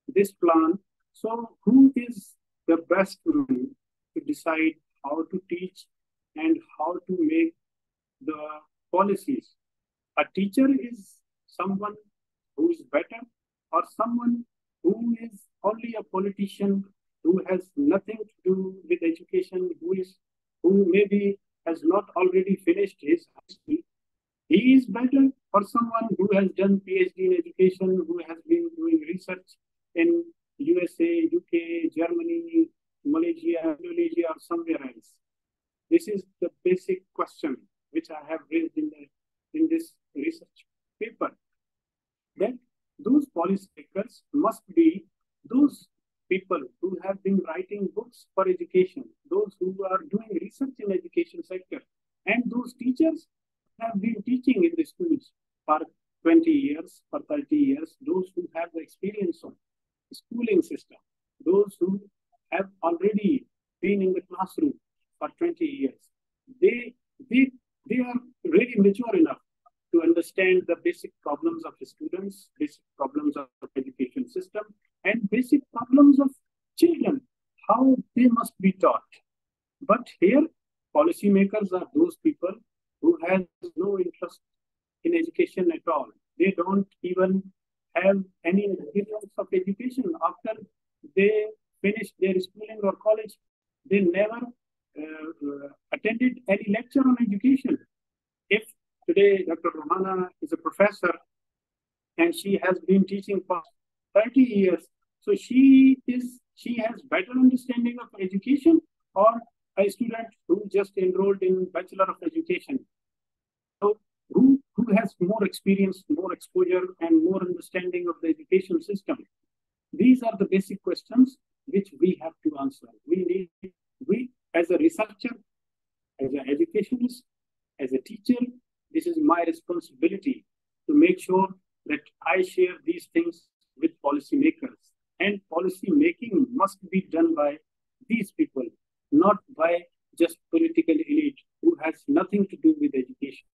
S1: this plan. So who is the best man to decide how to teach and how to make the policies? A teacher is someone who is better or someone who is only a politician who has nothing to do with education, who is who maybe has not already finished his high school, he is better for someone who has done PhD in education, who has been doing research in USA, UK, Germany, Malaysia, Indonesia, or somewhere else. This is the basic question which I have raised in, the, in this research paper. That those policymakers must be those people who have been writing books for education, those who are doing research in education sector, and those teachers have been teaching in the schools for 20 years, for 30 years, those who have the experience of schooling system, those who have already been in the classroom for 20 years. They, they, they are really mature enough to understand the basic problems of the students, basic problems of education system, and basic problems of children, how they must be taught. But here, policymakers are those people who have no interest in education at all. They don't even have any experience of education after they finish their schooling or college. They never uh, attended any lecture on education. Today Dr. Rohana is a professor and she has been teaching for 30 years, so she is she has better understanding of education or a student who just enrolled in Bachelor of Education. So who, who has more experience, more exposure, and more understanding of the education system? These are the basic questions which we have to answer. We need, we as a researcher, as an educationist, as a teacher, this is my responsibility to make sure that I share these things with policymakers. And policy making must be done by these people, not by just political elite who has nothing to do with education.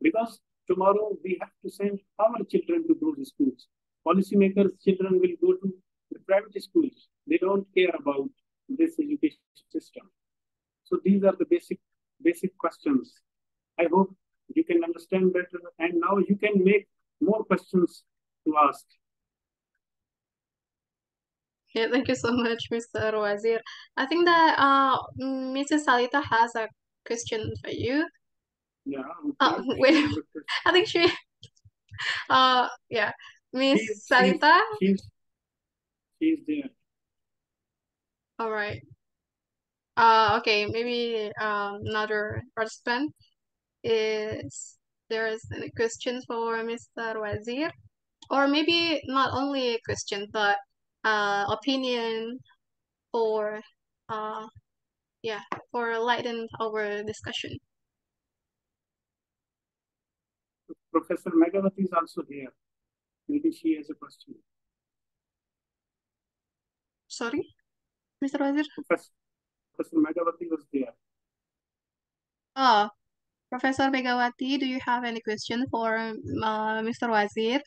S1: Because tomorrow we have to send our children to those schools. Policymakers' children will go to the private schools. They don't care about this education system. So these are the basic basic questions. I hope you can understand better, and now you can make more questions to ask.
S3: Yeah, thank you so much, Mr. Wazir. I think that uh, Mrs. Salita has a question for you.
S1: Yeah.
S3: Uh, wait, [LAUGHS] I think she. Uh, yeah, Miss
S1: She's,
S3: Salita.
S1: she's, she's there.
S3: All right. Uh, okay, maybe um, another participant is there is any questions for Mr. Wazir, or maybe not only a question but uh opinion for uh yeah for lighten our discussion.
S1: Professor Megawati is also here. Maybe she has a question.
S3: Sorry, Mr. Wazir.
S1: Professor, Professor Megawati was there.
S3: Oh, Professor Megawati, do you have any question for uh, Mr. Wazir?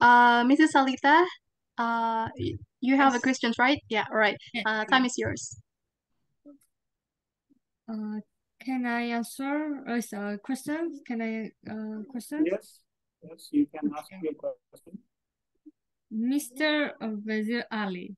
S3: Uh, Mrs. Salita, uh, you have a question, right? Yeah, all right. Uh, time is yours.
S11: Uh, can I answer uh, so questions? Can I uh questions?
S1: Yes, yes, you can ask your question.
S11: Mr. Wazir Ali,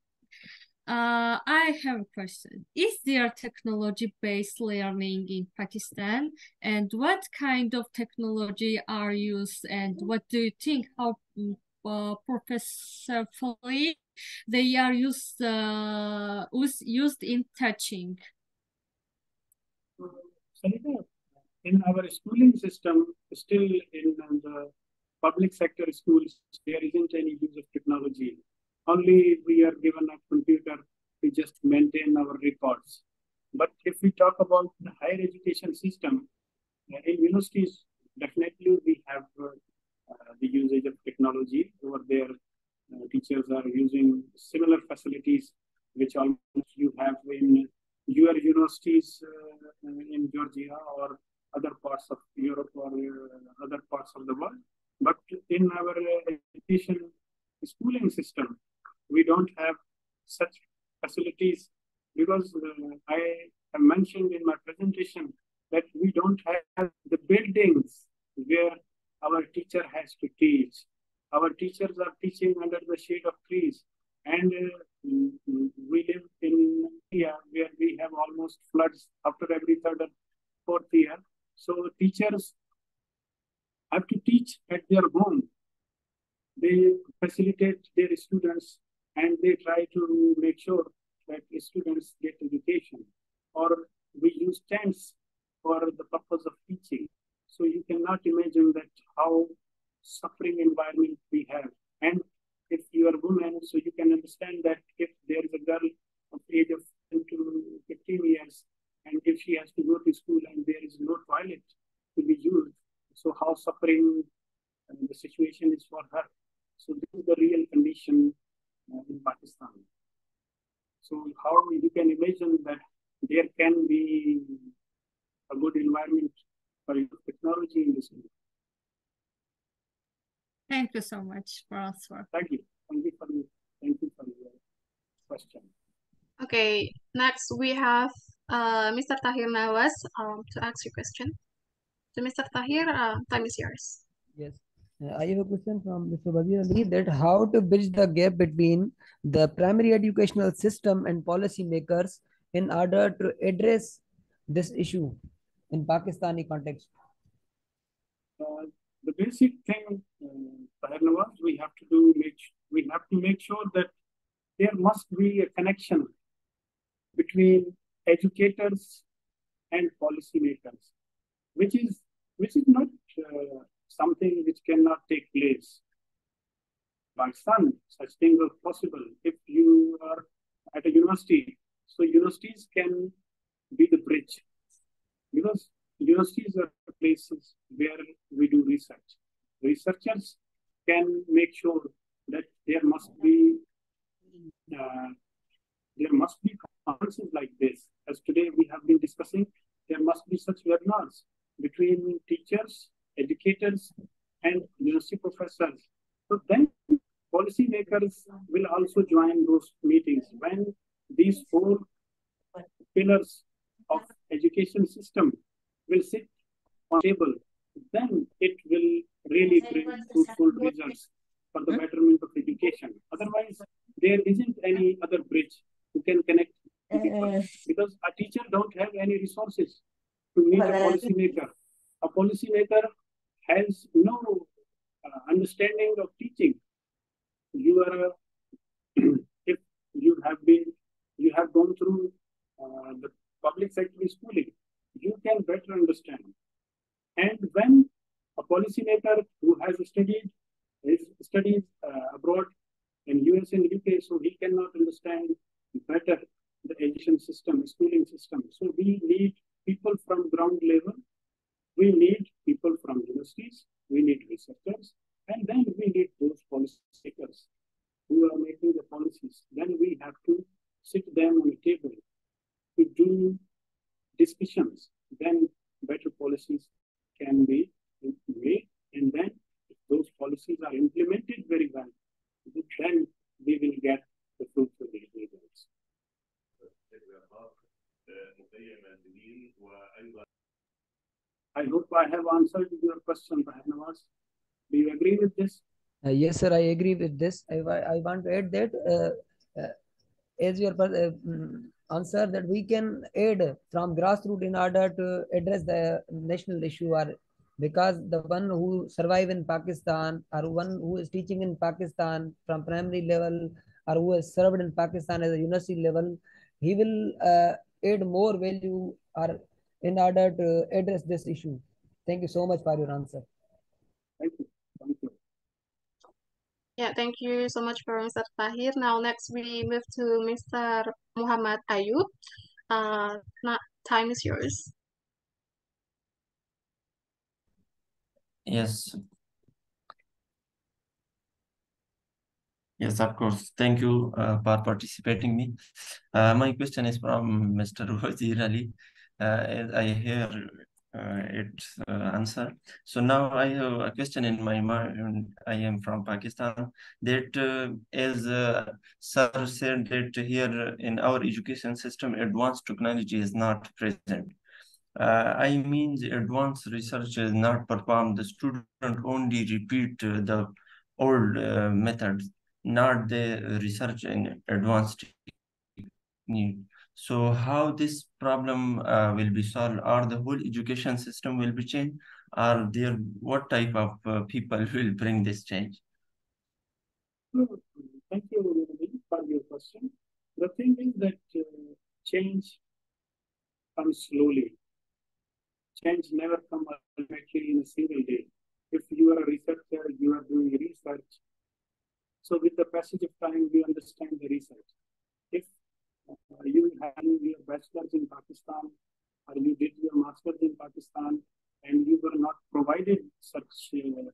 S11: uh, I have a question. Is there technology-based learning in Pakistan? And what kind of technology are used? And what do you think how mm, uh, professionally they are used uh, us- used in teaching?
S1: In our schooling system, still in the public sector schools, there isn't any use of technology. Only we are given a computer to just maintain our records. But if we talk about the higher education system, uh, in universities, definitely we have uh, uh, the usage of technology over there. Uh, teachers are using similar facilities which almost you have in your universities uh, in Georgia or other parts of Europe or uh, other parts of the world. But in our education schooling system, we don't have such facilities because I have mentioned in my presentation that we don't have the buildings where our teacher has to teach. Our teachers are teaching under the shade of trees. And uh, we live in India where we have almost floods after every third or fourth year. So teachers have to teach at their home. They facilitate their students and they try to make sure that students get education. Or we use tents for the purpose of teaching. So you cannot imagine that how suffering environment we have. And if you are a woman, so you can understand that if there is a girl of age of 10 to 15 years, and if she has to go to school and there is no toilet to be used, so how suffering the situation is for her. So this is the real condition uh, in Pakistan. So how you can imagine that there can be a good environment for technology in this.
S11: Thank you so much for answer.
S1: Thank you. Thank you for the thank you for your question.
S3: Okay, next we have uh, Mr. Tahir Nawaz um, to ask your question. So Mr. Tahir, uh, time is yours.
S17: Yes. Uh, I have a question from Mr. Wazir Ali that how to bridge the gap between the primary educational system and policymakers in order to address this issue in Pakistani context?
S1: Uh, the basic thing, uh, Nawaz, we have to do make we have to make sure that there must be a connection between educators and policymakers, which is which is not uh, something which cannot take place. By some such things are possible if you are at a university. So universities can be the bridge because universities are places where we do research. Researchers can make sure that there must be uh, there must be conferences like this. As today we have been discussing, there must be such webinars between teachers, educators, and university professors. So then policymakers will also join those meetings when these four pillars of education system will sit on table, then it will really bring fruitful results for the betterment of education. Otherwise, there isn't any other bridge who can connect people because a teacher don't have any resources to meet a policymaker. A policymaker has no uh, understanding of teaching. You are, [CLEARS THROAT] if you have been, you have gone through uh, the public sector schooling, you can better understand. And when a policymaker who has studied his studies uh, abroad in US and UK, so he cannot understand better the education system, schooling system. So we need people from ground level. We need people from universities. We need researchers. And then we need those policymakers who are making the policies. Then we have to sit them on a table to do discussions, then better policies can be made. And then if those policies are implemented very well, then we will get the fruitful results. I hope I have answered your question, Nawaz. Do you agree with this?
S17: Uh, yes, sir, I agree with this. I, I want to add that uh, uh, as your uh, mm, answer that we can aid from grassroots in order to address the national issue or because the one who survive in Pakistan or one who is teaching in Pakistan from primary level or who has served in Pakistan as a university level, he will uh, add more value or in order to address this issue. Thank you so much for your answer.
S1: Thank you. Thank you.
S3: Yeah, thank you so much for Mr. Tahir. Now, next we move to Mr. Muhammad Ayub. Uh, time is yours.
S18: Yes. Yes, of course. Thank you uh, for participating me. Uh, my question is from Mr. [LAUGHS] Wazir Ali. Uh, I hear uh, its uh, answer. So now I have a question in my mind. I am from Pakistan. That uh, as uh, Sir said that here in our education system, advanced technology is not present. Uh, I mean, the advanced research is not performed. The student only repeat the old uh, methods, not the research in advanced technique. So how this problem uh, will be solved, or the whole education system will be changed, or there what type of uh, people [LAUGHS] will bring this change?
S1: Thank you for your question. The thing is that uh, change comes slowly. Change never comes ultimately in a single day. If you are a researcher, you are doing research. So with the passage of time, we understand the research. If uh, you have your bachelor's in Pakistan or you did your master's in Pakistan and you were not provided such uh,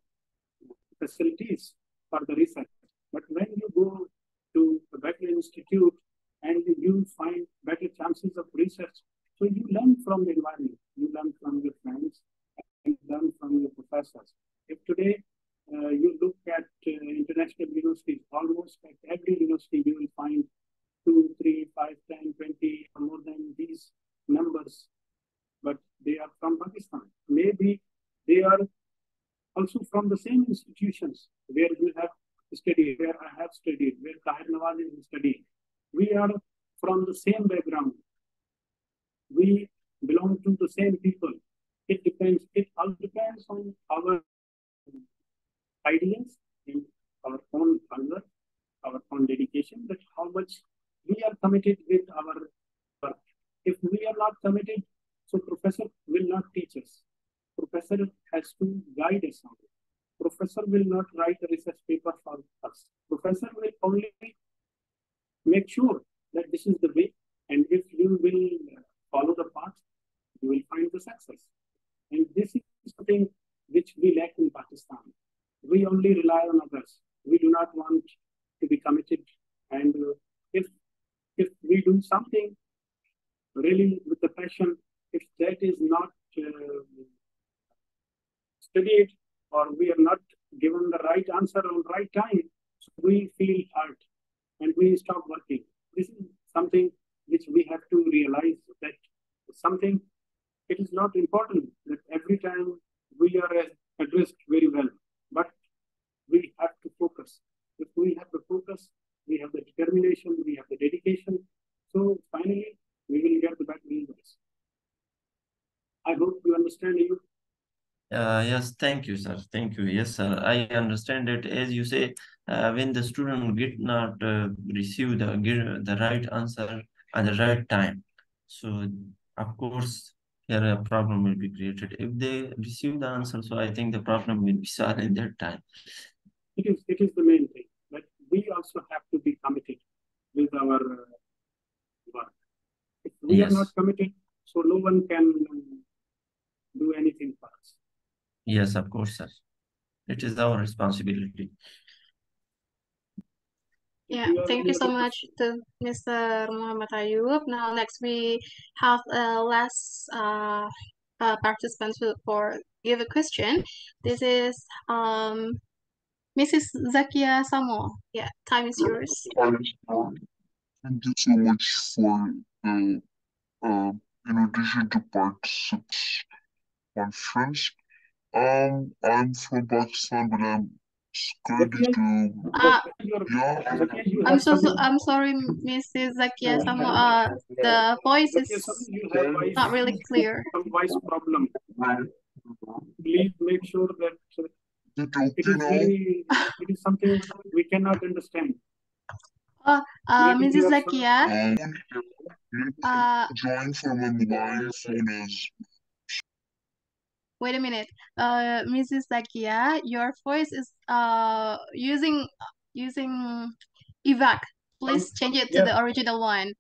S1: facilities for the research. But when you go to a better institute and you find better chances of research, so you learn from the environment, you learn from your friends, and you learn from your professors. If today uh, you look at uh, international universities, almost at every university you will find two, three, five, ten, twenty, or more than these numbers, but they are from Pakistan. Maybe they are also from the same institutions where you have studied, where I have studied, where Tahir Nawaz is studying. We are from the same background. We belong to the same people. It depends, it all depends on our ideas and our own hunger, our own dedication, that how much we are committed with our work. If we are not committed, so professor will not teach us. Professor has to guide us. Professor will not write a research paper for us. Professor will only make sure that this is the way, and if you will follow the path, you will find the success. And this is something which we lack in Pakistan. We only rely on others. We do not want to be committed. And uh, if if we do something really with the passion, if that is not uh, studied or we are not given the right answer on right time, so we feel hurt and we stop working. This is something which we have to realize that something it is not important that every time we are addressed very well, but we have to focus. If we have to focus, we have the determination, we have the dedication. So finally, we will get the better results. I hope you understand you.
S18: Uh, yes, thank you, sir. Thank you. Yes, sir. I understand it. As you say, uh, when the student did not uh, receive the give the right answer at the right time, so of course here a problem will be created. If they receive the answer, so I think the problem will be [LAUGHS] solved in that time.
S1: It is it is the main thing. But we also have to be committed with our uh, work. If we
S18: Yes.
S1: are not committed, so no one can do anything for us.
S18: Yes, of course, sir. It is our responsibility.
S3: Yeah, thank you so much to Mr. Muhammad Ayub. Now, next we have a last uh, uh, participant to, for give a question. This is um Mrs. Zakia Samo. Yeah, time is yours.
S19: Thank you so much for the uh, in addition to participate conference. Um, I'm from Pakistan, but I'm currently to
S3: Uh,
S19: yeah.
S3: I'm so, so I'm sorry, Mrs. Zakia Samo. Uh, the voice is
S1: some you have voice
S3: not really clear.
S1: some voice problem. Please make sure that uh,
S19: Is it
S1: it
S19: okay
S1: is
S19: now?
S1: very it is something we cannot understand.
S3: Uh, uh, Mrs.
S1: you
S3: Zakia.
S19: Um,
S3: Uh,
S19: join from a mobile phone is
S3: wait a minute. Uh, Mrs. Zakia, your voice is uh using using evac. Please
S1: Um,
S3: change it to
S1: yeah.
S3: the original one.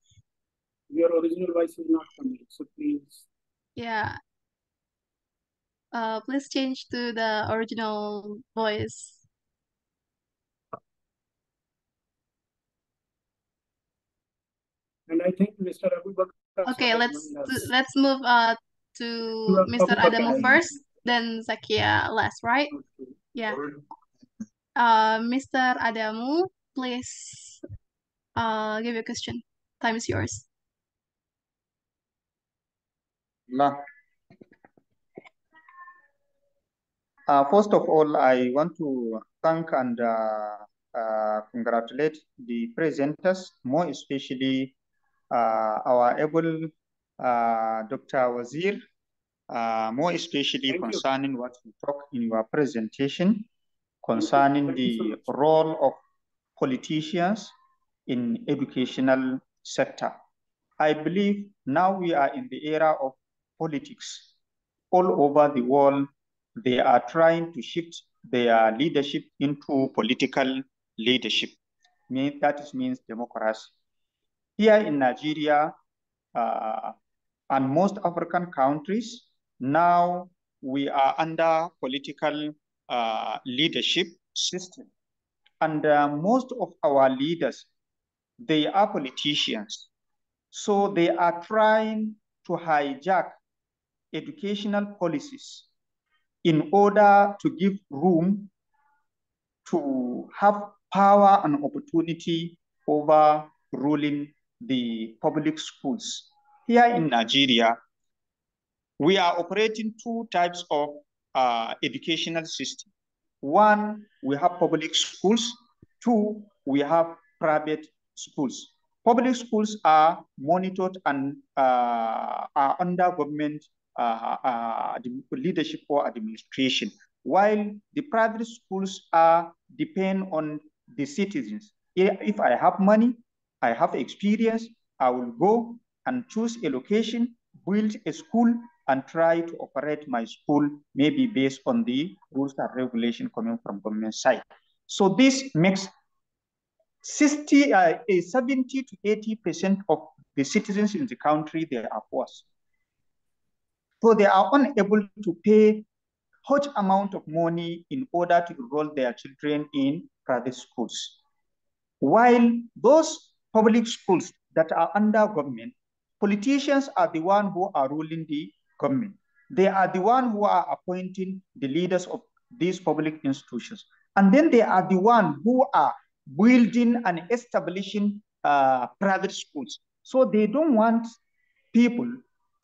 S1: Your original voice is not coming, so please.
S3: Yeah. Uh, please change to the original voice.
S1: And I think Mr. Abu Bakr
S3: Okay, let's
S1: joined
S3: do-
S1: us.
S3: let's move uh to
S1: To
S3: Mr.
S1: Abu
S3: Adamu first, then Zakia last, right? Yeah. Uh, Mr. Adamu, please uh give your question. Time is yours.
S5: La. Uh, first of all, I want to thank and uh, uh, congratulate the presenters, more especially uh, our able uh, Dr. Wazir, uh, more especially
S1: Thank you.
S5: concerning what you talk in your presentation concerning
S1: Thank you
S5: the role of politicians in educational sector. I believe now we are in the era of politics. All over the world, they are trying to shift their leadership into political leadership. That means democracy. Here in Nigeria uh, and most African countries, now we are under political uh, leadership system. And uh, most of our leaders, they are politicians. So they are trying to hijack educational policies in order to give room to have power and opportunity over ruling the public schools. Here in Nigeria, we are operating two types of uh, educational system. One, we have public schools. Two, we have private schools. Public schools are monitored and uh, are under government leadership or administration, while the private schools are depend on the citizens. If I have money, I have experience, I will go and choose a location, build a school, and try to operate my school maybe based on the rules and regulation coming from government side. So this makes 60, uh, eh, 70 to 80% of the citizens in the country, they are poor. So they are unable to pay huge amount of money in order to enroll their children in private schools. While those public schools that are under government, politicians are the one who are ruling the government. They are the one who are appointing the leaders of these public institutions. And then they are the one who are building and establishing uh, private schools. So they don't want people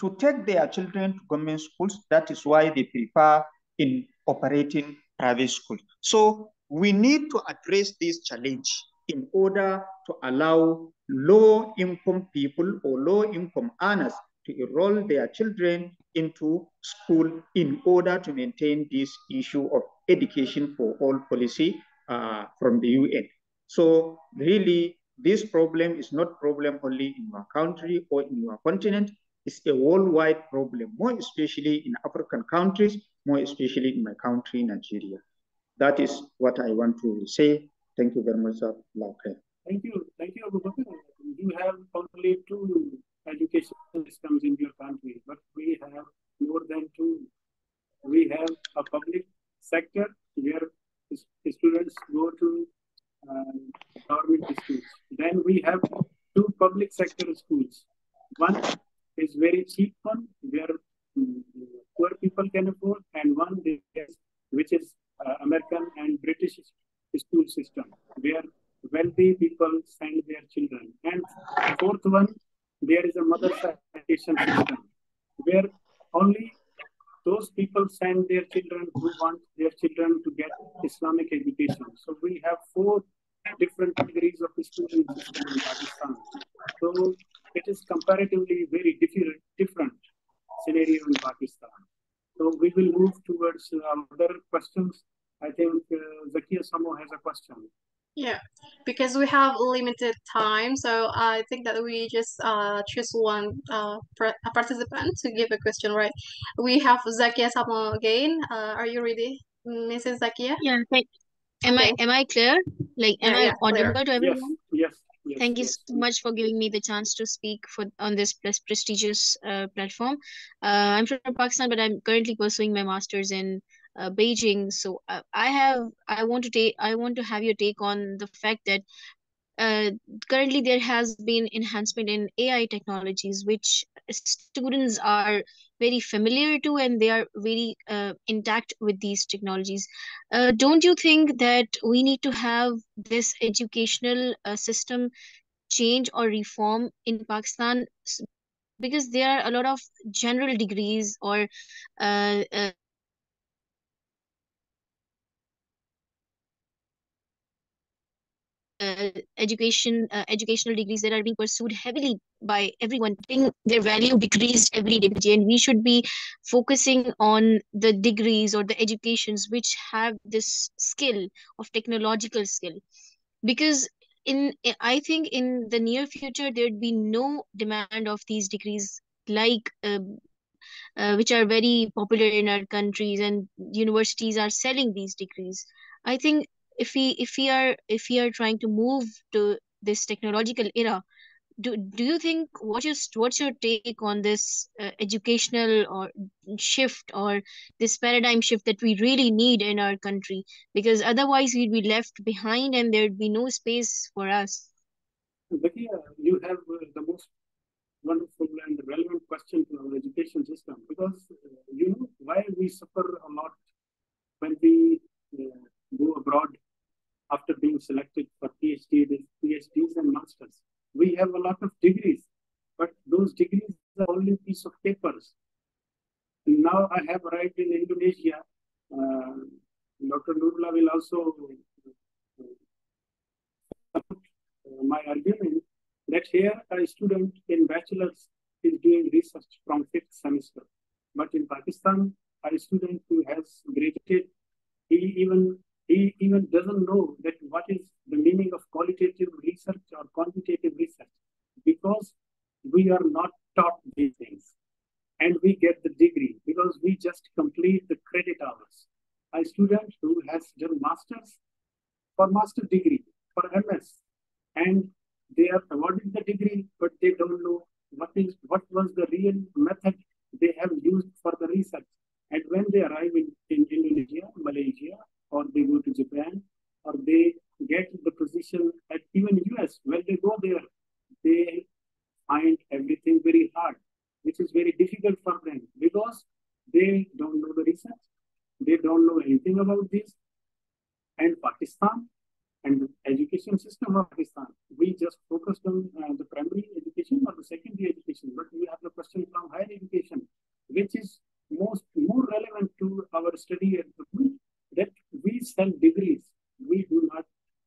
S5: to take their children to government schools. That is why they prefer in operating private schools. So we need to address this challenge in order to allow low income people or low income earners to enroll their children into school in order to maintain this issue of education for all policy uh, from the UN. So really, this problem is not problem only in our country or in our continent. It's a worldwide problem, more especially in African countries, more especially in my country, Nigeria. That is what I want to say. Thank you very much, sir.
S1: Thank you. Thank you, Abu. You have only two education systems in your country, but we have more than two. We have a public sector where students go to uh, government schools. Then we have two public sector schools. One is very cheap one where mm, poor people can afford, and one which is uh, American and British school system where wealthy people send their children. And fourth one, there is a mother education system where only those people send their children who want their children to get Islamic education. So we have four different categories of system in Pakistan. So it is comparatively very different, different scenario in Pakistan. So we will move towards uh, other questions. I think uh, Zakia Samo has a question.
S3: Yeah, because we have limited time, so I think that we just uh choose one uh a participant to give a question, right? We have Zakia Samo again. Uh, are you ready, Mrs. Zakia?
S20: Yeah, thank, am I am I clear? Like, am
S3: Yeah,
S20: I
S3: yeah, clear.
S20: audible to everyone?
S1: Yes, yes,
S20: Thank you so much for giving me the chance to speak for on this pres- prestigious uh, platform. Uh, I'm from Pakistan, but I'm currently pursuing my master's in uh, Beijing. So uh, I have I want to take I want to have your take on the fact that uh, currently there has been enhancement in AI technologies, which students are very familiar to and they are very uh, intact with these technologies. Uh, don't you think that we need to have this educational uh, system change or reform in Pakistan? Because there are a lot of general degrees or uh, education uh, educational degrees that are being pursued heavily by everyone. Think their value decreased every day and we should be focusing on the degrees or the educations which have this skill of technological skill. Because in i think in the near future there'd be no demand of these degrees like uh, uh, which are very popular in our countries and universities are selling these degrees. I think if we if we are if we are trying to move to this technological era do, do you think what is what's your take on this uh, educational or shift or this paradigm shift that we really need in our country? Because otherwise we'd be left behind and there'd be no space for us.
S1: Zakia, you have uh, the most wonderful and relevant question to our education system because uh, you know why we suffer a lot when we uh, go abroad after being selected for PhD, PhDs and masters. We have a lot of degrees, but those degrees are only piece of papers. And Now I have arrived in Indonesia. Uh, Dr. Nurullah will also uh, my argument that here a student in bachelor's is doing research from fifth semester. But in Pakistan, a student who has graduated, he even he even doesn't know that what is the meaning of qualitative research or quantitative research because we are not taught these things and we get the degree because we just complete the credit hours. A student who has done masters for master degree for MS and they are awarded the degree, but they don't know what is what was the real method they have used for the research. And when they arrive in, in Indonesia, Malaysia, or they go to Japan, or they get the position at even US, when they go there, they find everything very hard, which is very difficult for them because they don't know the research, they don't know anything about this. And Pakistan and the education system of Pakistan, we just focused on uh, the primary education or the secondary education, but we have the question from higher education, which is most more relevant to our study at the point that we sell degrees. We do not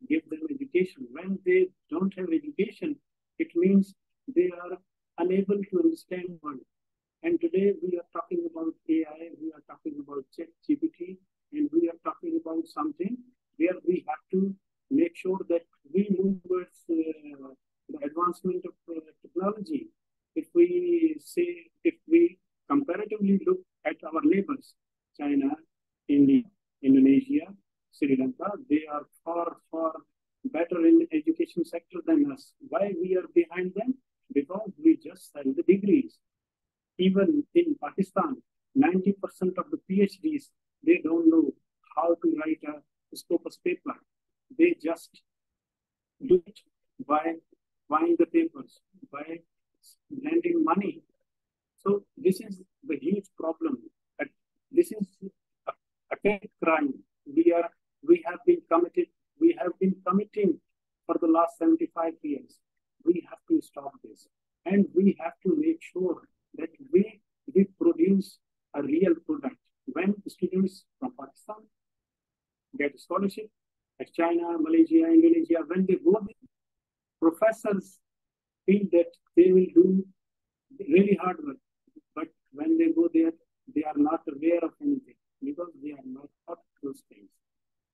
S1: give them education. When they don't have education, it means they are unable to understand world. And today we are talking about AI, we are talking about ChatGPT, and we are talking about something where we have to make sure that we move towards uh, the advancement of uh, technology. If we say, if we comparatively look at our neighbors, China, India, Indonesia, Sri Lanka, they are far, far better in education sector than us. Why we are behind them? Because we just sell the degrees. Even in Pakistan, 90% of the PhDs, they don't know how to write a Scopus paper. They just do it by buying the papers, by lending money. So this is the huge problem. This is a, a crime. We are we have been committed, we have been committing for the last 75 years. We have to stop this. And we have to make sure that we, we produce a real product. When students from Pakistan get a scholarship at China, Malaysia, Indonesia, when they go there, professors feel that they will do really hard work. But when they go there, they are not aware of anything because they are not those things.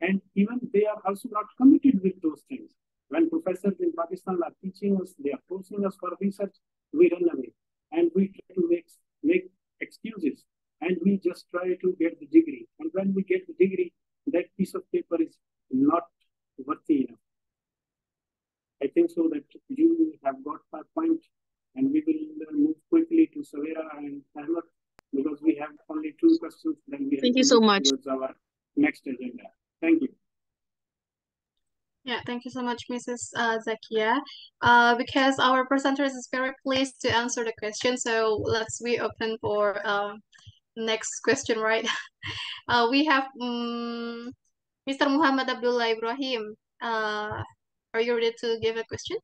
S1: And even they are also not committed with those things. When professors in Pakistan are teaching us, they are forcing us for research, we run away. And we try to make, make excuses. And we just try to get the degree. And when we get the degree, that piece of paper is not worthy enough. I think so that you have got my point, and we will move quickly to Savera and Ahmed because we have only two questions. Then we
S20: Thank you so much.
S1: Our next agenda. Thank you.
S3: Yeah, thank you so much, Mrs. Uh, Zakia. Uh, because our presenters is very pleased to answer the question, so let's be open for um, next question, right? [LAUGHS] uh, we have um, Mr. Muhammad Abdullah Ibrahim. Uh, are you ready to give a question?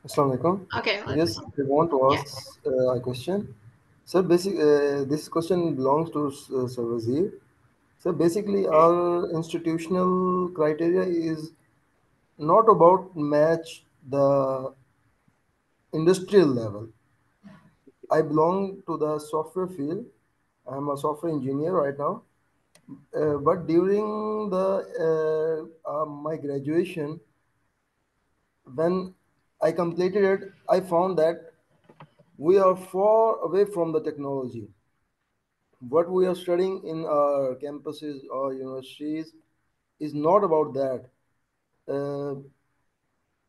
S21: Assalamualaikum.
S3: Okay.
S21: Yes, I want to ask uh, a question. So basic, uh, this question belongs to uh, Sir Wazir. So basically, our institutional criteria is not about match the industrial level. I belong to the software field. I'm a software engineer right now. Uh, but during the uh, uh, my graduation, when I completed it, I found that we are far away from the technology. What we are studying in our campuses or universities is not about that. Uh,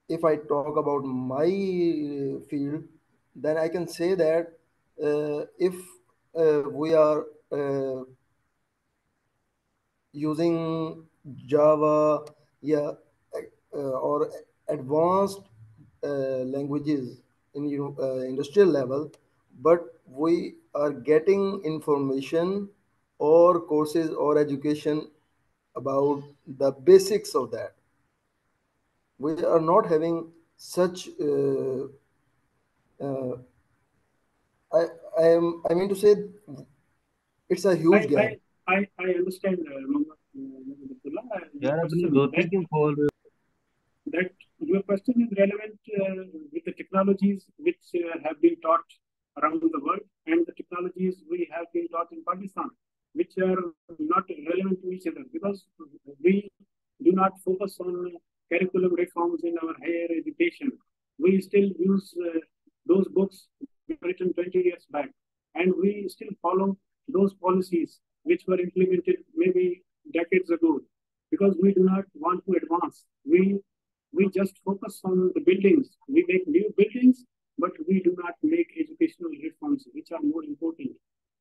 S21: if I talk about my field, then I can say that uh, if uh, we are uh, using Java, yeah, uh, or advanced uh, languages in you uh, industrial level, but we are getting information or courses or education about the basics of that. We are not having such. Uh, uh, I I am I mean to say, it's a huge
S1: I,
S21: gap.
S1: I, I, I understand, uh, Muhammad, uh, yeah,
S7: absolutely.
S1: That, that your question is relevant uh, with the technologies which uh, have been taught around the world and the technologies we have been taught in Pakistan, which are not relevant to each other because we do not focus on curriculum reforms in our higher education. We still use uh, those books written 20 years back, and we still follow those policies which were implemented maybe decades ago because we do not want to advance. We we just focus on the buildings. We make new buildings, but we do not make educational reforms, which are more important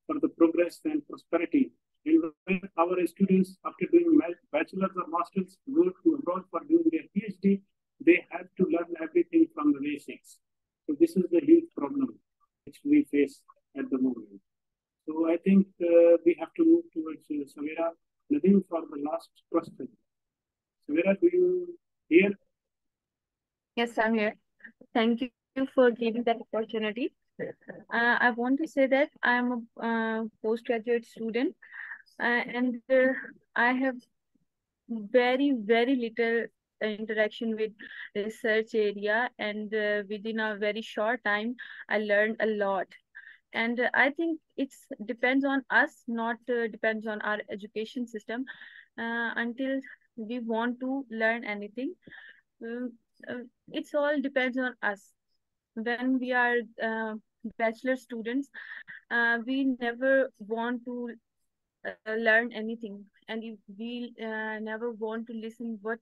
S1: for the progress and prosperity. And when our students, after doing bachelor's or master's, go to abroad for doing their PhD, they have to learn everything from the basics. So this is the huge problem which we face at the moment. So I think uh, we have to move towards uh, Samira Nadeem for the last question. Samira, do you hear?
S22: Yes, I'm here. Thank you for giving that opportunity. Uh, I want to say that I'm a uh, postgraduate student uh, and uh, I have very, very little interaction with research area and uh, within a very short time, I learned a lot. And uh, I think it's depends on us, not depends on our education system until we want to learn anything. Um, uh, it's all depends on us. When we are uh, bachelor students uh, we never want to uh, learn anything. And we uh, never want to listen what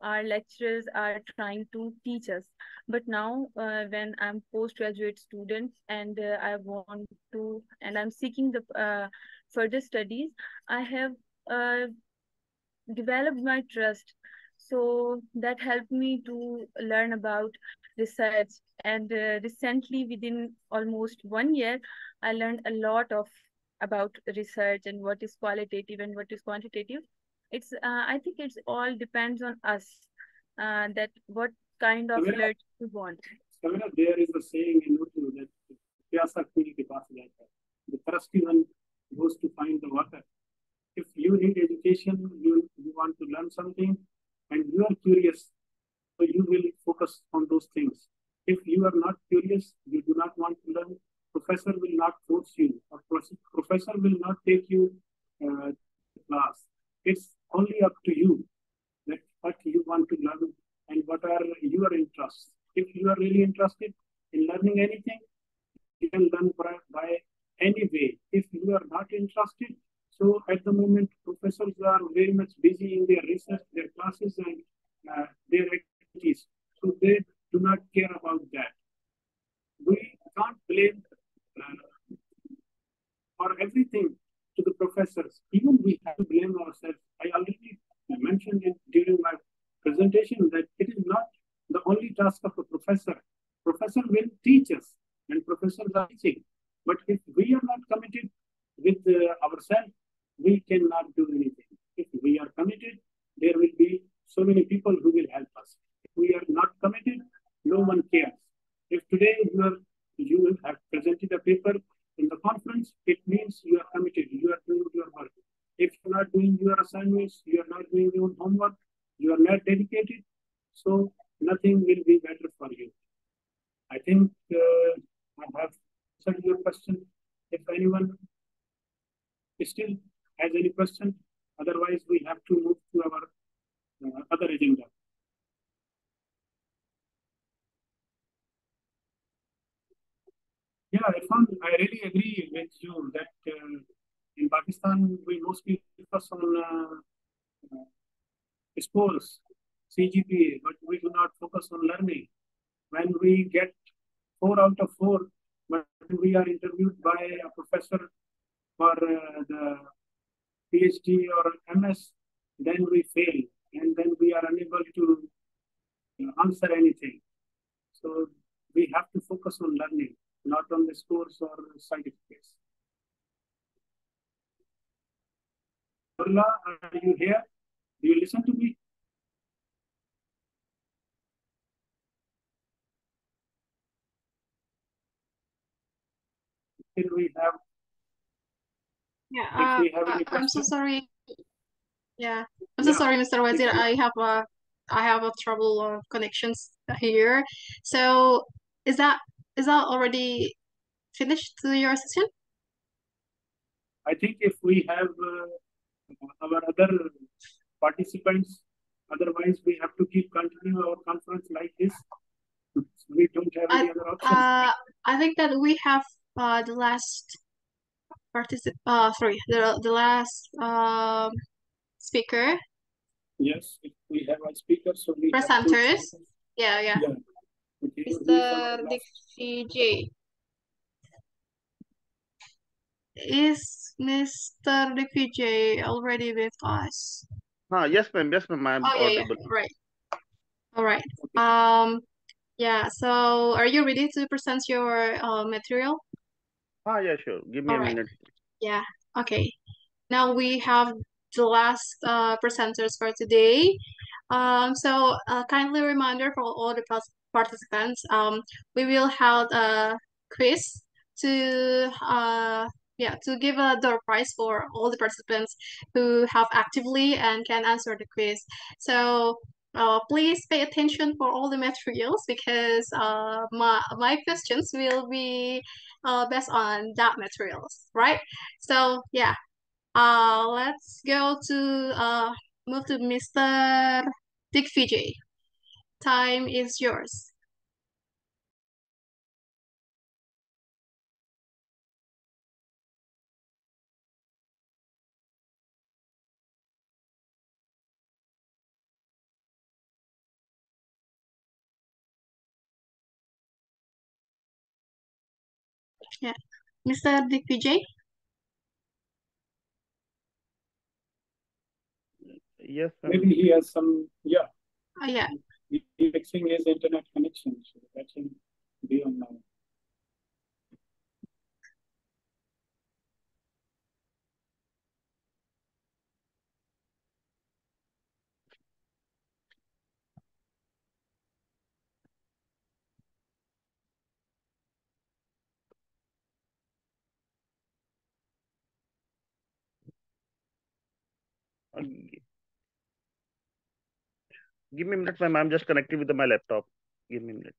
S22: our lecturers are trying to teach us. But now uh, when i'm postgraduate student and i want to and i'm seeking the further studies i have developed my trust so that helped me to learn about research. And uh, recently within almost one year i learned a lot of about research and what is qualitative and what is quantitative. It's uh, i think it's all depends on us uh, that what kind of
S1: Samira,
S22: alert you want.
S1: Samira, there is a saying in urdu that the thirsty one goes to find the water. If you need education you, you want to learn something and you are curious, so you will focus on those things. If you are not curious, you do not want to learn, professor will not force you or professor will not take you uh, class. It's only up to you that what you want to learn and what are your interests. If you are really interested in learning anything, you can learn by any way. If you are not interested, so at the moment, professors are very much busy in their research, their classes, and uh, their activities. So they do not care about that. We can't blame uh, for everything to the professors. Even we have to blame ourselves. I already mentioned it during my presentation that it is not the only task of a professor. Professor will teach us, and professors are teaching. But if we are not committed with uh, ourselves, we cannot do anything. If we are committed, there will be so many people who will help us. If we are not committed, no one cares. If today you, are, you have presented a paper in the conference, it means you are committed, you are doing your work. If you're not doing your assignments, you are not doing your homework, you are not dedicated, so nothing will be better for you. I think uh, I have answered your question. If anyone is still has any question, otherwise we have to move to our uh, other agenda. Yeah, Irfan, I really agree with you that uh, in Pakistan we mostly focus on uh, uh, CGPA, but we do not focus on learning. When we get four out of four, when we are interviewed by a professor for uh, the PhD or MS, then we fail and then we are unable to answer anything. So we have to focus on learning, not on the scores or certificates. Allah, are you here? Do you listen to me? Can we have
S3: Yeah, uh, uh, I'm so sorry. Yeah, I'm so
S1: Yeah.
S3: sorry, Mr. Wazir. I have a I have a trouble of connections here. So is that is that already finished your session?
S1: I think if we have uh, our other participants, otherwise we have to keep continuing our conference like this. We don't have
S3: I
S1: any other option.
S3: uh I think that we have uh the last particip uh sorry the the last um speaker
S1: Yes, we have a speaker, so we
S3: presenters. Yeah, yeah.
S1: Yeah. Okay, who is
S3: Mr.
S1: our last-
S3: Is Mr. Digvijay already with us?
S23: Ah, yes, ma'am. Yes, ma'am. I'm
S3: oh, yeah, yeah. Right. All right. Um, yeah. So, are you ready to present your uh, material?
S23: Ah, yeah, sure. Give me
S3: All
S23: a
S3: right.
S23: minute.
S3: Yeah. Okay. Now we have the last uh, presenters for today. Um, so a kindly reminder for all the participants, um, we will have a quiz to uh, yeah to give a door prize for all the participants who have actively and can answer the quiz. So uh, please pay attention for all the materials because uh, my my questions will be uh, based on that materials, right? So yeah, uh, let's go to uh move to Mr. Digvijay. Time is yours. Yeah, Mr. Digvijay.
S23: Yes, ma'am.
S1: Maybe he has some, yeah,
S3: Oh yeah.
S1: he- he fixing his internet connection, so let him be online.
S23: Uh, Give me a minute, ma'am. I'm just connecting with my laptop. Give me a minute.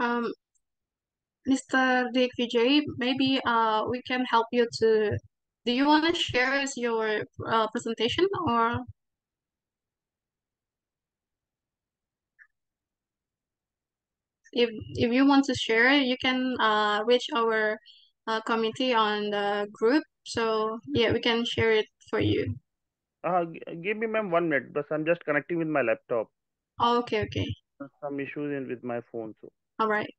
S3: Um, Mr. Digvijay, maybe uh we can help you to. Do you want to share your uh, presentation or? If if you want to share, you can uh reach our uh, committee on the group. So yeah, we can share it for you.
S23: Uh, give me, ma'am, one minute, but I'm just connecting with my laptop.
S3: Oh, okay, okay.
S23: Some issues in with my phone, so.
S3: All right.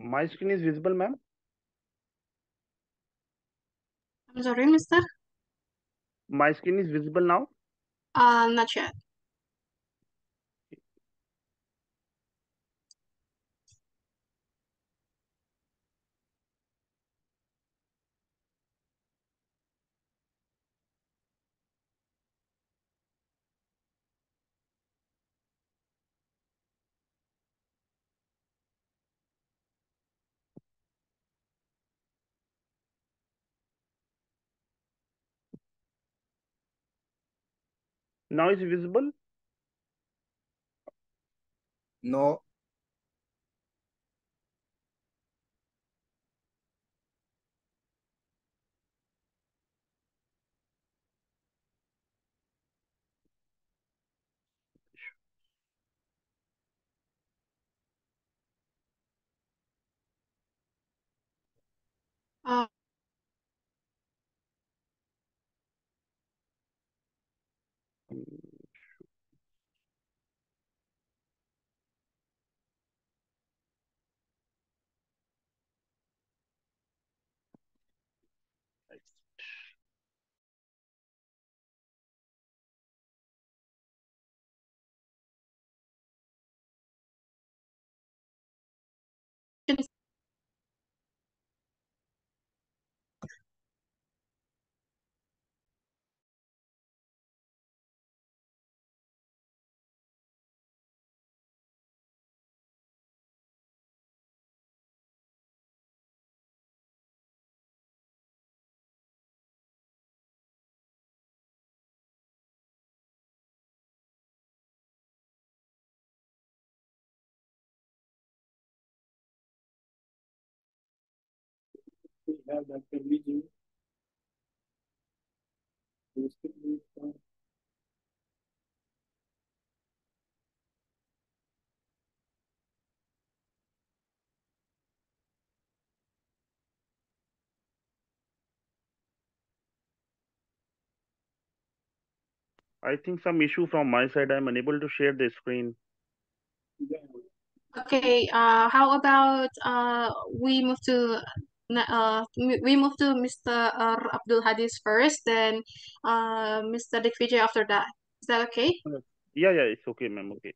S23: My screen is visible, ma'am.
S3: I'm sorry, Mister.
S23: My screen is visible now.
S3: Uh, not yet.
S23: Now it's visible.
S16: No.
S3: Uh,
S1: We have Dr. Vijay. Please speak with, uh,
S23: I think some issue from my side. I'm unable to share the screen.
S3: Okay, uh, how about uh, we move to na- uh, we move to Mr. Uh, Abdul Hadis first, then uh, Mr. Digvijay after that. Is that okay?
S23: Yeah, yeah, it's okay, ma'am. Okay.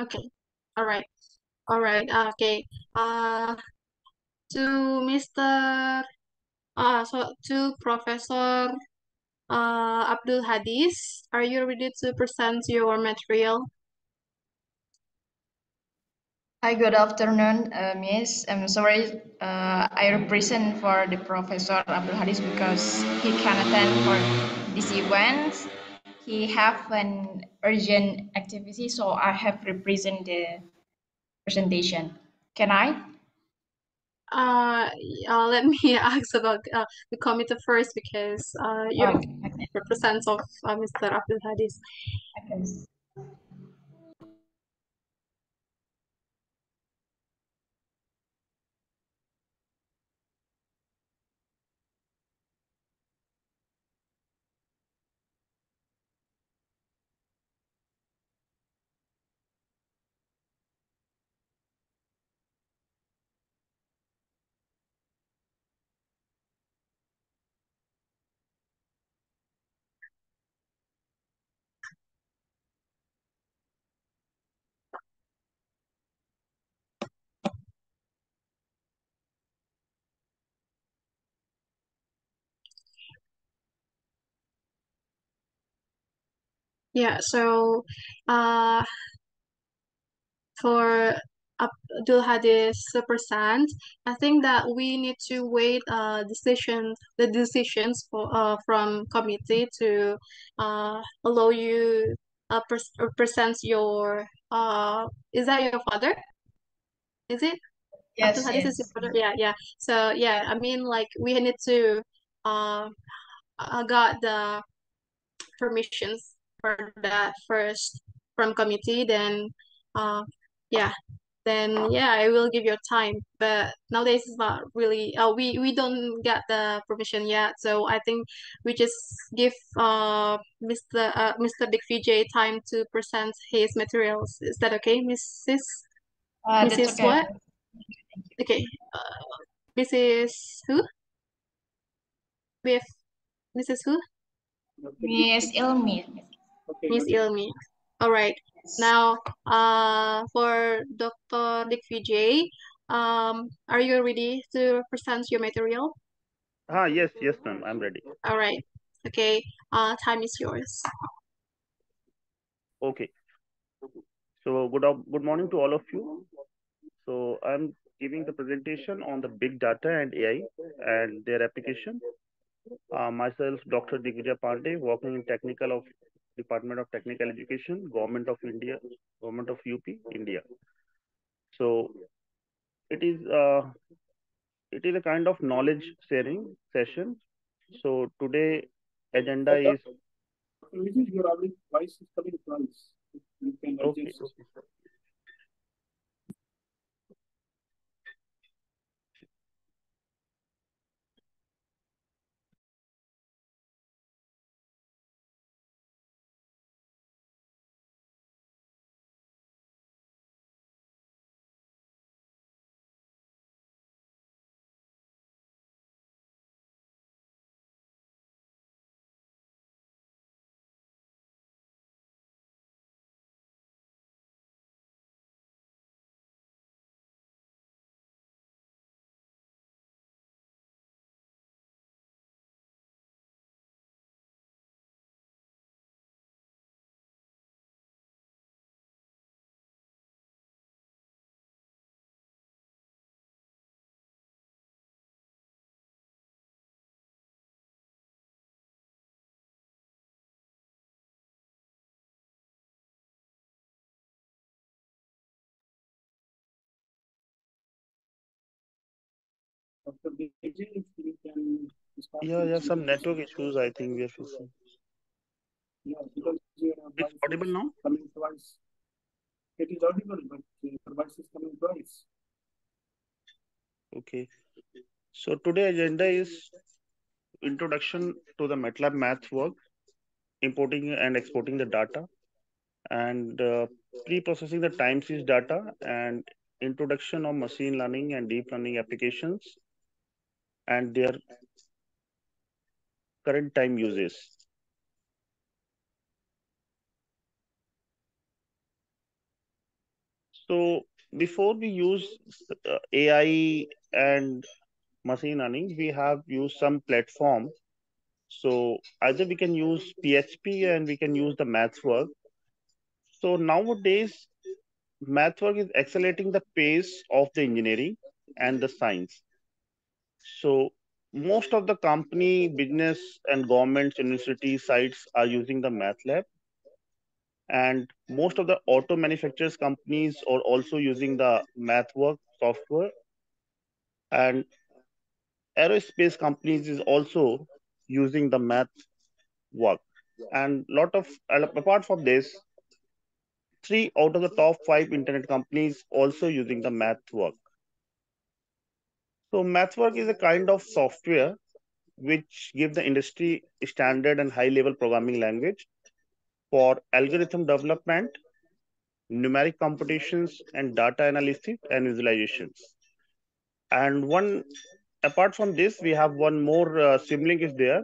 S3: Okay. All right. All right. Uh, okay. Uh, to Mr. Uh, so to Professor uh, Abdul Hadis, are you ready to present your material?
S24: Hi, good afternoon, uh, Miss. I'm sorry, uh, I represent for the Professor Abdul Hadis because he can't attend for this event. He have an urgent activity, so I have represent the presentation. Can I?
S3: Uh, uh, let me [LAUGHS] ask about uh, the committee first because uh, you
S24: Oh,
S3: represent of uh, Mr. Abdul Hadis.
S24: okay.
S3: Yeah, so uh, for Abdul Hadis percent, I think that we need to wait uh decision the decisions for uh from committee to uh allow you uh pres present your uh is that your father? Is it? Yes. Abdul
S24: Yes,
S3: is your father? Yeah, yeah. So yeah, I mean like we need to uh uh, got the permissions for that first from committee, then uh yeah, then yeah, I will give you time. But nowadays it's not really uh we we don't get the permission yet, so I think we just give uh Mr. uh Mr. Digvijay time to present his materials. Is that okay, Mrs.
S24: Uh,
S3: Mrs.
S24: okay.
S3: what? Okay, uh, Mrs. who? With Mrs. who?
S24: Miss Ilmi.
S3: Miss Ilmi. All right. Now, uh, for Dr. Dick Vijay, um, are you ready to present your material?
S23: Ah, yes, yes, ma'am. I'm ready.
S3: All right. Okay. Uh, time is yours.
S23: Okay. So good good morning to all of you. So I'm giving the presentation on the big data and AI and their application. Uh, myself, Dr. Digvijay Pandey, working in technical of Department of Technical Education, Government of India, Government of UP, India. So it is uh, it is a kind of knowledge sharing session. So today agenda is
S1: Vijay, Dr. Vijay, if you can
S23: Yeah, yeah, some network issues I think we are facing.
S1: Yeah, because
S23: It's audible now?
S1: coming twice. It is audible, but your voice is coming twice.
S23: Okay. So today agenda is introduction to the MATLAB math work, importing and exporting the data, and uh, pre-processing the time series data, and introduction of machine learning and deep learning applications, and their current time uses. So before we use uh, AI and machine learning, we have used some platform. So either we can use PHP and we can use the MathWork. So nowadays, MathWork is accelerating the pace of the engineering and the science. So most of the company, business and governments, university sites are using the MATLAB. And most of the auto manufacturers companies are also using the MathWork software. And aerospace companies is also using the math work. And lot of, apart from this, three out of the top five internet companies also using the math work. So MathWork is a kind of software which give the industry standard and high level programming language for algorithm development, numeric computations, and data analysis and visualizations. And one, apart from this, we have one more uh, Simulink is there.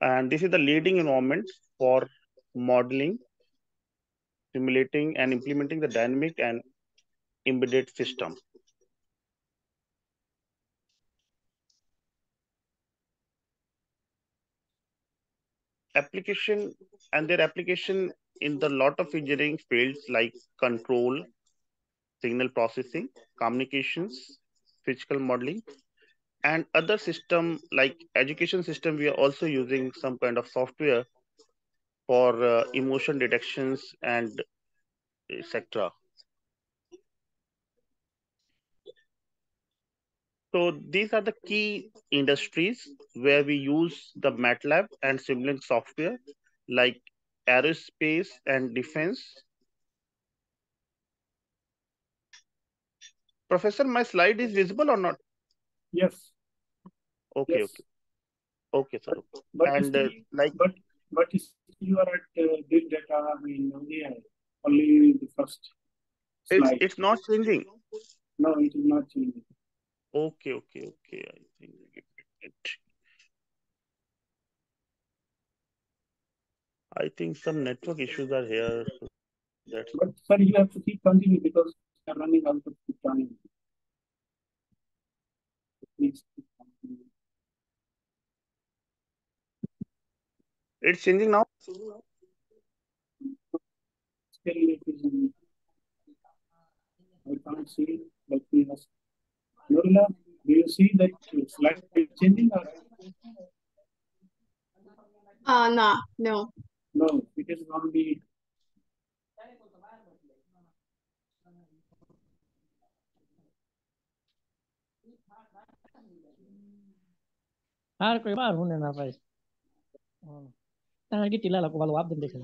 S23: And this is the leading environment for modeling, simulating, and implementing the dynamic and embedded system. Application and their application in the lot of engineering fields like control, signal processing, communications, physical modeling, and other system like education system, we are also using some kind of software for uh, emotion detections and etc. So these are the key industries where we use the MATLAB and Simulink software like aerospace and defense. Professor, my slide is visible or not?
S1: Yes.
S23: Okay,
S1: yes.
S23: okay. Okay, sir.
S1: But
S23: and
S1: still,
S23: uh, like
S1: but but you are at uh, big data I mean only the first
S23: it's
S1: slide.
S23: it's not changing.
S1: No, it is not changing.
S23: Okay, okay, okay. I think it. I think some network issues are here. So that's
S1: But sir, you have to keep continuing because you are running out of time. Please keep continuing.
S23: it's changing now.
S1: Still, it is I can't see but we must. Nurla, do you see that slide is changing or
S3: Uh, no, no.
S1: no? It is only
S25: Har ko iba hune na pai. Tangan kita lah ko balu abdem dekhe.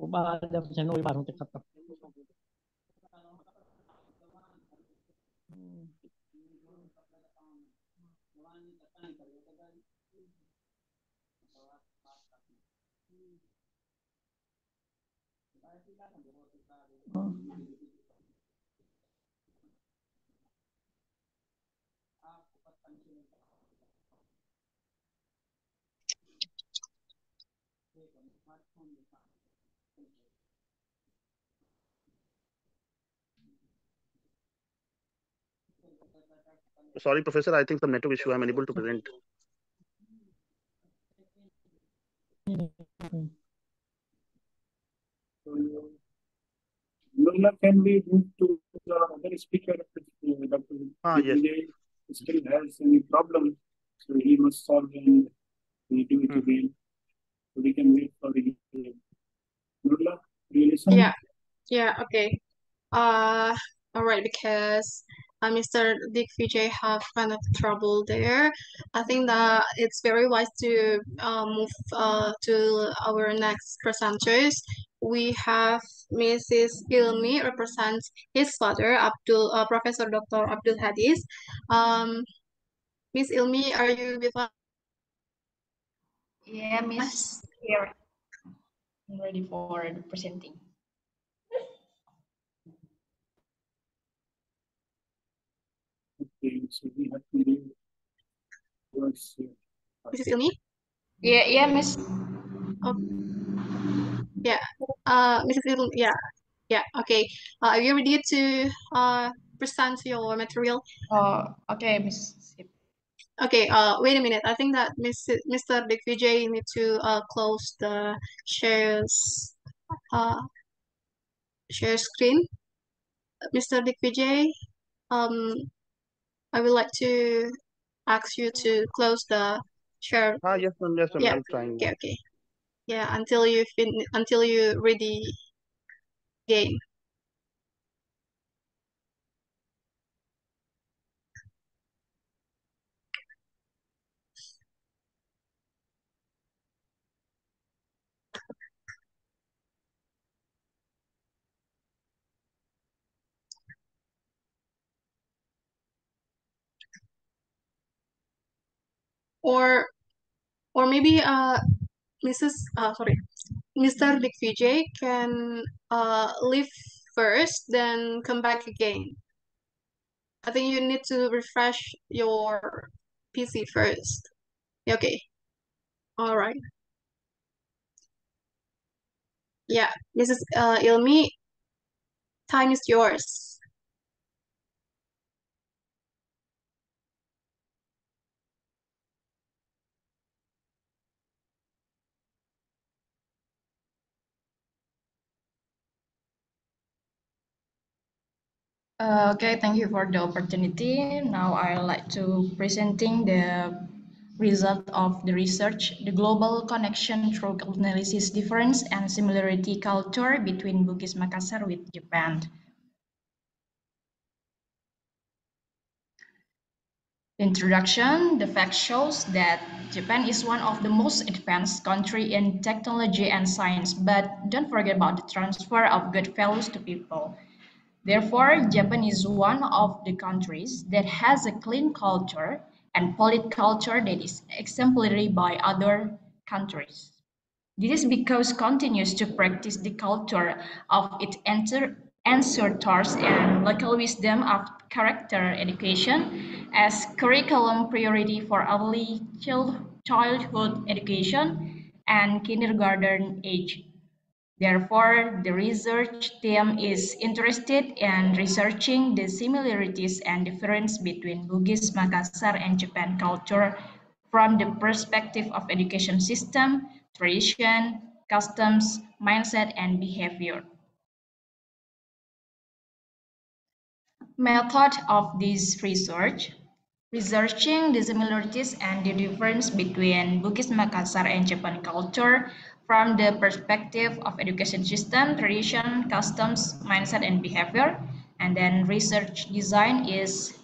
S25: O ba da chano iba hunte khatta.
S23: Sorry, Professor. I think some network issue. I'm unable to present. Mm-hmm.
S1: Nurla can we move to the other speaker. if, Dr.
S23: Ah, yes.
S1: Vijay still has any problem, so he must solve and we do it again. So we can wait for the. Nurla, do you listen?
S3: Yeah, yeah, okay. Uh, all right, because uh, Mr. Dick Vijay have kind of trouble there. I think that it's very wise to uh, move uh, to our next presenters. We have Mrs. Ilmi represents his father, Abdul, uh, Professor Dr. Abdul Hadis. Um, Miss Ilmi, are you with us?
S24: Yeah, Miss. Here. I'm ready for the presenting.
S1: Okay, so we have to.
S3: Mrs. Ilmi?
S24: Yeah, yeah, Miss.
S3: Oh, yeah. Uh, Mrs. Ilmi, yeah, yeah. Okay. Uh, are you ready to uh present your material?
S24: Oh, okay, Miss.
S3: Okay, uh, wait a minute. I think that Mr. Mr. Vijay need to uh close the shares uh share screen. Mr. Vijay, um, I would like to ask you to close the share.
S23: Ah, yes, ma'am. Yes, ma'am.
S3: Yeah.
S23: I'm trying.
S3: Okay, okay. Yeah, until you fin until you ready game. Or or maybe uh Mrs. Uh, sorry, Mr. Vijay can uh leave first, then come back again. I think you need to refresh your PC first. Okay. All right. Yeah, Mrs. Uh, Ilmi, time is yours.
S24: Uh, okay, thank you for the opportunity. Now I would like to presenting the result of the research, the global connection through analysis difference and similarity culture between Bugis Makassar with Japan. Introduction, the fact shows that Japan is one of the most advanced country in technology and science, but don't forget about the transfer of good values to people. Therefore, Japan is one of the countries that has a clean culture and polite culture that is exemplary by other countries. This is because continues to practice the culture of its ancestors and local wisdom of character education as curriculum priority for early childhood education and kindergarten age. Therefore, the research team is interested in researching the similarities and difference between Bugis, Makassar, and Japan culture from the perspective of education system, tradition, customs, mindset, and behavior. Method of this research Researching the similarities and the difference between Bugis Makassar and Japan culture from the perspective of education system, tradition, customs, mindset, and behavior. And then research design is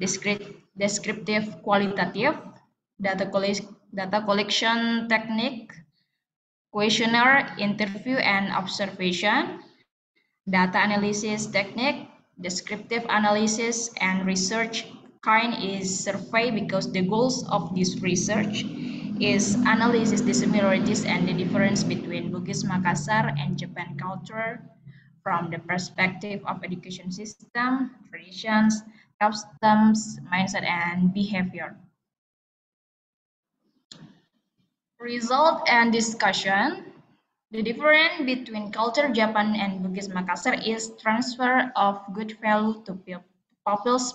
S24: descriptive qualitative, data, data collection technique, questionnaire, interview, and observation, data analysis technique, descriptive analysis, and research kind is survey because the goals of this research is analysis the similarities and the difference between Bugis Makassar and Japan culture from the perspective of education system, traditions, customs, mindset, and behavior. Result and discussion. The difference between culture Japan and Bugis Makassar is transfer of good value to people's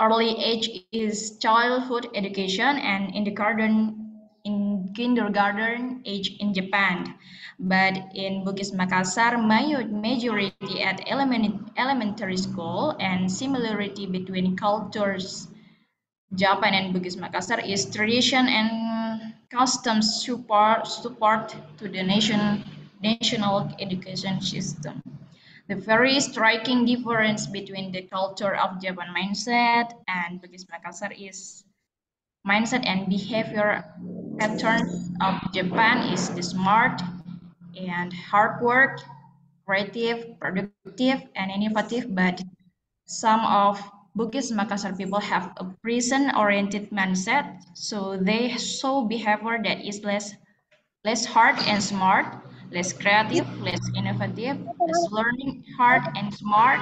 S24: early age is childhood education and in the garden in kindergarten age in Japan. But in Bugis Makassar, majority at elementary school and similarity between cultures Japan and Bugis Makassar is tradition and customs support, support to the nation, national education system. The very striking difference between the culture of Japan mindset and Bugis Makassar is mindset and behavior patterns of Japan is the smart and hard work, creative, productive, and innovative, but some of Bugis Makassar people have a prison-oriented mindset, so they show behavior that is less less hard and smart, less creative, less innovative, less learning hard and smart,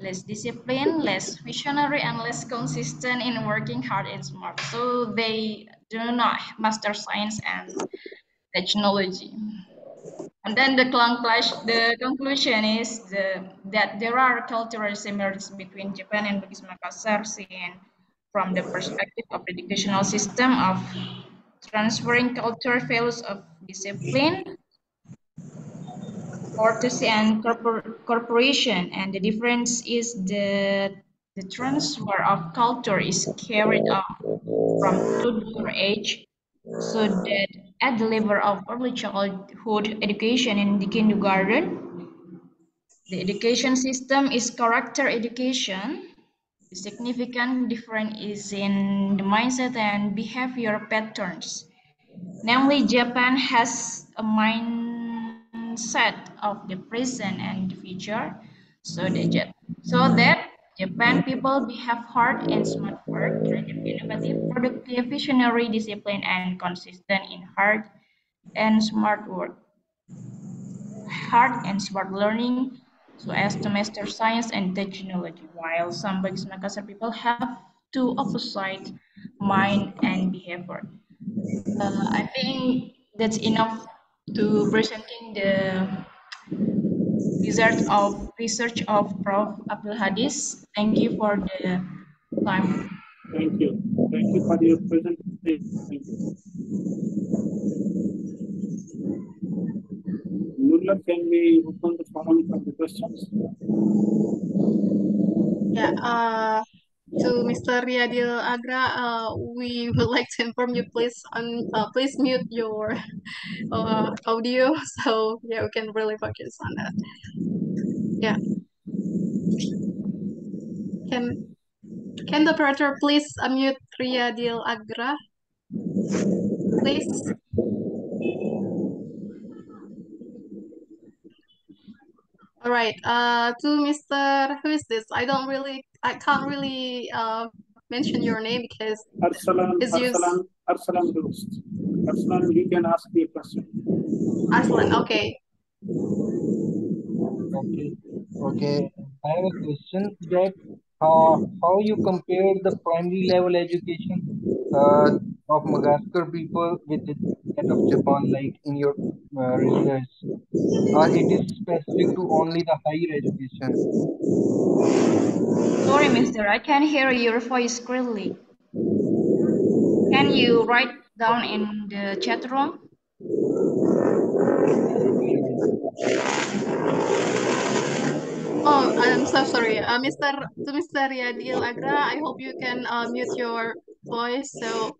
S24: less disciplined, less visionary, and less consistent in working hard and smart. So they do not master science and technology. And then the, the conclusion is the, that there are cultural similarities between Japan and Bugis Makassar, seen from the perspective of the educational system of transferring cultural values of discipline, courtesy, and corpor corporation. And the difference is the the transfer of culture is carried out from toddler age, so that at the level of early childhood education in the kindergarten, the education system is character education. The significant difference is in the mindset and behavior patterns. Namely, Japan has a mindset of the present and the future, so that so that Japan people behave hard and smart work, creative, innovative, productive, visionary, disciplined, and consistent in hard and smart work. Hard and smart learning so as to master science and technology, while some Bugis Makassar people have to opposite mind and behavior. Uh, I think that's enough to presenting the result of research of Prof. Abdul Hadis. Thank you for the time.
S1: Thank you. Thank you for your presentation. Nulla, can we open the forum for the questions?
S3: Yeah, uh, to Mr. Riyadil Agra, uh, we would like to inform you, please, un, uh, please mute your uh, audio, [LAUGHS] so yeah, we can really focus on that. Yeah. Can can the operator please unmute Riyadil Agra? Please. All right. Uh, to Mr. Who is this? I don't really, I can't really uh mention your name because
S1: Arsalan,
S3: it's used.
S1: Arsalan, Arsalan Dost. Arsalan, you can ask me a question.
S3: Arslan. Okay.
S16: Okay. Okay. I have a question that uh, how you compare the primary level education uh, of Madagascar people with the, that of Japan, like in your uh, research, or it is specific to only the higher education?
S24: Sorry, mister, I can't hear your voice clearly. Can you write down in the chat room?
S3: Oh, I'm so sorry. Uh, Mr. To Mr. Riyadil Agra, I hope you can uh, mute your voice so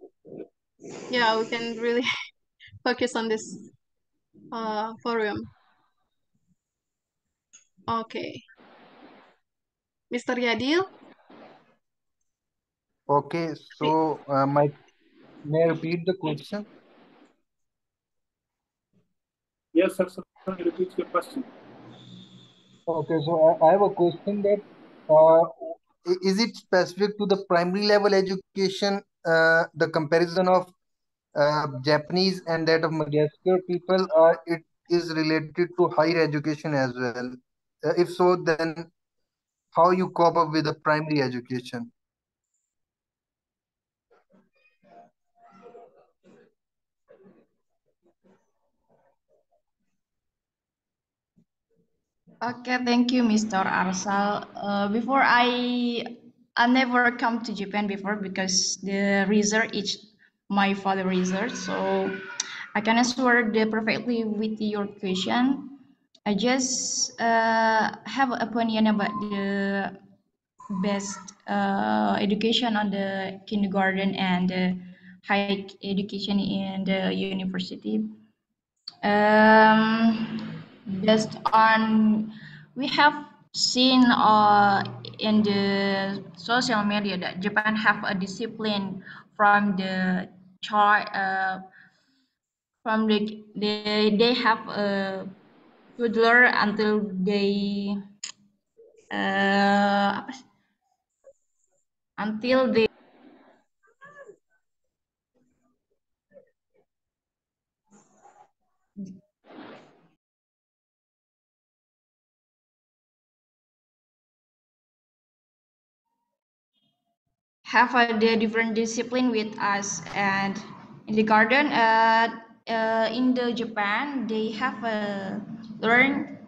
S3: yeah, we can really [LAUGHS] focus on this uh, forum. Okay. Mr. Riyadil?
S16: Okay, so uh, my may I repeat the question?
S1: Yes, sir. sir. Repeat your question.
S16: Okay, so I, I have a question that uh, is it specific to the primary level education, uh, the comparison of uh, Japanese and that of Madagascar people, or it is related to higher education as well? Uh, if so, then how you cope up with the primary education?
S24: Okay, thank you, Mr. Arsal. Uh, before I, I never come to Japan before because the research is my father research, so I can answer the perfectly with your question. I just uh, have opinion about the best uh, education on the kindergarten and the high education in the university. Um, based on we have seen uh, in the social media that Japan have a discipline from the child uh, from the they they have a toddler until they uh, until they have a the different discipline with us. And in the garden uh, uh in the japan they have a learn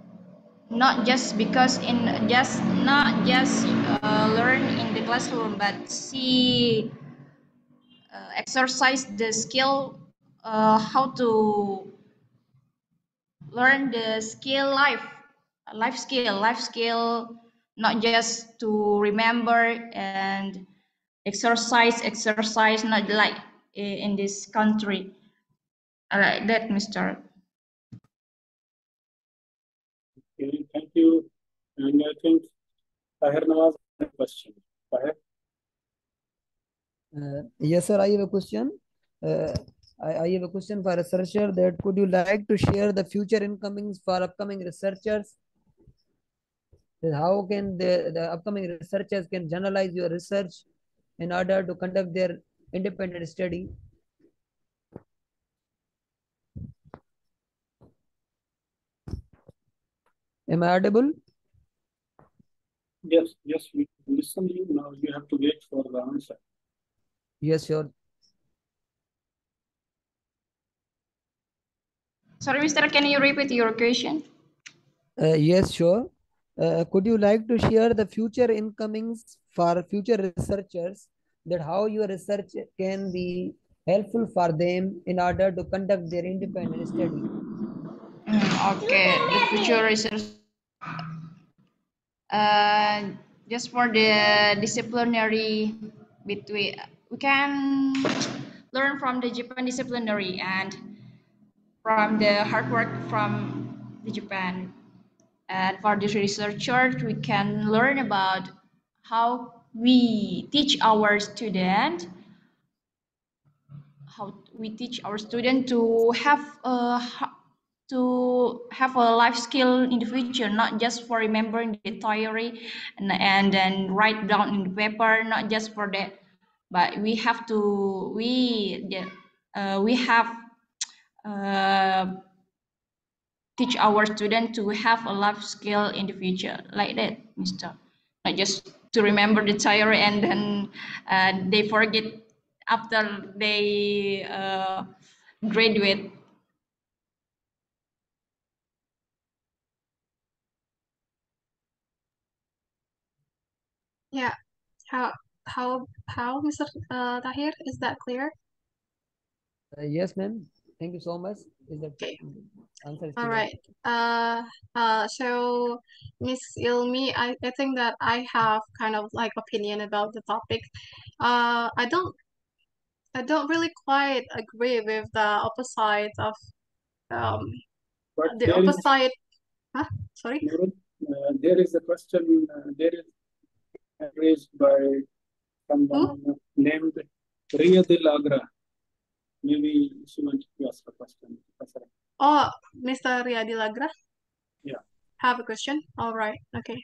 S24: not just because in just not just uh, learn in the classroom but see uh, exercise the skill uh, how to learn the skill life life skill life skill not just to remember and exercise exercise not like in this country I like that mr
S1: Okay, thank you. And I think Tahir Nawaz has a question. Tahir?
S17: Uh, yes, sir. I have a question. Uh, I, I have a question for a researcher that could you like to share the future incomings for upcoming researchers? How can the, the upcoming researchers can generalize your research in order to conduct their independent study? Am I audible?
S1: Yes, yes, we listen to you. Now you have to wait for the answer.
S17: Yes, sure.
S24: sorry mr can you repeat your question
S17: Uh, yes, sure. Uh, could you like to share the future incomings for future researchers that how your research can be helpful for them in order to conduct their independent study?
S24: Mm, okay the future research uh, just for the disciplinary between we can learn from the Japan disciplinary and from the hard work from the Japan. And for this researchers, we can learn about how we teach our student, how we teach our student to have a to have a life skill in the future, not just for remembering the theory and, and then write down in the paper, not just for that, but we have to we uh, we have uh, teach our students to have a life skill in the future like that mister not just to remember the theory and then uh, they forget after they uh, graduate
S3: Yeah. How how how Mr. Uh, Tahir? Is that clear?
S17: Uh, yes, ma'am. Thank you so much. Is that
S3: Okay.
S17: answer is
S3: All
S17: clear?
S3: right. Uh, uh, so Miss Ilmi, I, I think that I have kind of like opinion about the topic. Uh, I don't I don't really quite agree with the opposite of um
S1: But
S3: the
S1: there is,
S3: opposite. Huh? Sorry.
S1: Nurul, uh, there is a question, uh, there is raised by someone named Riyadil Agra. Maybe she wants to ask a question.
S3: Oh, Mr. Riyadi Lagra
S1: Yeah.
S3: have a question. All right. Okay.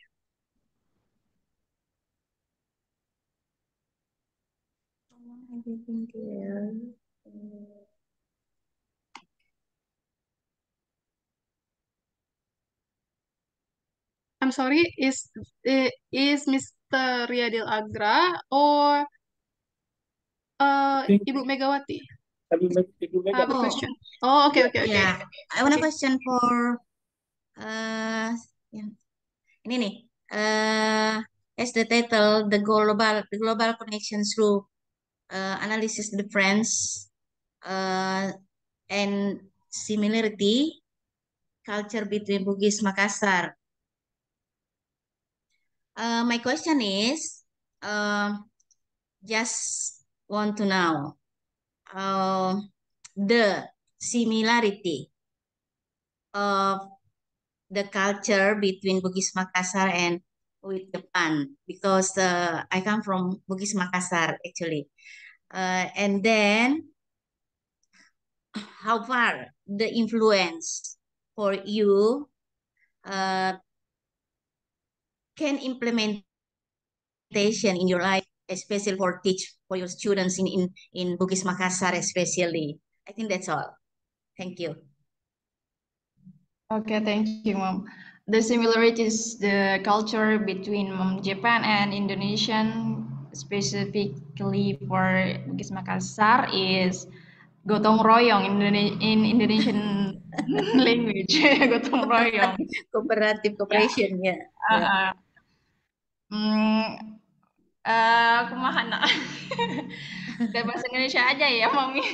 S3: I'm sorry. Is is Mr. Riyadil Agra or uh Ibu Megawati
S1: Have you
S3: a question? Oh, okay, okay, okay.
S14: Yeah, I want a question for uh yang ini nih. Uh, as the title, the global the global connection through uh, analysis difference uh, and similarity culture between Bugis Makassar. Uh, my question is, uh, just want to know uh, the similarity of the culture between Bugis Makassar and with Japan because uh, I come from Bugis Makassar actually. Uh, and then how far the influence for you uh, can implementation in your life, especially for teach for your students in, in, in Bugis Makassar especially. I think that's all. Thank you.
S24: Okay, thank you, Mom. The similarities, the culture between um, Japan and Indonesian, specifically for Bugis Makassar, is gotong royong in, Indone- in Indonesian [LAUGHS]
S14: language [LAUGHS] gotong royong cooperative cooperation Yeah.
S24: Uh, uh, hmm, uh, kumaha nak? [LAUGHS] Kayak bahasa Indonesia aja ya, Mami.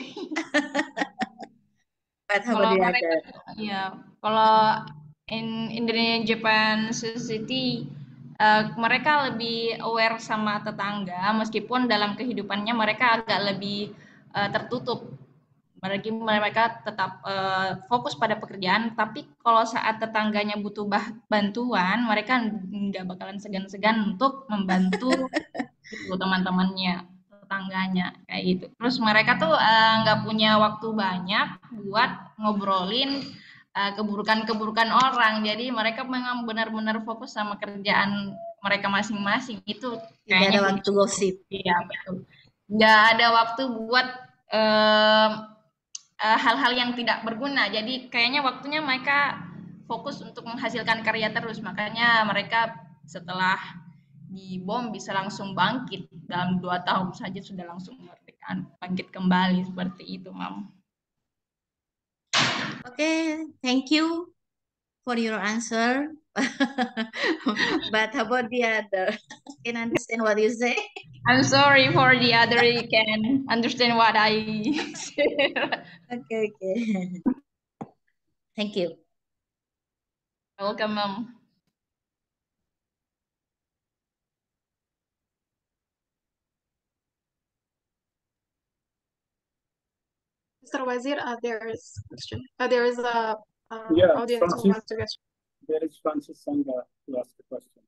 S24: Kalau mereka, ya, kalau in Indonesia Japan Society, uh, mereka lebih aware sama tetangga, meskipun dalam kehidupannya mereka agak lebih uh, tertutup. Mereka mereka tetap uh, fokus pada pekerjaan, tapi kalau saat tetangganya butuh bah bantuan, mereka nggak bakalan segan-segan untuk membantu [LAUGHS] gitu, teman-temannya, tetangganya kayak gitu. Terus mereka tuh uh, nggak punya waktu banyak buat ngobrolin uh, keburukan-keburukan orang. Jadi mereka memang benar-benar fokus sama kerjaan mereka masing-masing. Itu
S14: Tidak
S24: kayaknya
S14: ada waktu gosip.
S24: Iya betul. Nggak ada waktu buat eh, hal-hal yang tidak berguna. Jadi kayaknya waktunya mereka fokus untuk menghasilkan karya terus. Makanya mereka setelah dibom bisa langsung bangkit dalam dua tahun saja sudah langsung merdekaan bangkit kembali seperti itu, Mam.
S14: Okay, thank you for your answer. [LAUGHS] but how about the other? [LAUGHS] Can understand what you say?
S24: I'm sorry for the other you can understand what I say. [LAUGHS]
S14: Okay, okay. Thank you.
S24: Welcome, Mom.
S3: Mr. Wazir, uh, there is question. Uh, there is a uh,
S1: Yeah,
S3: audience who wants to get.
S1: There is Francis Sangha to ask a question.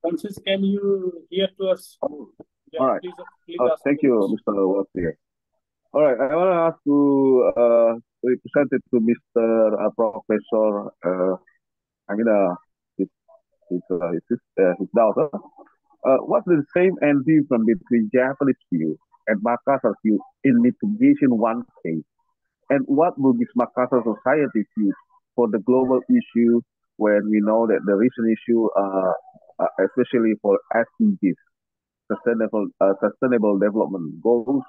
S1: Francis, can you hear to us? Yeah,
S13: All right.
S1: please, please
S13: Uh,
S1: ask
S13: thank you. Mr. Wazir. All right, I want to ask to uh, represent it to Mr. Uh, Professor. Uh, I mean, uh, his his uh, his, uh, his daughter. Uh, what's the same and difference between Japanese view and Makassar view in litigation one case, and what will this Makassar society view for the global issue when we know that the recent issue, uh, uh, especially for SDGs, sustainable uh, sustainable development goals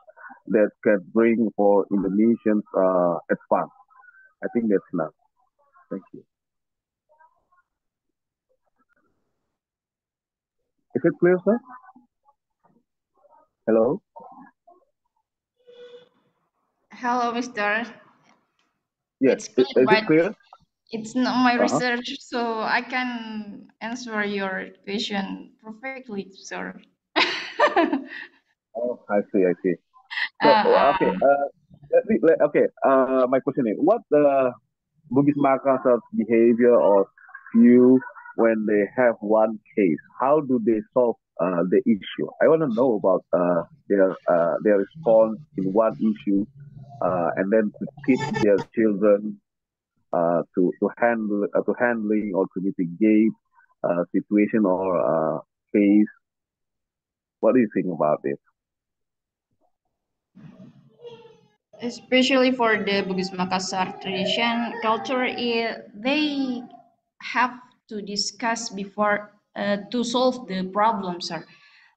S13: that can bring for Indonesians uh, advance. I think that's enough. Thank you. Is it clear, sir? Hello.
S24: Hello, Mister.
S13: Yes.
S24: It's
S13: Is, is it clear?
S24: it's not my
S13: Uh-huh.
S24: research, so I can answer your question perfectly, sir. [LAUGHS]
S13: Oh, I see. I see. So
S24: Uh,
S13: okay. Uh, let me. Let, okay. Uh, my question is, what the Bugis Makassar's behavior or view when they have one case? How do they solve uh, the issue? I want to know about uh, their uh, their response in one issue, uh, and then to teach their children uh, to to handle uh, to handling or to mitigate situation or case. What do you think about this?
S24: especially for the Bugis Makassar tradition culture, i- they have to discuss before uh, to solve the problem, sir.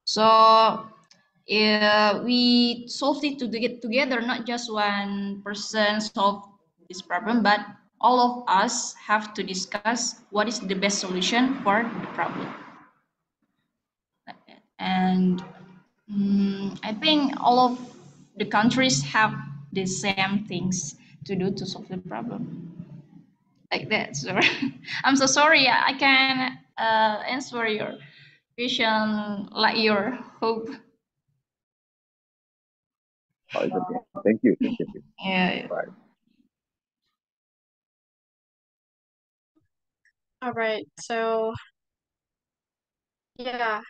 S24: So uh, we solved it to get together, not just one person solve this problem, but all of us have to discuss what is the best solution for the problem. And mm, I think all of the countries have the same things to do to solve the problem. Like that, sir. [LAUGHS] I'm so sorry. I can uh, answer your question like your hope.
S13: Oh, okay. Thank you. Thank you.
S24: Yeah.
S13: Right.
S3: All right. So yeah.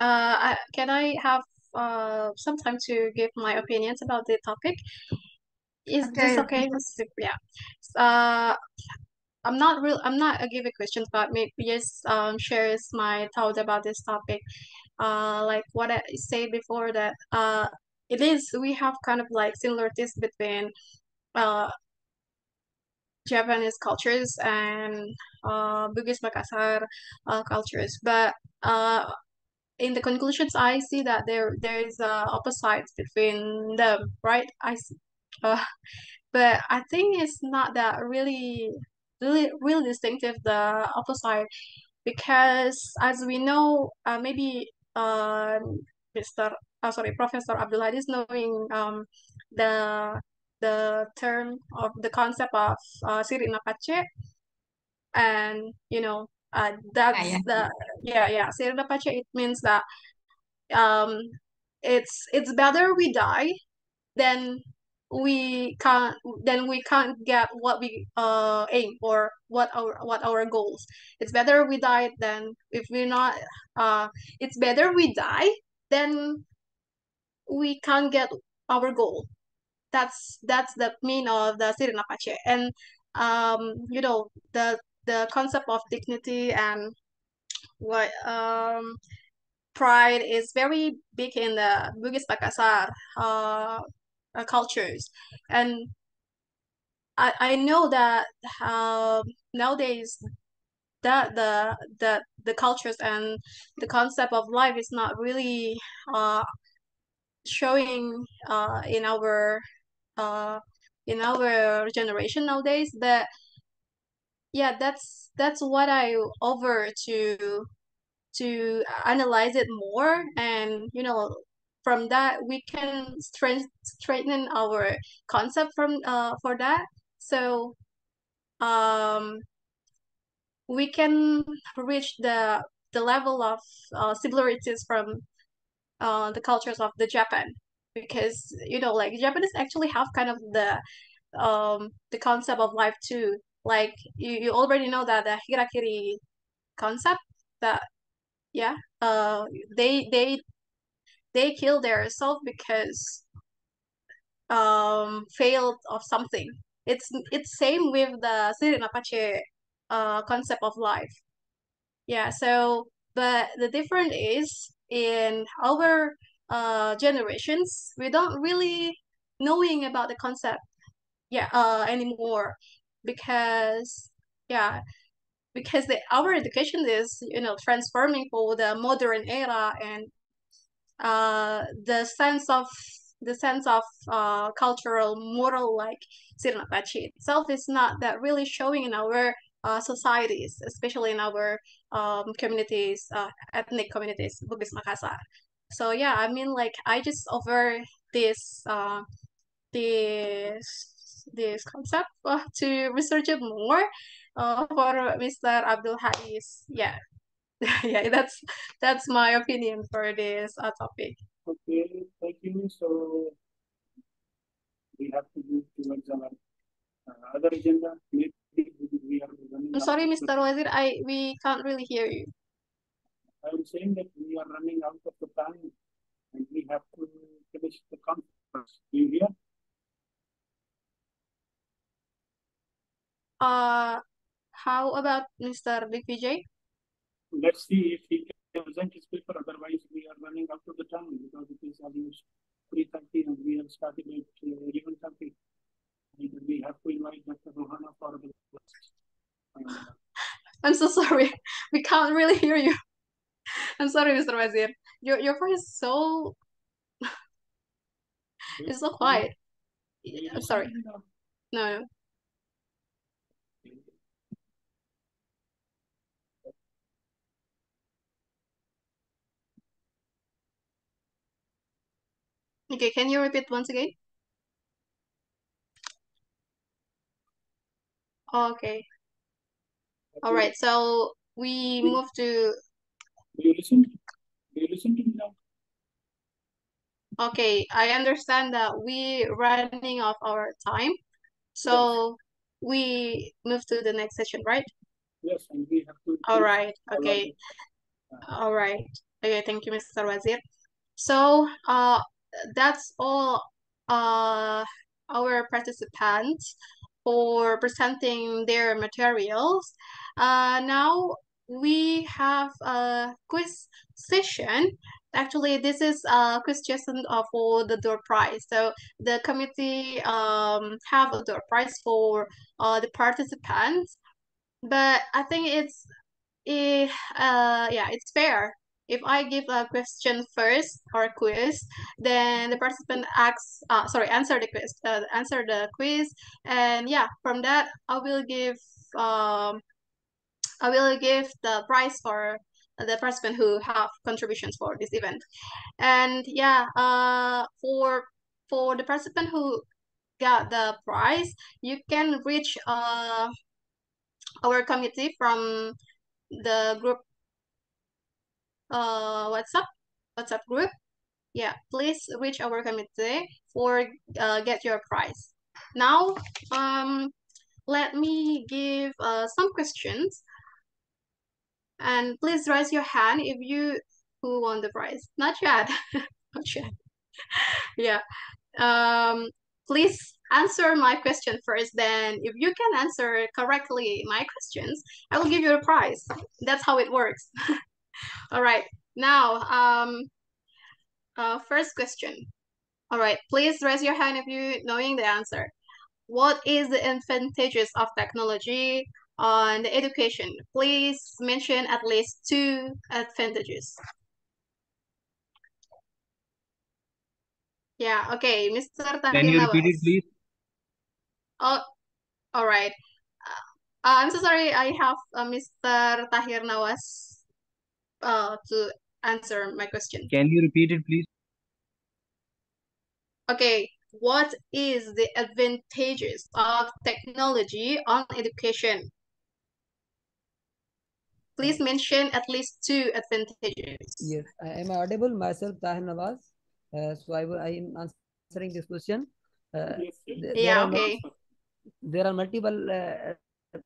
S3: Uh, I, can I have uh some time to give my opinions about the topic? Is this
S14: Okay.
S3: okay? Yeah. Uh, I'm not real. I'm not uh, giving questions, but maybe just um shares my thoughts about this topic. Uh, like what I said before that uh it is we have kind of like similarities between uh Japanese cultures and uh Bugis Makassar uh cultures, but uh in the conclusions, I see that there there is a opposite between them, right? I see. Uh, [LAUGHS] but I think it's not that really really really distinctive the opposite because as we know uh, maybe uh, Mr. Uh, sorry Professor Abdul Hadis knowing um, the the term of the concept of uh, Siri na Pacce and you know uh, that's
S14: yeah.
S3: the yeah yeah Siri na Pacce it means that um it's it's better we die than we can't then we can't get what we uh aim or what our what our goals. It's better we die than if we're not uh it's better we die than we can't get our goal. That's that's the mean of the Siri na Pacce and um you know the the concept of dignity and what um pride is very big in the Bugis Makassar uh, uh, cultures. And I, I know that um, nowadays that the the the cultures and the concept of life is not really uh, showing uh, in our uh, in our generation nowadays but yeah that's that's what I over to to analyze it more and you know from that we can strength, straighten our concept from uh for that. So um we can reach the the level of uh, similarities from uh the cultures of the Japan. Because you know like Japanese actually have kind of the um the concept of life too. Like you, you already know that the harakiri concept that yeah uh they they they kill their self because um failed of something. It's it's same with the Siri na Pacce uh concept of life. Yeah so but the difference is in our uh generations we don't really knowing about the concept yeah uh anymore. Because yeah because the, our education is you know transforming for the modern era and uh the sense of the sense of uh cultural moral like Siri na Pacce itself is not that really showing in our uh, societies, especially in our um, communities, uh, ethnic communities, Bugis Makassar. So yeah, I mean, like I just over this uh, this this concept uh, to research it more uh, for Mr. Abdul Hadis. Yeah, [LAUGHS] yeah, that's that's my opinion for this uh, topic.
S1: Okay, thank you. So we have to move towards our uh, other agenda. Maybe we are running
S3: I'm sorry, Mr. Wazir, I we can't really hear you.
S1: I'm saying that we are running out of the time and we have to finish the conference. Do you hear?
S3: Uh, how about Mr. Vijay?
S1: Let's see if he can present his paper. Otherwise, we are running out of the time because it is almost three thirty and we have started at eleven thirty. We have to invite Dr. Rohana for the. Uh,
S3: I'm so sorry. We can't really hear you. I'm sorry, Mr. Wazir. Your your voice is so [LAUGHS] it's so quiet. I'm sorry. No, no. Okay, can you repeat once again? Okay. All right. So we move to
S1: Do you listen? Do you listen to me now?
S3: okay. I understand that we running off our time. So we move to the next session, right?
S1: Yes, and we have to.
S3: All right. Okay. All right. Okay, thank you, Mr. Wazir. So, uh, that's all uh, our participants for presenting their materials. Uh, now we have a quiz session. Actually, this is a quiz session for the door prize. So the committee um have a door prize for uh the participants, but I think it's it, uh yeah it's fair if I give a question first or quiz, then the participant asks, uh, sorry, answer the quiz, uh, answer the quiz, and yeah, from that I will give um, I will give the prize for the participant who have contributions for this event. And yeah, uh, for for the participant who got the prize, you can reach uh our committee from the group uh WhatsApp WhatsApp group. Yeah, please reach our committee for uh, get your prize. Now, um, let me give uh, some questions. And please raise your hand if you who won the prize. Not yet. [LAUGHS] Not yet. [LAUGHS] yeah. Um, please answer my question first. Then if you can answer correctly my questions, I will give you a prize. That's how it works. [LAUGHS] All right. Now, um, uh, first question. All right. Please raise your hand if you knowing the answer. What is the advantages of technology on the education? Please mention at least two advantages. Yeah, okay, Mr.
S7: Can you repeat it,
S3: Tahir
S7: please?
S3: Oh, all right. Uh, I'm so sorry, I have uh, Mr. Tahir Nawaz uh, to answer my question.
S7: Can you repeat it, please?
S3: Okay, what is the advantages of technology on education? Please mention at least two advantages.
S17: Yes, I am audible myself, Tahir Nawaz. Uh, so I, will- I am answering this question. Uh, th- there
S3: Yeah,
S17: are
S3: okay.
S17: there are multiple uh,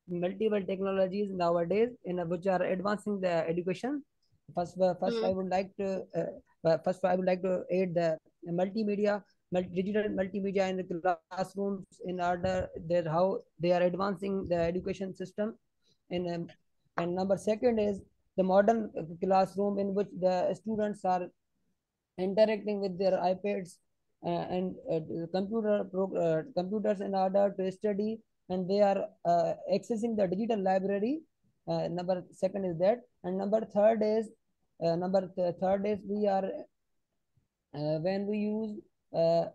S17: multiple technologies nowadays in uh, which are advancing the education. First, uh, first I
S3: Mm.
S17: would like to uh, uh, first I would like to aid the multimedia, multi digital multimedia in the classrooms in order that how they are advancing the education system. And um, and number second is the modern classroom in which the students are interacting with their iPads uh, and uh, computer uh, computers in order to study, and they are uh, accessing the digital library. Uh, number second is that, and number third is uh, number th- third is we are uh, when we use uh,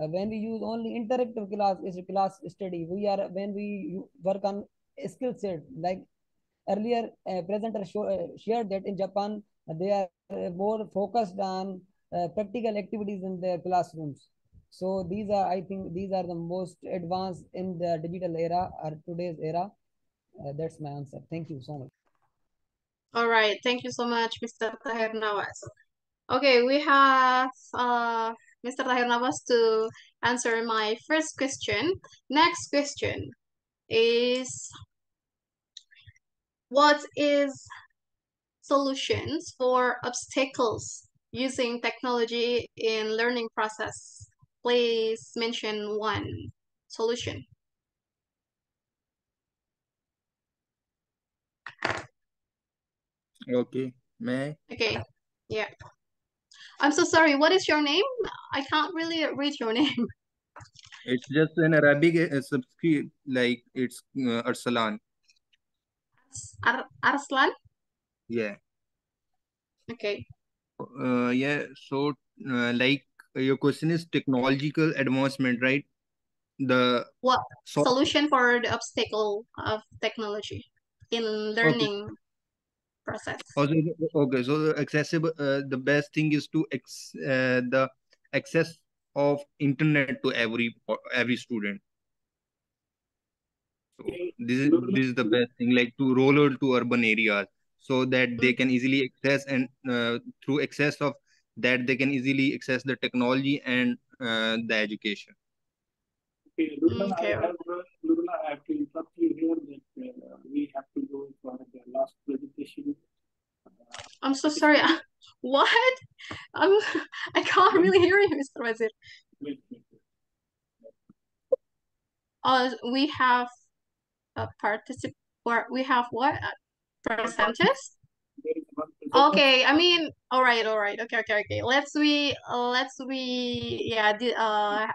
S17: uh, when we use only interactive class is class study. We are when we work on skill set like earlier uh, presenter show, shared that in Japan they are more focused on practical activities in their classrooms. So these are, I think, these are the most advanced in the digital era or today's era. Uh, that's my answer. Thank you so much.
S3: All right, thank you so much, Mr. Tahir Nawaz. Okay, we have uh, Mr. Tahir Nawaz to answer my first question. Next question is what is solutions for obstacles using technology in learning process? Please mention one solution.
S7: Okay, may
S3: Okay, yeah. I'm so sorry. What is your name? I can't really read your [LAUGHS] name.
S7: It's just an Arabic uh, subscript, like it's uh, Arsalan.
S3: Ar Arslan?
S7: Yeah.
S3: Okay.
S7: Uh, yeah. So, uh, like your question is technological advancement, right? The
S3: What
S7: so
S3: solution for the obstacle of technology in
S7: okay.
S3: learning process?
S7: Also, okay. So the accessible. Uh, the best thing is to ex uh, the access of internet to every every student. So this is this is the best thing, like to roll out to urban areas so that they can easily access and uh, through access of that they can easily access the technology and uh, the education.
S1: Okay,
S3: Okay.
S1: I have, uh, to interrupt you here that uh, we have to go for the last presentation.
S3: I'm so sorry. [LAUGHS] What? I'm, I can't really hear you, Mr. Wazir.
S1: Wait, wait, wait.
S3: Uh, we have a particip or we have what? Uh, Presenters?
S1: There is one presenter.
S3: Okay, I mean, all right, all right. Okay, okay, okay. Let's we, uh, let's we, yeah, the, uh,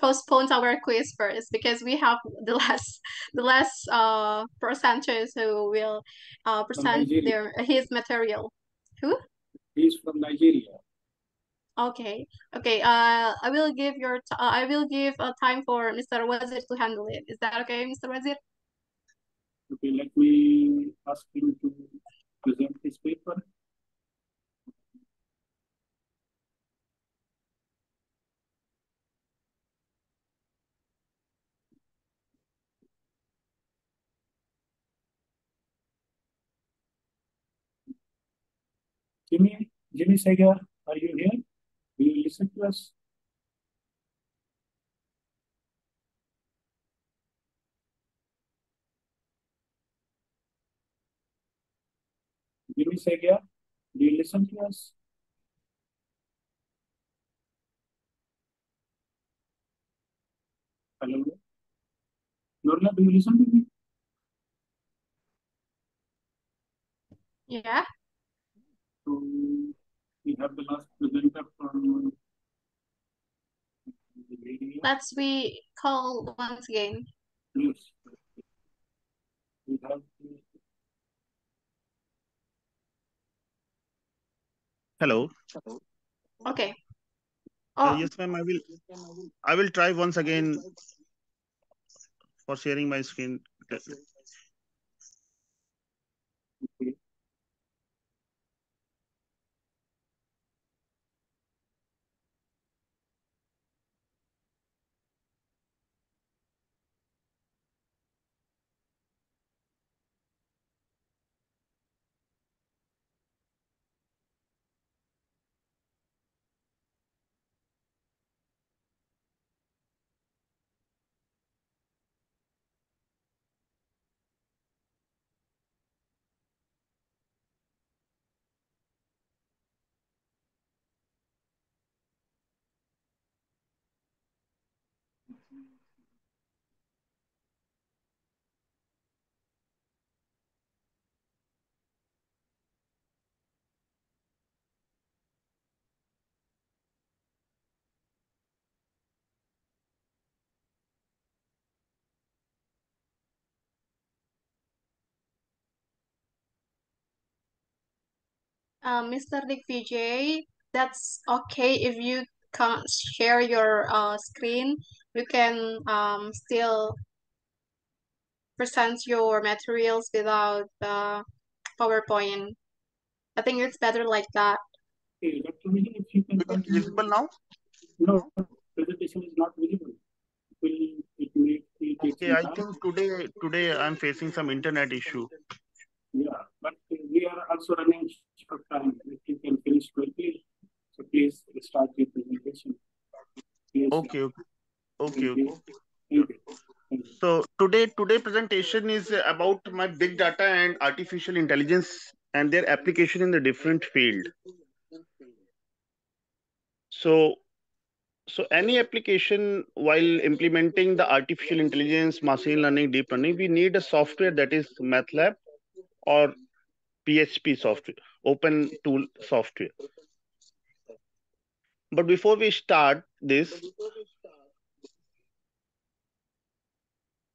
S3: postpone our quiz first because we have the last the last uh presenters who will uh present their his material. Who?
S1: He's from Nigeria.
S3: Okay, okay. Uh, I will give your t uh, I will give a time for Mr. Wazir to handle it. Is that okay, Mr. Wazir?
S1: Okay, let me ask him to present his paper. Jimmy, Jimmy Segar, are you here? Will you listen to us? Jimmy Segar, do you listen to us? Hello? Norla, do you listen to me?
S3: Yeah.
S1: So we have the last presenter from the.
S3: Let's we call once again.
S1: Yes. We have the-
S23: Hello.
S3: Okay.
S23: Uh,
S3: Oh,
S23: yes, ma'am. I will. I will try once again for sharing my screen.
S3: Uh, Mr. Digvijay, that's okay if you can't share your uh screen. You can um still present your materials without the PowerPoint. I think it's better like that.
S1: Okay, Dr. Vijay, if you can.
S23: Visible now?
S1: No, presentation is not visible. It will, it may it take
S23: Okay, I
S1: time.
S23: think today today I'm facing some internet issue.
S1: Yeah, but we are also running of time. If you can finish quickly, so please start your presentation. Please.
S23: Okay, okay, okay,
S1: Thank
S23: okay. So today today presentation is about my big data and artificial intelligence and their application in the different field. So so any application while implementing the artificial intelligence, machine learning, deep learning, we need a software that is MATLAB or PHP software, open tool software. But before we start this,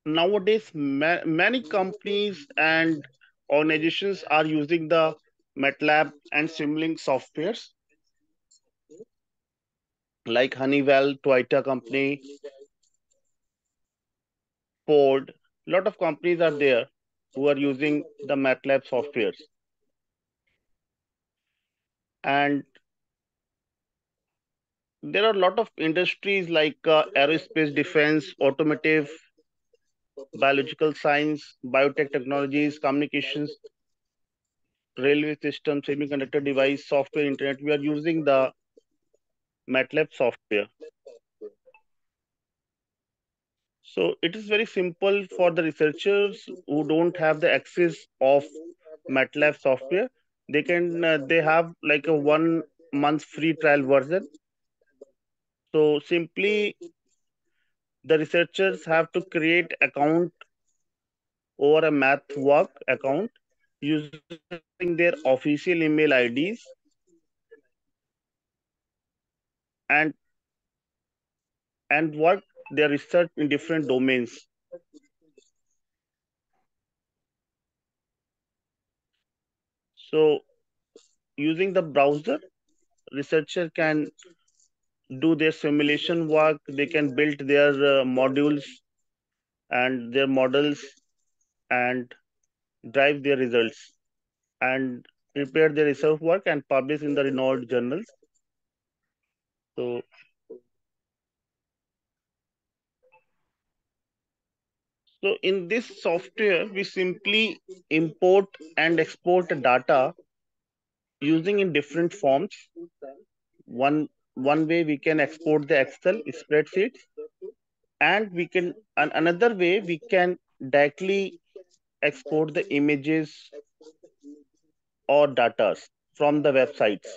S23: nowadays ma- many companies and organizations are using the MATLAB and Simulink softwares like Honeywell, Toyota company, Ford. Lot of companies are there who are using the MATLAB softwares. And there are a lot of industries like uh, aerospace, defense, automotive, biological science, biotech technologies, communications, railway system, semiconductor device, software, internet. We are using the MATLAB software. So it is very simple for the researchers who don't have the access of MATLAB software. They can uh, they have like a one month free trial version. So simply the researchers have to create account over a MathWork account using their official email IDs and and work their research in different domains. So using the browser, researcher can do their simulation work. They can build their uh, modules and their models and drive their results and prepare their research work and publish in the renowned journals. So So in this software, we simply import and export data using in different forms. One, one way we can export the Excel spreadsheets and we can, and another way we can directly export the images or data from the websites.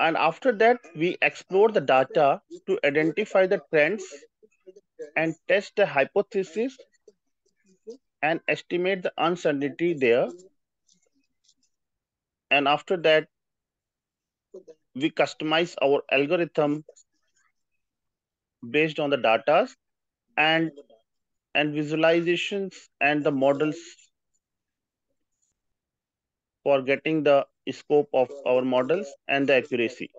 S23: And after that, we explore the data to identify the trends and test the hypothesis and estimate the uncertainty there. And after that, we customize our algorithm based on the data and and visualizations and the models for getting the scope of our models and the accuracy.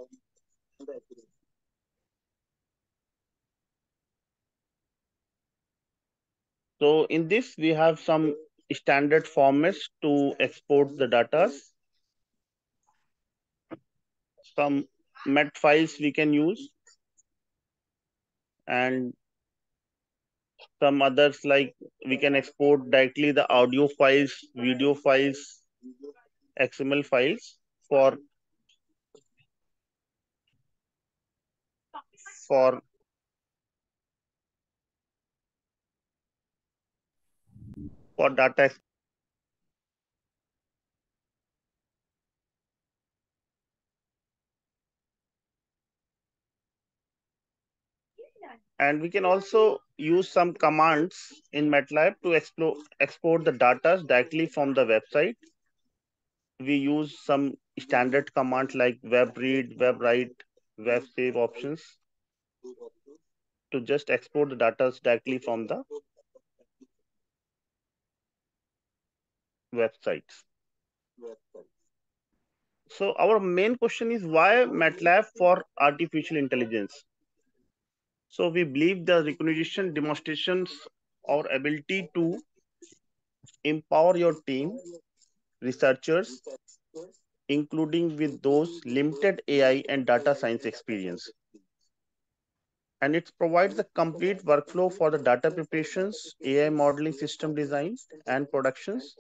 S23: So in this, we have some standard formats to export the data. Some MET files we can use. And some others like we can export directly the audio files, video files, XML files for for for data and we can also use some commands in MATLAB to explore, export the data directly from the website we use some standard commands like web read, web write, web save options to just export the data directly from the websites. So our main question is why MATLAB for artificial intelligence? So we believe the recognition demonstrations our ability to empower your team researchers, including with those limited AI and data science experience. And it provides a complete workflow for the data preparations, AI modeling system design and productions.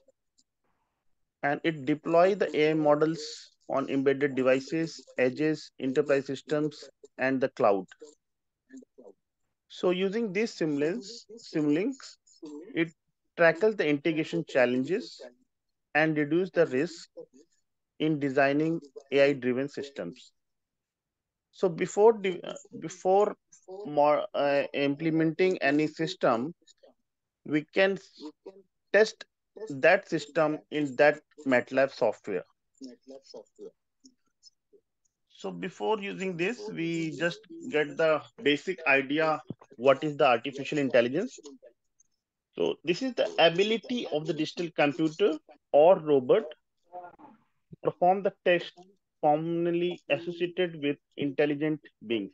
S23: And it deploy the AI models on embedded devices, edges, enterprise systems, and the cloud. So using these Simulinks, Simulinks, it tackles the integration challenges and reduce the risk in designing AI-driven systems. So before before more uh, implementing any system, we can test that system in that MATLAB software. So before using this, we just get the basic idea what is the artificial intelligence. So this is the ability of the digital computer or robot perform the test commonly associated with intelligent beings.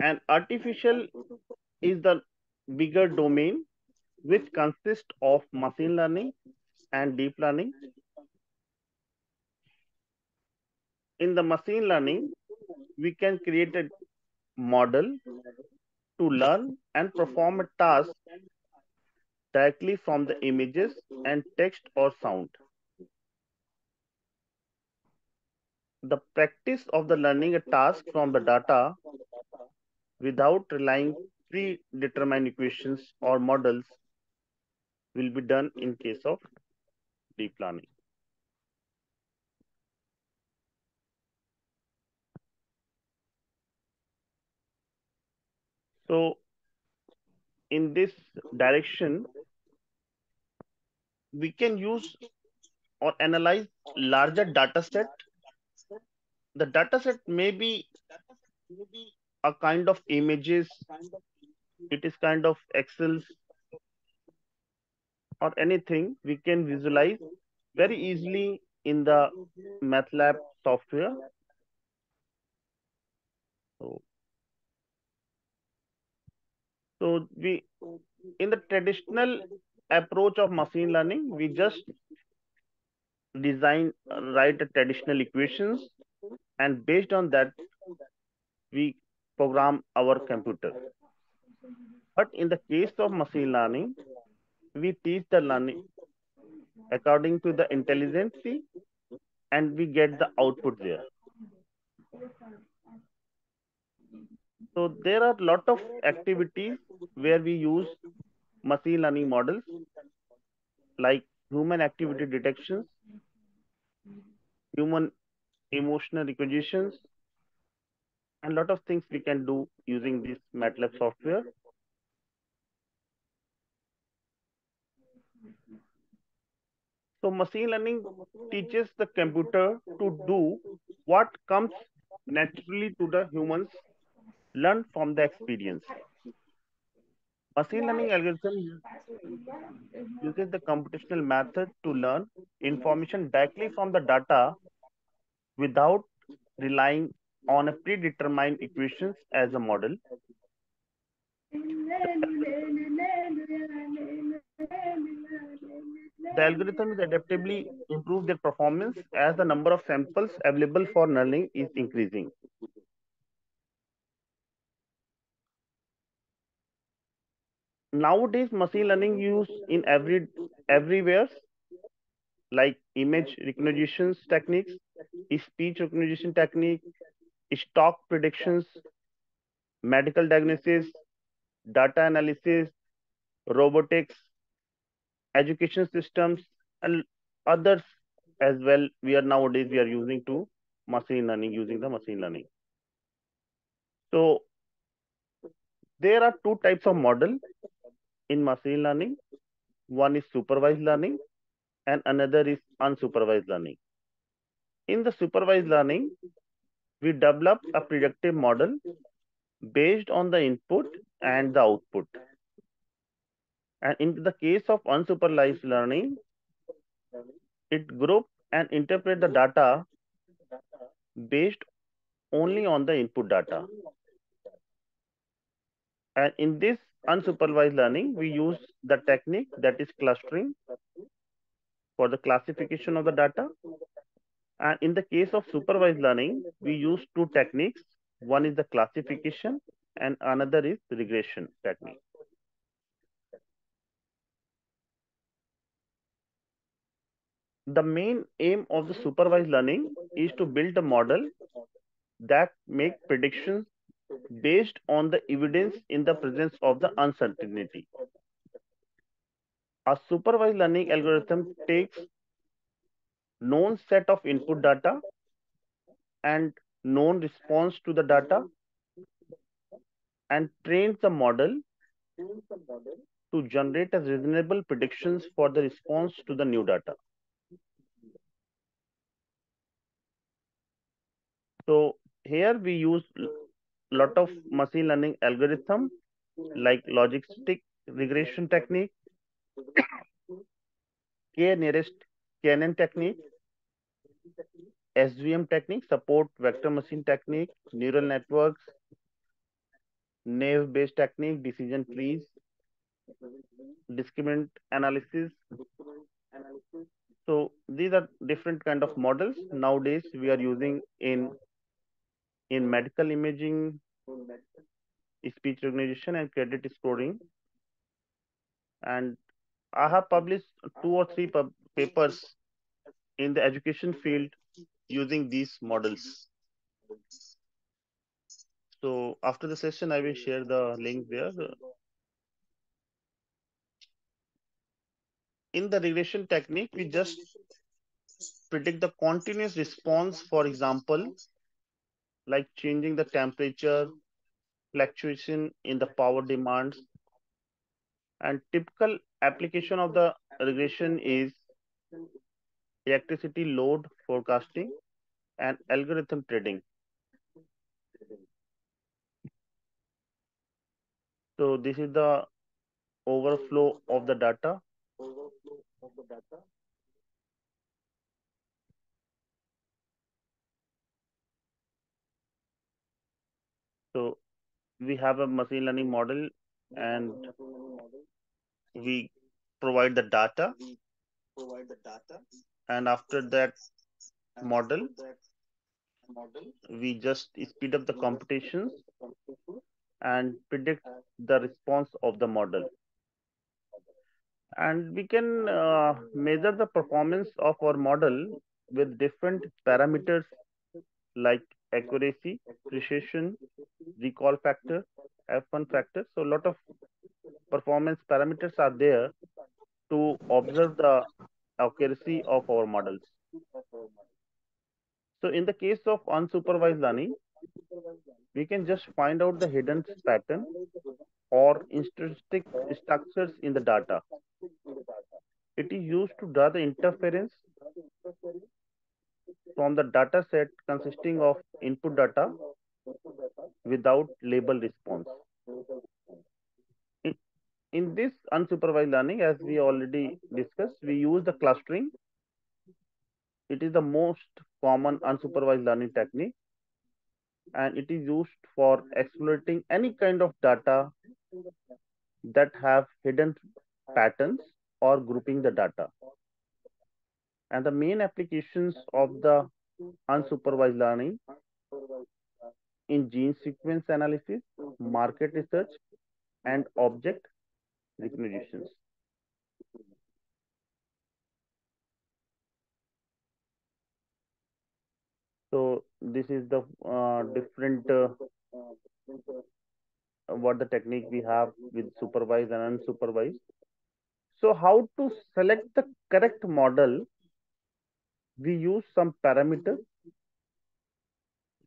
S23: And artificial is the bigger domain which consists of machine learning and deep learning. In the machine learning, we can create a model to learn and perform a task directly from the images and text or sound. The practice of the learning a task from the data without relying predetermined equations or models will be done in case of deep learning. So in this direction, we can use or analyze larger data set. The data set may be a kind of images, it is kind of Excel or anything we can visualize very easily in the MATLAB software. So, so we in the traditional approach of machine learning, we just design write traditional equations and based on that we program our computer. But in the case of machine learning, we teach the learning according to the intelligence and we get the output there. So there are lot of activities where we use machine learning models like human activity detections, human emotional acquisitions, and a lot of things we can do using this MATLAB software. So machine learning teaches the computer to do what comes naturally to the humans learn from the experience. Machine learning algorithm uses the computational method to learn information directly from the data without relying on a predetermined equations as a model. The algorithm is adaptively improve their performance as the number of samples available for learning is increasing. Nowadays, machine learning used in every everywhere, like image recognition techniques, speech recognition technique, stock predictions, medical diagnosis, data analysis, robotics, education systems, and others as well. We are nowadays we are using to machine learning using the machine learning. So there are two types of model in machine learning. One is supervised learning and another is unsupervised learning. In the supervised learning, we develop a predictive model based on the input and the output. And in the case of unsupervised learning, it group and interpret the data based only on the input data. And in this unsupervised learning, we use the technique that is clustering for the classification of the data. And in the case of supervised learning, we use two techniques. One is the classification and another is regression technique. The main aim of the supervised learning is to build a model that make predictions based on the evidence in the presence of the uncertainty. A supervised learning algorithm takes known set of input data and known response to the data and trains the model to generate a reasonable predictions for the response to the new data. So here we use lot of machine learning algorithm like logistic regression technique, [COUGHS] k nearest KNN technique, SVM technique, support vector machine technique, neural networks, naive Bayes technique, decision trees, discriminant analysis. So these are different kind of models nowadays we are using in in medical imaging, speech recognition, and credit scoring. And I have published two or three papers in the education field using these models. So after the session, I will share the link there. In the regression technique, we just predict the continuous response, for example, like changing the temperature, fluctuation in the power demands. And typical application of the regression is electricity load forecasting, and algorithm trading. So this is the overflow of the data. So we have a machine learning model and we provide the data. And after that model, we just speed up the computations and predict the response of the model. And we can uh, measure the performance of our model with different parameters like accuracy, precision, recall factor, F1 factor. So a lot of performance parameters are there to observe the accuracy of our models. So in the case of unsupervised learning, we can just find out the hidden pattern or intrinsic structures in the data. It is used to draw the interference from the data set consisting of input data without label response. In, this unsupervised learning, as we already discussed, we use the clustering. It is the most common unsupervised learning technique and it is used for exploiting any kind of data that have hidden patterns or grouping the data. And the main applications of the unsupervised learning in gene sequence analysis, market research, and object recognitions. So this is the uh, different uh, what the technique we have with supervised and unsupervised. So how to select the correct model? We use some parameters.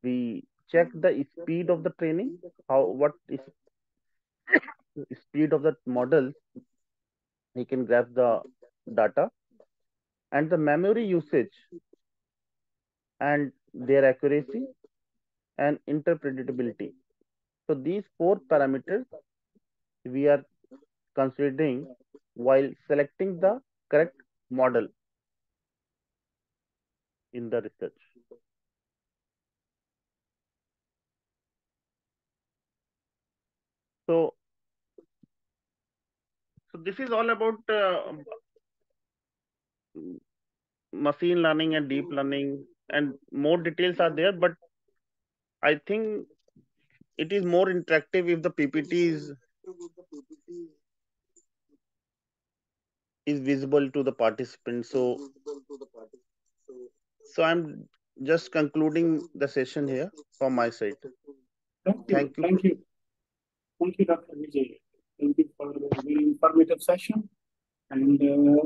S23: We check the speed of the training, how what is [LAUGHS] speed of the model. We can grab the data and the memory usage and their accuracy and interpretability. So these four parameters we are considering while selecting the correct model in the research. So, so this is all about uh, machine learning and deep learning and more details are there, but I think it is more interactive if the PPT is is visible to the participants. So, so I'm just concluding the session here from my side.
S1: Thank you. Thank you. Thank you, Thank you Dr. Vijay. Thank you for a very informative session. And uh,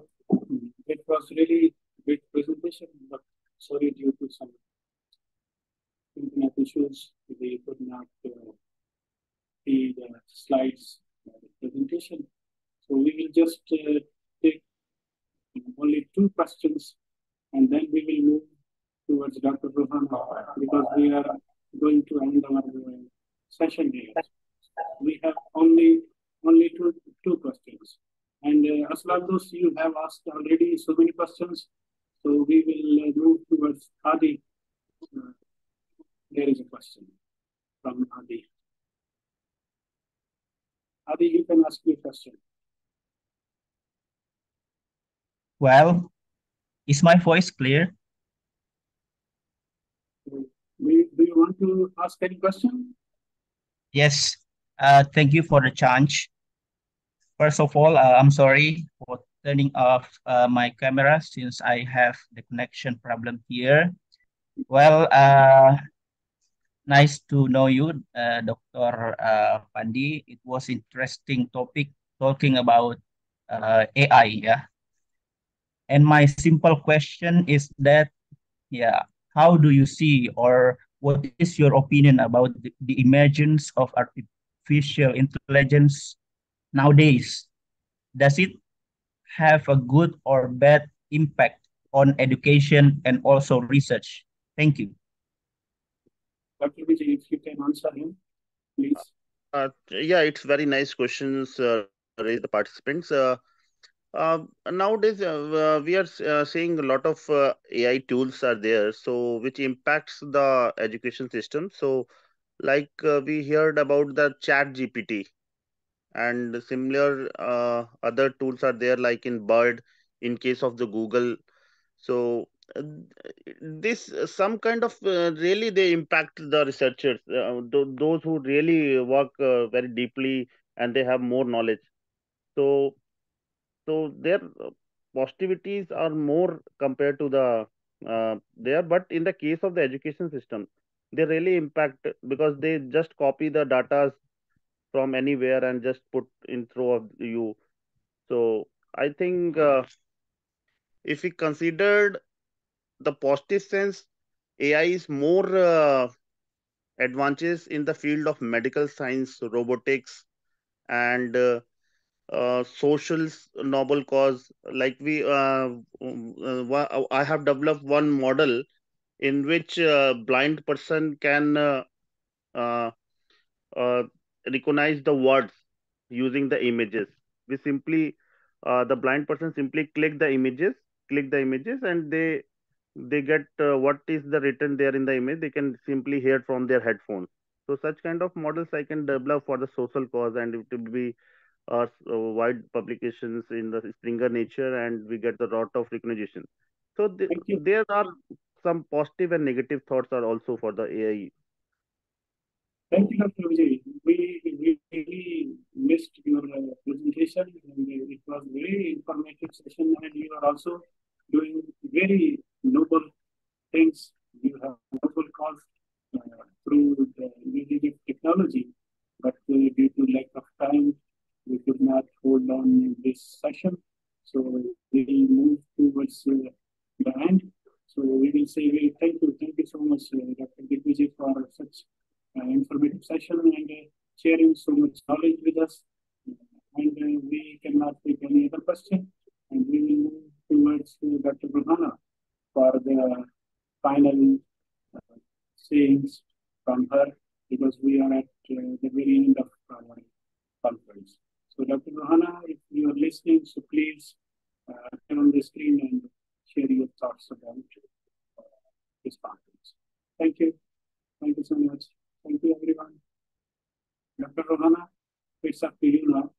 S1: it was really great presentation, but sorry due to some internet issues, we could not uh, see the slides uh, presentation. So we will just uh, take only two questions and then we will move towards Dr. Rohan because we are going to end our uh, session here. We have only only two two questions. And uh, Aslandos, you have asked already so many questions. So we will uh, move towards Adi. Uh, there is a question from Adi. Adi, you can ask me a question.
S26: Well, is my voice clear?
S1: Do you, do you want to ask any question?
S26: Yes. Uh, thank you for the chance. First of all, uh, I'm sorry for turning off uh, my camera since I have the connection problem here. Well, uh, nice to know you, uh, Dr. Uh, Pandi. It was interesting topic talking about uh, AI, yeah. And my simple question is that, yeah, how do you see or what is your opinion about the, the emergence of artificial intelligence nowadays? Does it have a good or bad impact on education and also research? Thank you.
S1: Dr. Vijay, if you can answer him, please.
S23: Uh, yeah, it's very nice questions uh, raised the participants. Uh, nowadays, uh, we are uh, seeing a lot of uh, AI tools are there, so which impacts the education system. So, like uh, we heard about the ChatGPT, and similar uh, other tools are there, like in Bard, in case of the Google. So, uh, this uh, some kind of uh, really they impact the researchers, uh, th those who really work uh, very deeply and they have more knowledge. So so their uh, positivities are more compared to the uh, there but in the case of the education system they really impact because they just copy the data from anywhere and just put in throw of you. So i think uh, if we considered the positive sense ai is more uh, advances in the field of medical science robotics and uh, uh, social noble cause. Like we uh, uh, i have developed one model in which a blind person can uh, uh, uh, recognize the words using the images. We simply the blind person simply click the images click the images and they they get what is the written there in the image. They can simply hear from their headphones. So such kind of models i can develop for the social cause and it will be uh, wide publications in the Springer Nature, and we get the lot of recognition. So th there are some positive and negative thoughts are also for the AI.
S1: Thank you, Dr. Vijay. We, we really missed your uh, presentation, and it was very informative session, and you are also doing very noble things. You have noble cause uh, through the using of technology, but uh, due to lack of time, we could not hold on this session. So we move towards uh, the end. So we will say very thank you, thank you so much, uh, Dr. Digvijay, for such uh, informative session and uh, sharing so much knowledge with us. And uh, we cannot take any other question. And we will move towards uh, Dr. Burhana for the final sayings from her because we are at the very end of our conference. So Dr. Rohana, if you are listening, so please uh, turn on the screen and share your thoughts about uh, this conference. Thank you. Thank you so much. Thank you, everyone. Dr. Rohana, it's up to you now.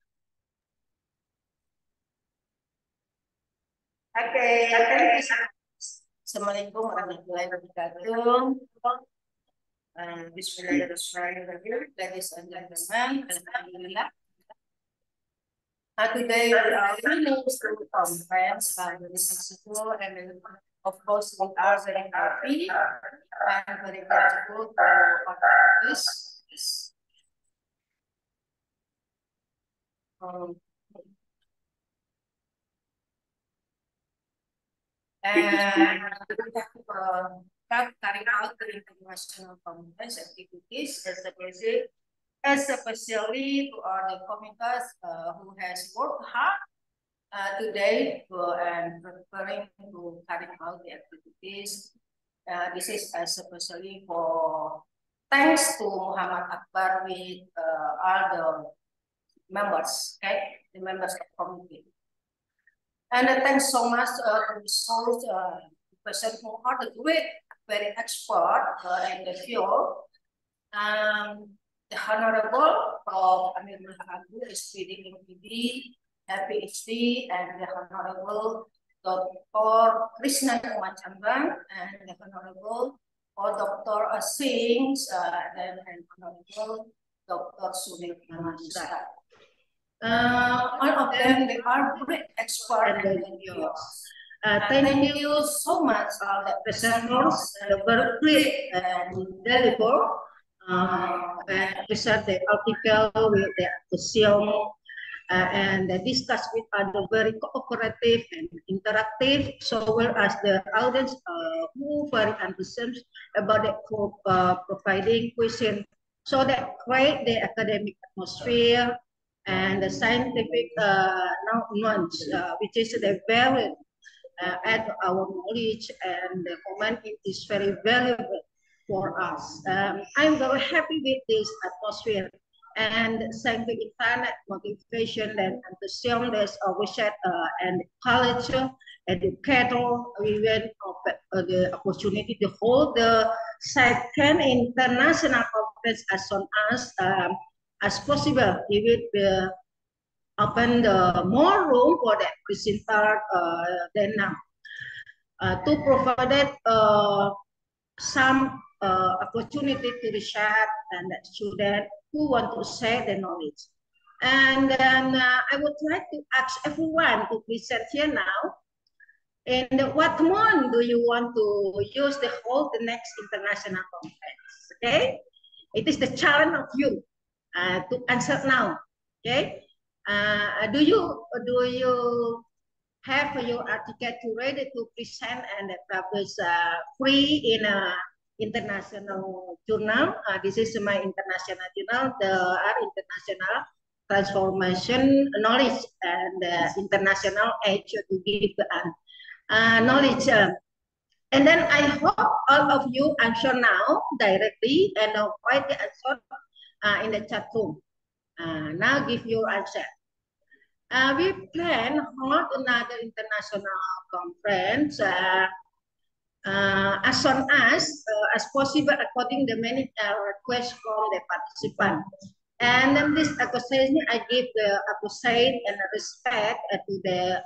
S9: Okay, thank you. Assalamualaikum warahmatullahi wabarakatuh. Uh, Bismillahirrahmanirrahim. Ladies and gentlemen, Alhamdulillah. Uh, today we are finished the conference by school and of course we are very happy and very grateful for this. Um, and we have uh, carried out the international conference activities as a basic especially to all the commuters uh, who has worked hard uh, today to, and preparing to carry out the activities. Uh, this is especially for thanks to Muhammad Akbar with uh, all the members, okay, the members of the committee. And uh, thanks so much uh, to the souls, uh, person who are the great, very expert uh, in the field. Um, the Honorable Prof. Amir Abu, SPD MPD, PhD, and the Honorable Dr. Krishnan Umachandran, and the Honorable or Dr. Singh, uh, and, and Honorable Dr. Sunil Namansar. Uh, all of them, they are great experts in the field. Uh, thank you so much, uh, the presenters, uh, very great and deliver uh, and present the article with the, the uh, and discuss with other very cooperative and interactive, so whereas the audience uh, who very enthusiastic about the uh, providing question, so that create the academic atmosphere and the scientific uh, knowledge, uh, which is the very uh, add our knowledge and the moment it is very valuable for us. Um, I'm very happy with this atmosphere and thank the internet motivation and enthusiasm that we set uh, and culture educator we went uh, the opportunity to hold the second international conference as soon as um, as possible. It will open the more room for the presenter uh, than now. Uh, to provide uh, some uh, opportunity to research and students who want to share the knowledge. And then uh, I would like to ask everyone to present here now. And what month do you want to use the whole the next international conference? Okay, it is the challenge of you uh, to answer now. Okay, uh, do you do you have your article to ready to present and publish uh, free in a international journal. Uh, this is my international journal, the International Transformation Knowledge and uh, International Age to give uh, knowledge. Uh, and then I hope all of you answer now directly and write the answer uh, in the chat room. Uh, now give your answer. Uh, we plan hold another international conference uh, uh, as soon as uh, as possible according to many uh, requests from the participant. And then this accusation, I give the accusation and respect to the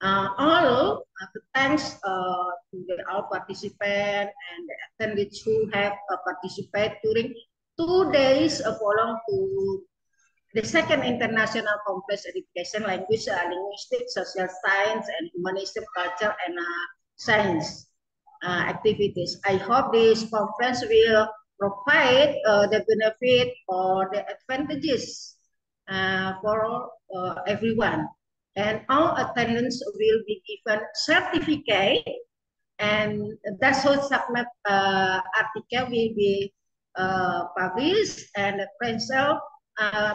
S9: uh, all uh, thanks uh, to the all participants and the attendees who have uh, participated during two days uh, following to the second international complex education language, uh, linguistics, social science, and humanism, culture, and uh, science uh, activities. I hope this conference will provide uh, the benefit or the advantages uh, for uh, everyone. And all attendants will be given certificate and that's whole submit uh, article will be uh, published and the presenter,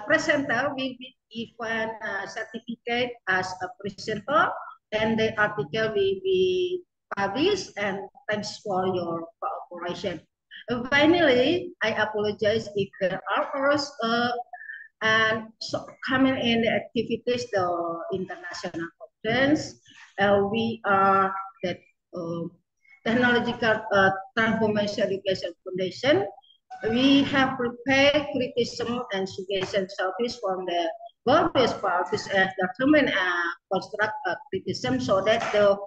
S9: presenter will be given certificate as a presenter and the article will be published and thanks for your cooperation. And finally, I apologize if there are errors uh, and so coming in the activities, the international conference, uh, we are the uh, Technological uh, Transformation Education Foundation. We have prepared criticism and suggestion service from the various parties and determine uh, construct criticism so that the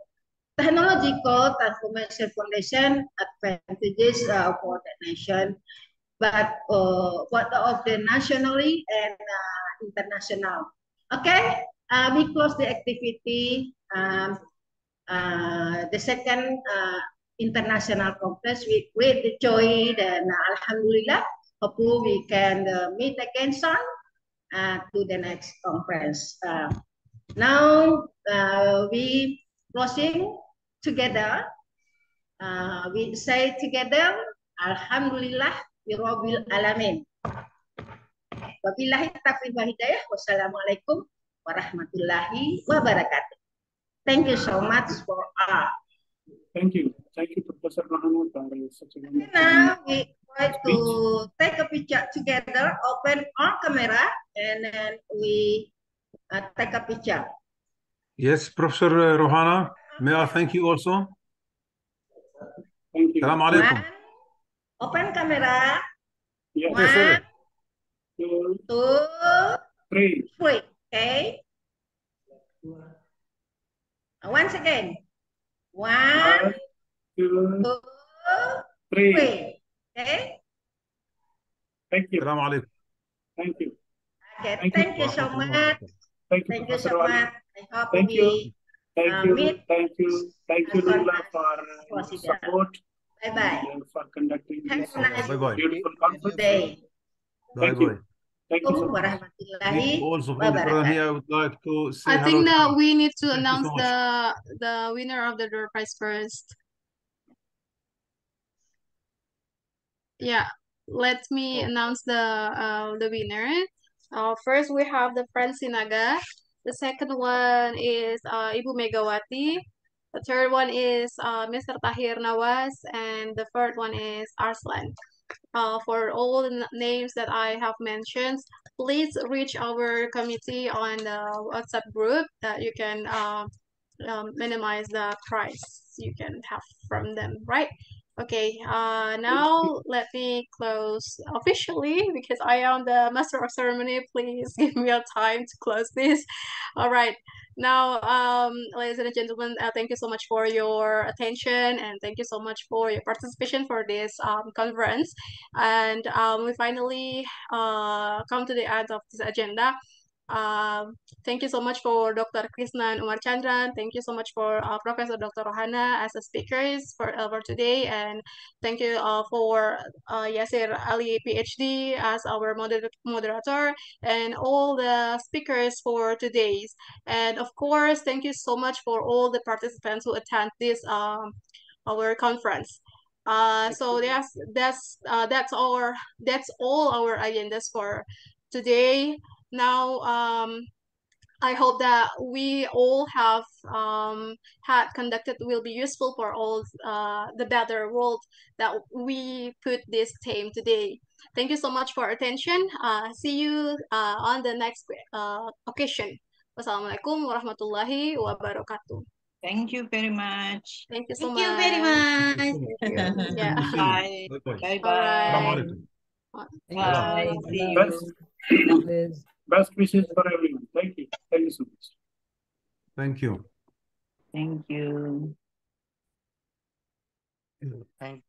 S9: technological transformation foundation advantages uh, for the nation, but uh, what of the nationally and uh, international. Okay, uh, we close the activity. Um, uh, the second uh, international conference with great joy and Alhamdulillah, hopefully we can meet again soon to the next conference. now we closing together. Uh, we say together, Alhamdulillah, Rabbil Alamin. Wabillahi taufiq wa hidayah. Wassalamualaikum warahmatullahi wabarakatuh. Thank you so much for all.
S1: Thank you. Thank you, Professor Mahmoud, for such a wonderful
S9: Now we try to take a picture together, open our camera, and then we uh, take a picture.
S27: Yes, Professor Rohana. May I thank you also?
S1: Thank you.
S27: Salam alaikum.
S9: Open camera.
S1: Yes,
S9: One,
S1: sir.
S9: two,
S1: Three.
S9: three. Okay. Uh, once again. One,
S1: Two,
S9: two,
S1: three.
S9: three. Okay.
S1: Thank you.
S27: Salam alaikum.
S1: Thank you.
S9: Okay.
S1: Thank you.
S9: Thank you so much.
S1: Thank you,
S9: Thank you so much. I hope
S1: Thank
S9: we
S1: you. Thank
S9: uh,
S1: you. Thank you. Thank you, Lula, for uh, support
S9: Bye bye.
S1: and for conducting
S9: Have
S1: this
S9: nice
S27: Bye bye.
S1: beautiful conference.
S9: day.
S27: Bye
S1: Thank you. Thank you so much.
S9: Warahmatullahi
S27: Also from
S9: wabarakatuh.
S27: here, I would like to say
S3: I think
S27: to
S3: that we need to
S27: Thank
S3: announce
S27: so
S3: the the winner of the door prize first. Yeah, let me announce the uh, the winner. Uh, first we have the Francinaga. The second one is uh, Ibu Megawati. The third one is uh, Mr. Tahir Nawaz, and the fourth one is Arslan. Uh, for all the names that I have mentioned, please reach our committee on the WhatsApp group that you can uh, um, minimize the price you can have from them, right? Okay, uh, [LAUGHS] now let me close officially [LAUGHS] because I am the master of ceremony. Please [LAUGHS] give me a time to close this. All right. Now, um, ladies and gentlemen, uh, thank you so much for your attention and thank you so much for your participation for this um, conference. And um, we finally uh, come to the end of this agenda. Um, thank you so much for Dr. Krishnan Umachandran. Thank you so much for uh, Professor Dr. Rohana as a speakers for, uh, for today. And thank you uh, for uh, Yasir Ali, PhD, as our moder moderator, and all the speakers for today's. And of course, thank you so much for all the participants who attend this um, our conference. Uh, so that's that's uh, that's our that's all our agendas for today now um, I hope that we all have um, had conducted will be useful for all uh, the better world that we put this theme today. Thank you so much for attention. Uh, see you uh, on the next uh, occasion. Wassalamualaikum warahmatullahi wabarakatuh.
S14: Thank you very much.
S3: Thank you so much.
S14: Thank
S3: much.
S14: you very much.
S3: Yeah.
S14: Bye. Bye.
S3: Bye.
S14: Bye. See you.
S1: Best, best wishes for everyone. Thank you. Thank you so much.
S27: Thank you.
S14: Thank you.
S27: Thank